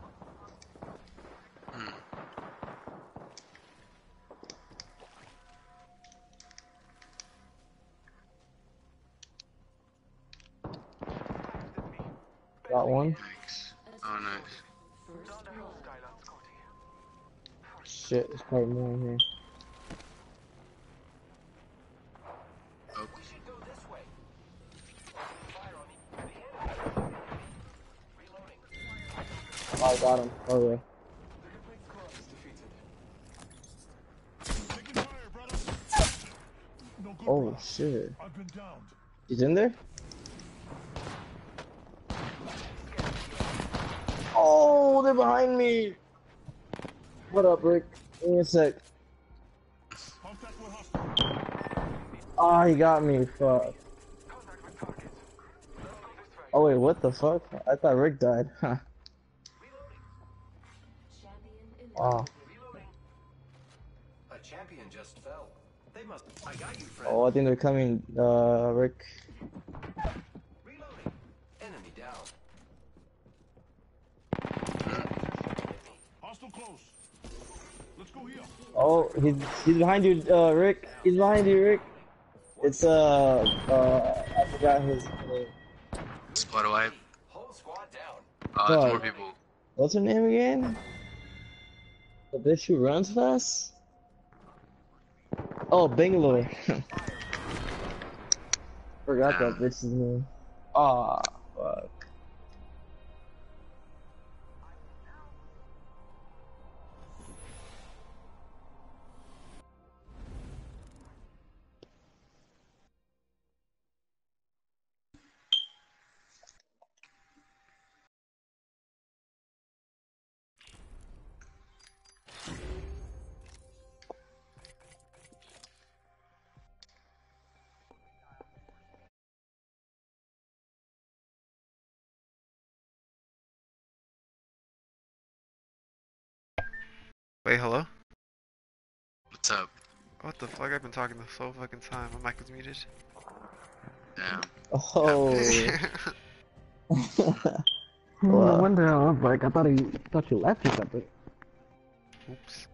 Got one. Oh, nice. Shit, there's probably more in here. Oh. I got him. Oh yeah. Oh shit. I've been downed. He's in there? Oh, they're behind me. What up, Rick? Give me a sec. Ah, he got me. Fuck. Oh wait, what the fuck? I thought Rick died. Huh. Oh. A champion just fell. They must. I got you, friend. Oh, I think they're coming, uh, Rick. Enemy down. Hostile close. Let's go here. Oh, he's he's behind you, uh, Rick. He's behind you, Rick. It's uh, uh, I forgot his name. Squad wipe. Whole squad down. Oh, there's more people. What's her name again? The bitch who runs fast? Oh, Bangalore. Forgot that bitch's name. Ah, Wait, hello? What's up? What the fuck? I've been talking the whole fucking time. My mic was muted. Damn. Oh. No Wow. wonder I was like, I thought he thought you left or something. Oops.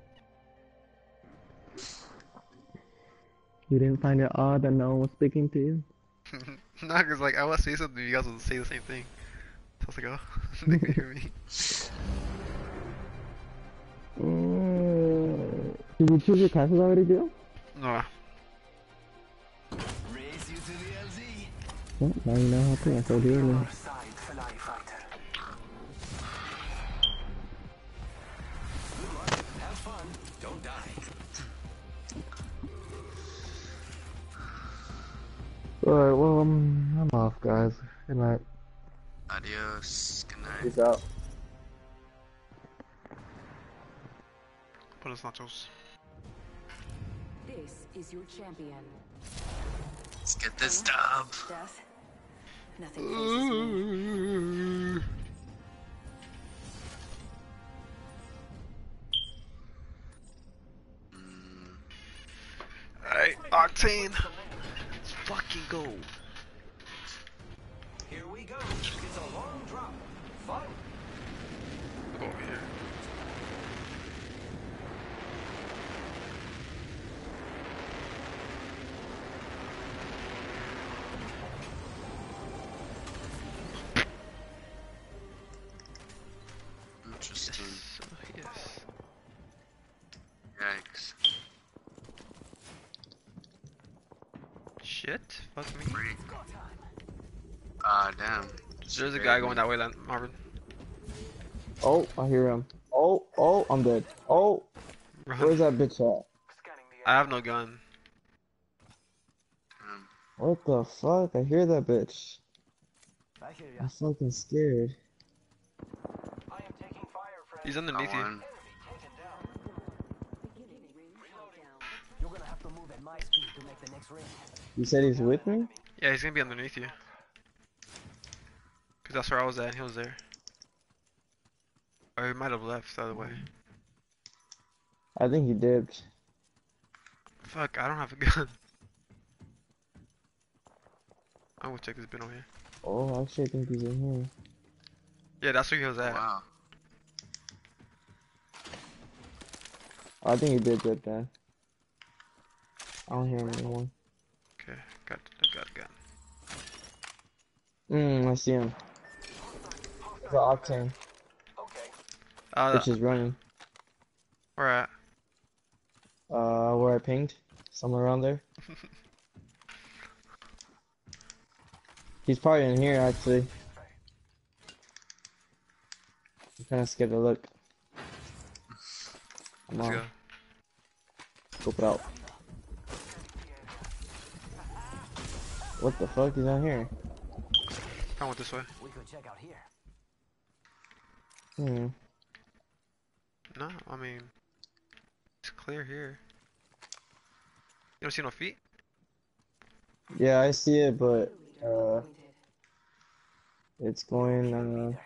You didn't find it odd that no one was speaking to you? nah, cause like I want to say something, you guys will say the same thing. So I was like, oh, they can hear me. The LZ. Well, now you know how to. I told you earlier. Your side, Fly Fighter. Good luck. Have fun. Don't die. Alright, well, um, I'm off, guys. Good night. Adios. Good night. Peace out. Put us nachos. This is your champion. Let's get this dub. Nothing. Alright, mm. Octane. Let's fucking go. Here we go. It's a long drop. Fun. Go over here. Interesting. Yes. Yikes. Shit. Fuck me. Ah, damn. There's a guy going that way, Lan- Marvin. Oh, I hear him. Oh, oh, I'm dead. Oh, Run. where's that bitch at? I have no gun. What the fuck? I hear that bitch. I hear ya. I'm fucking scared. He's underneath you. one. You're gonna have to move at my speed to make the next ring. You said he's with me? Yeah, he's gonna be underneath you. Because that's where I was at and he was there. Or he might have left the other way. I think he dipped. Fuck, I don't have a gun. I'm gonna check this bin over here. Oh, actually, I think he's in here. Yeah, that's where he was at. Wow. I think he did good, that. I don't hear him anymore. Okay, got, I got a gun. Mmm, I see him. The Octane, Uh, which is running. where at? Uh, where I pinged, somewhere around there. He's probably in here actually. I'm kind of scared to look. Come Let's on, go. scope it out. What the fuck? is not here. I went this way. We could check out here. Hmm. No, I mean, it's clear here. You don't see no feet? Yeah, I see it, but uh, it's going. Uh.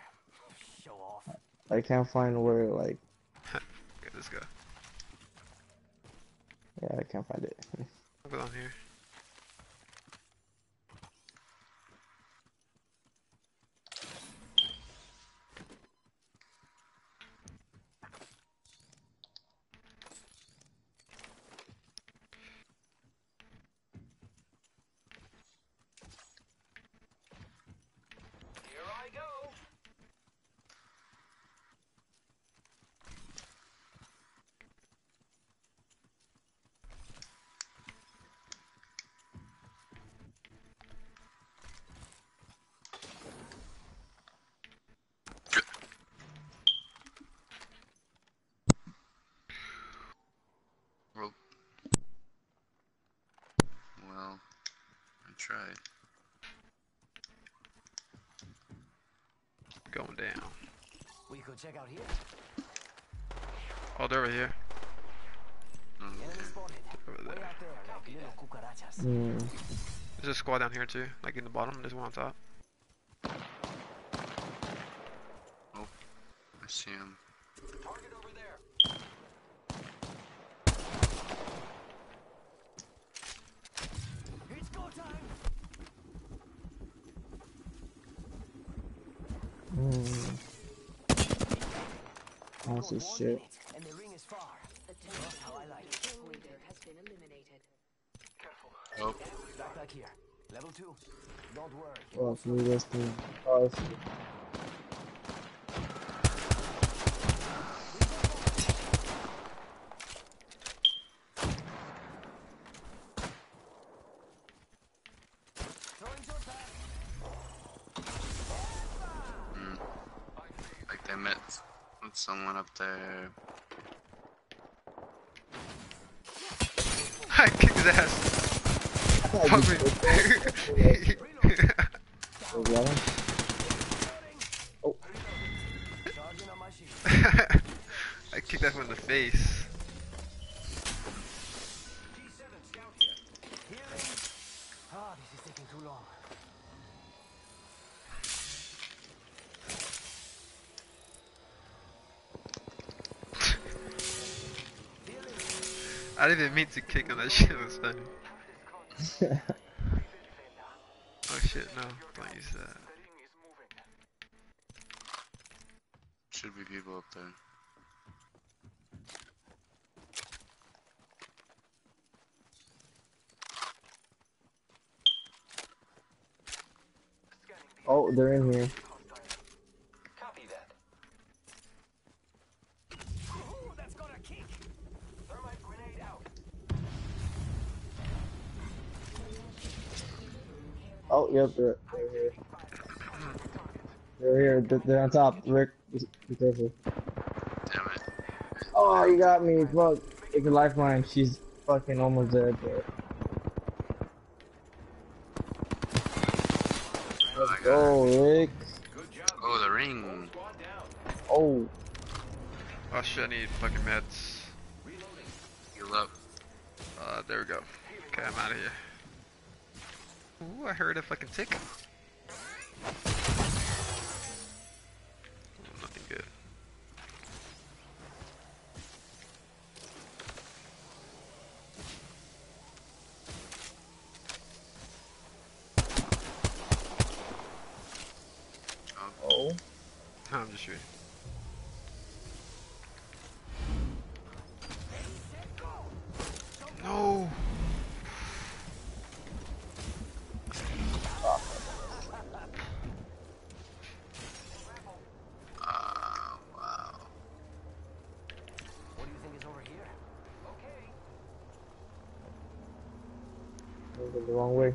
I can't find where. Like, Okay, let's go. yeah, I can't find it. I'll go down. Here I go. Well, well, I tried. Going down. We could check out here. Oh, they're over here. Over there. out there, like little cucarachas. Hmm. There's a squad down here too, like in the bottom. There's one on top. I see him. Target over there. It's go time. Hmm. That's Got this one shit. and the ring is far. That's how I like it. Pointer has been eliminated. Oh, Backpack here. Level two. Don't worry. Well, for me, this thing. Oh, I see. Throwing short back. mm. like they met with someone up there. I kicked his ass. Oh, got him? Charging on my shield. I kicked that one in the face. G7 scout here. Healing. This is taking too long. I didn't even mean to kick on that shit. It was funny. Oh shit, no. Don't use that. Should be people up there. Here. They're here. They're, they're on top. Rick, be be careful. Damn it. Oh, you got me. Fuck. Take a lifeline. She's fucking almost dead, bro. Let's go, Rick. Oh, the ring. Oh. Oh shit, I need fucking meds. Heal up. Uh, there we go. Okay, I'm out of here. Ooh, I heard a fucking tick. Oh, nothing good. Oh. I'm just shooting. Went the wrong way.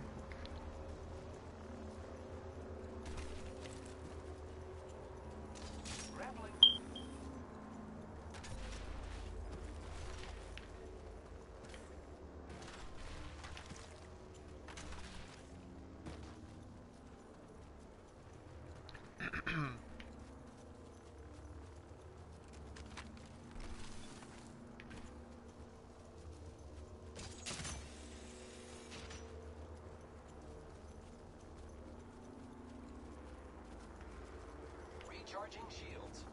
Recharging shields.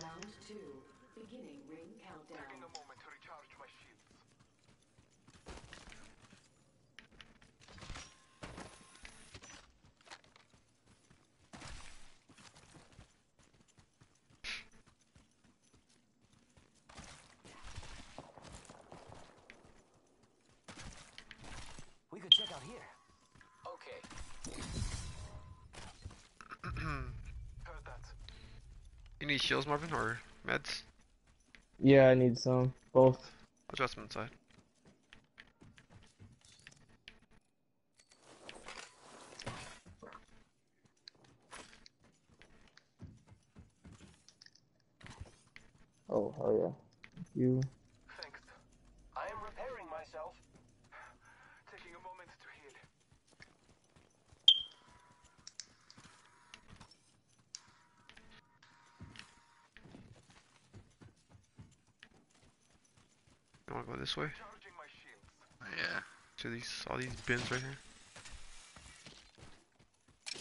Round two. Beginning ring countdown. Taking a moment to recharge my shields. We could check out here. Okay. Heard that. You need shields, Marvin, or meds? Yeah, I need some. Both. I'll drop them inside. Oh, hell yeah. You. Thanks. I am repairing myself. Taking a moment to heal. You wanna go this way? Charging my shields. Oh, yeah. To these, all these bins right here.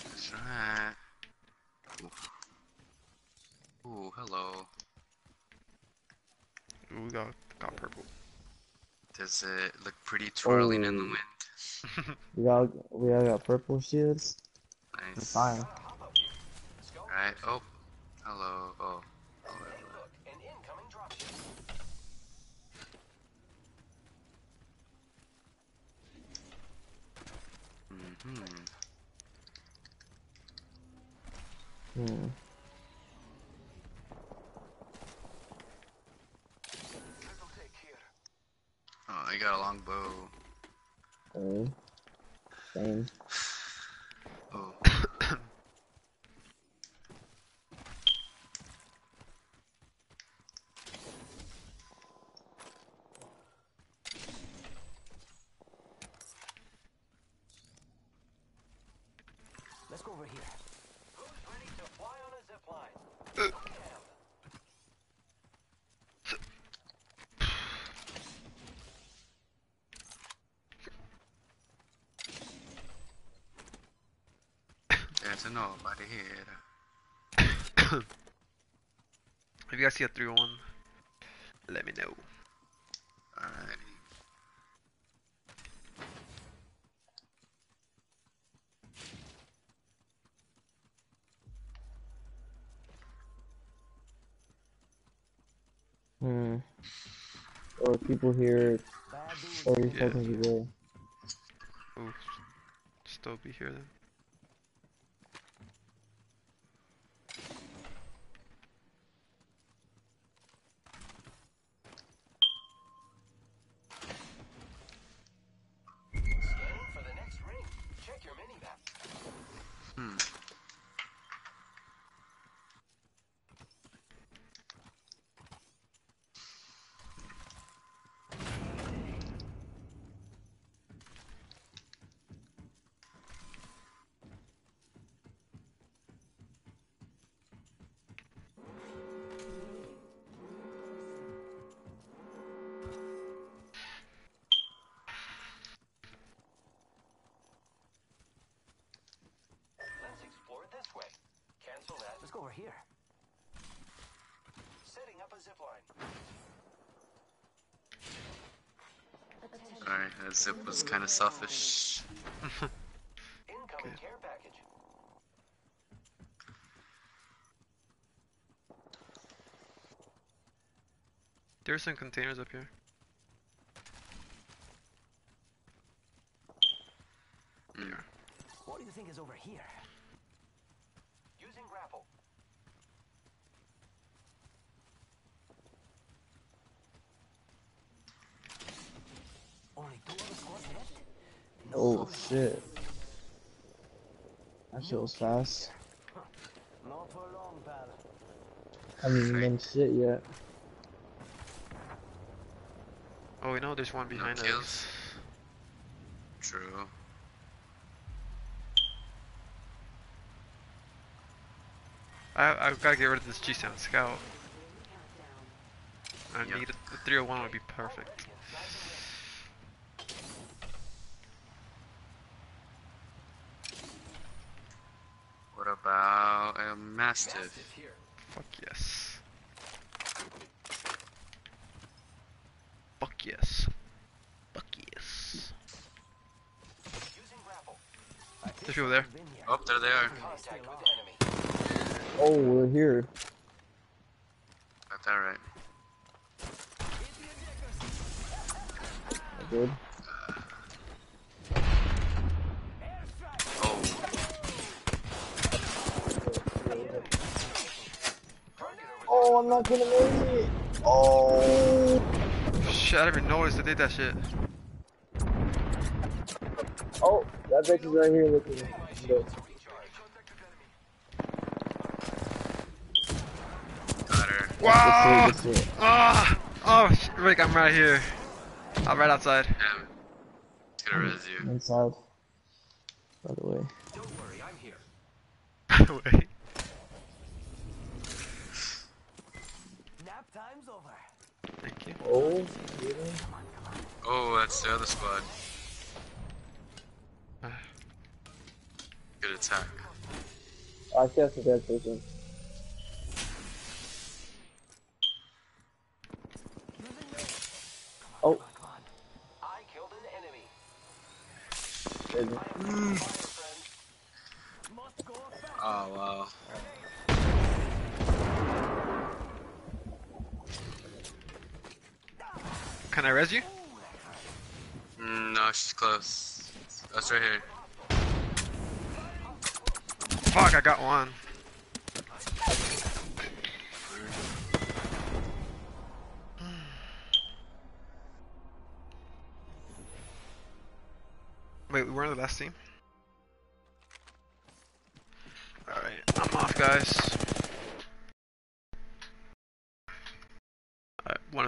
That's right. Ooh. Ooh, hello. Ooh, we got, got purple. Does it look pretty twirling in the Oh. wind? We got we all got purple shields. Nice. fine. Right. Oh. Hello. Oh. Take a look. An incoming dropship. Hmm. Little take here. Oh, I got a long bow. Okay. Same. Oh. Let's go over here. Who's ready to fly on a zip line? There's a nobody here. If you guys see a 301, let me know. Alrighty. Hmm. Or people here Bad dudes. 30 Yeah. seconds ago. Ooh, still be here then. Zip was kind of selfish. Incoming care package. There's some containers up here. Mm. Here. What do you think is over here? Oh shit. That shit was fast. Not for long, pal. I haven't even done shit yet. Oh, we know there's one behind kills. us. True. I I've got to get rid of this G7 Scout. I Yep. need it. The 301 would be perfect. What about a Mastiff? Fuck yes. Fuck yes. Fuck yes. Using grapple. There's people there. Oh, there they are. Contact with enemy. Oh, we're here. Got that right. Good. Oh, Oh, I'm not gonna make it. Oh. Shit, I didn't even notice they did that shit. Oh, that bitch is right here looking. Good. got her. Wow! That's it, that's it. Ah! Oh, sh- Rick, I'm right here. I'm right outside. Damn. It's gonna res you. Inside. By the way. Don't worry, I'm here. Wait. Nap time's over. Thank you. Oh, really? Oh, that's the other squad. Ah. Good attack. I guess the gas station. Oh,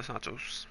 Alright, one is nachos.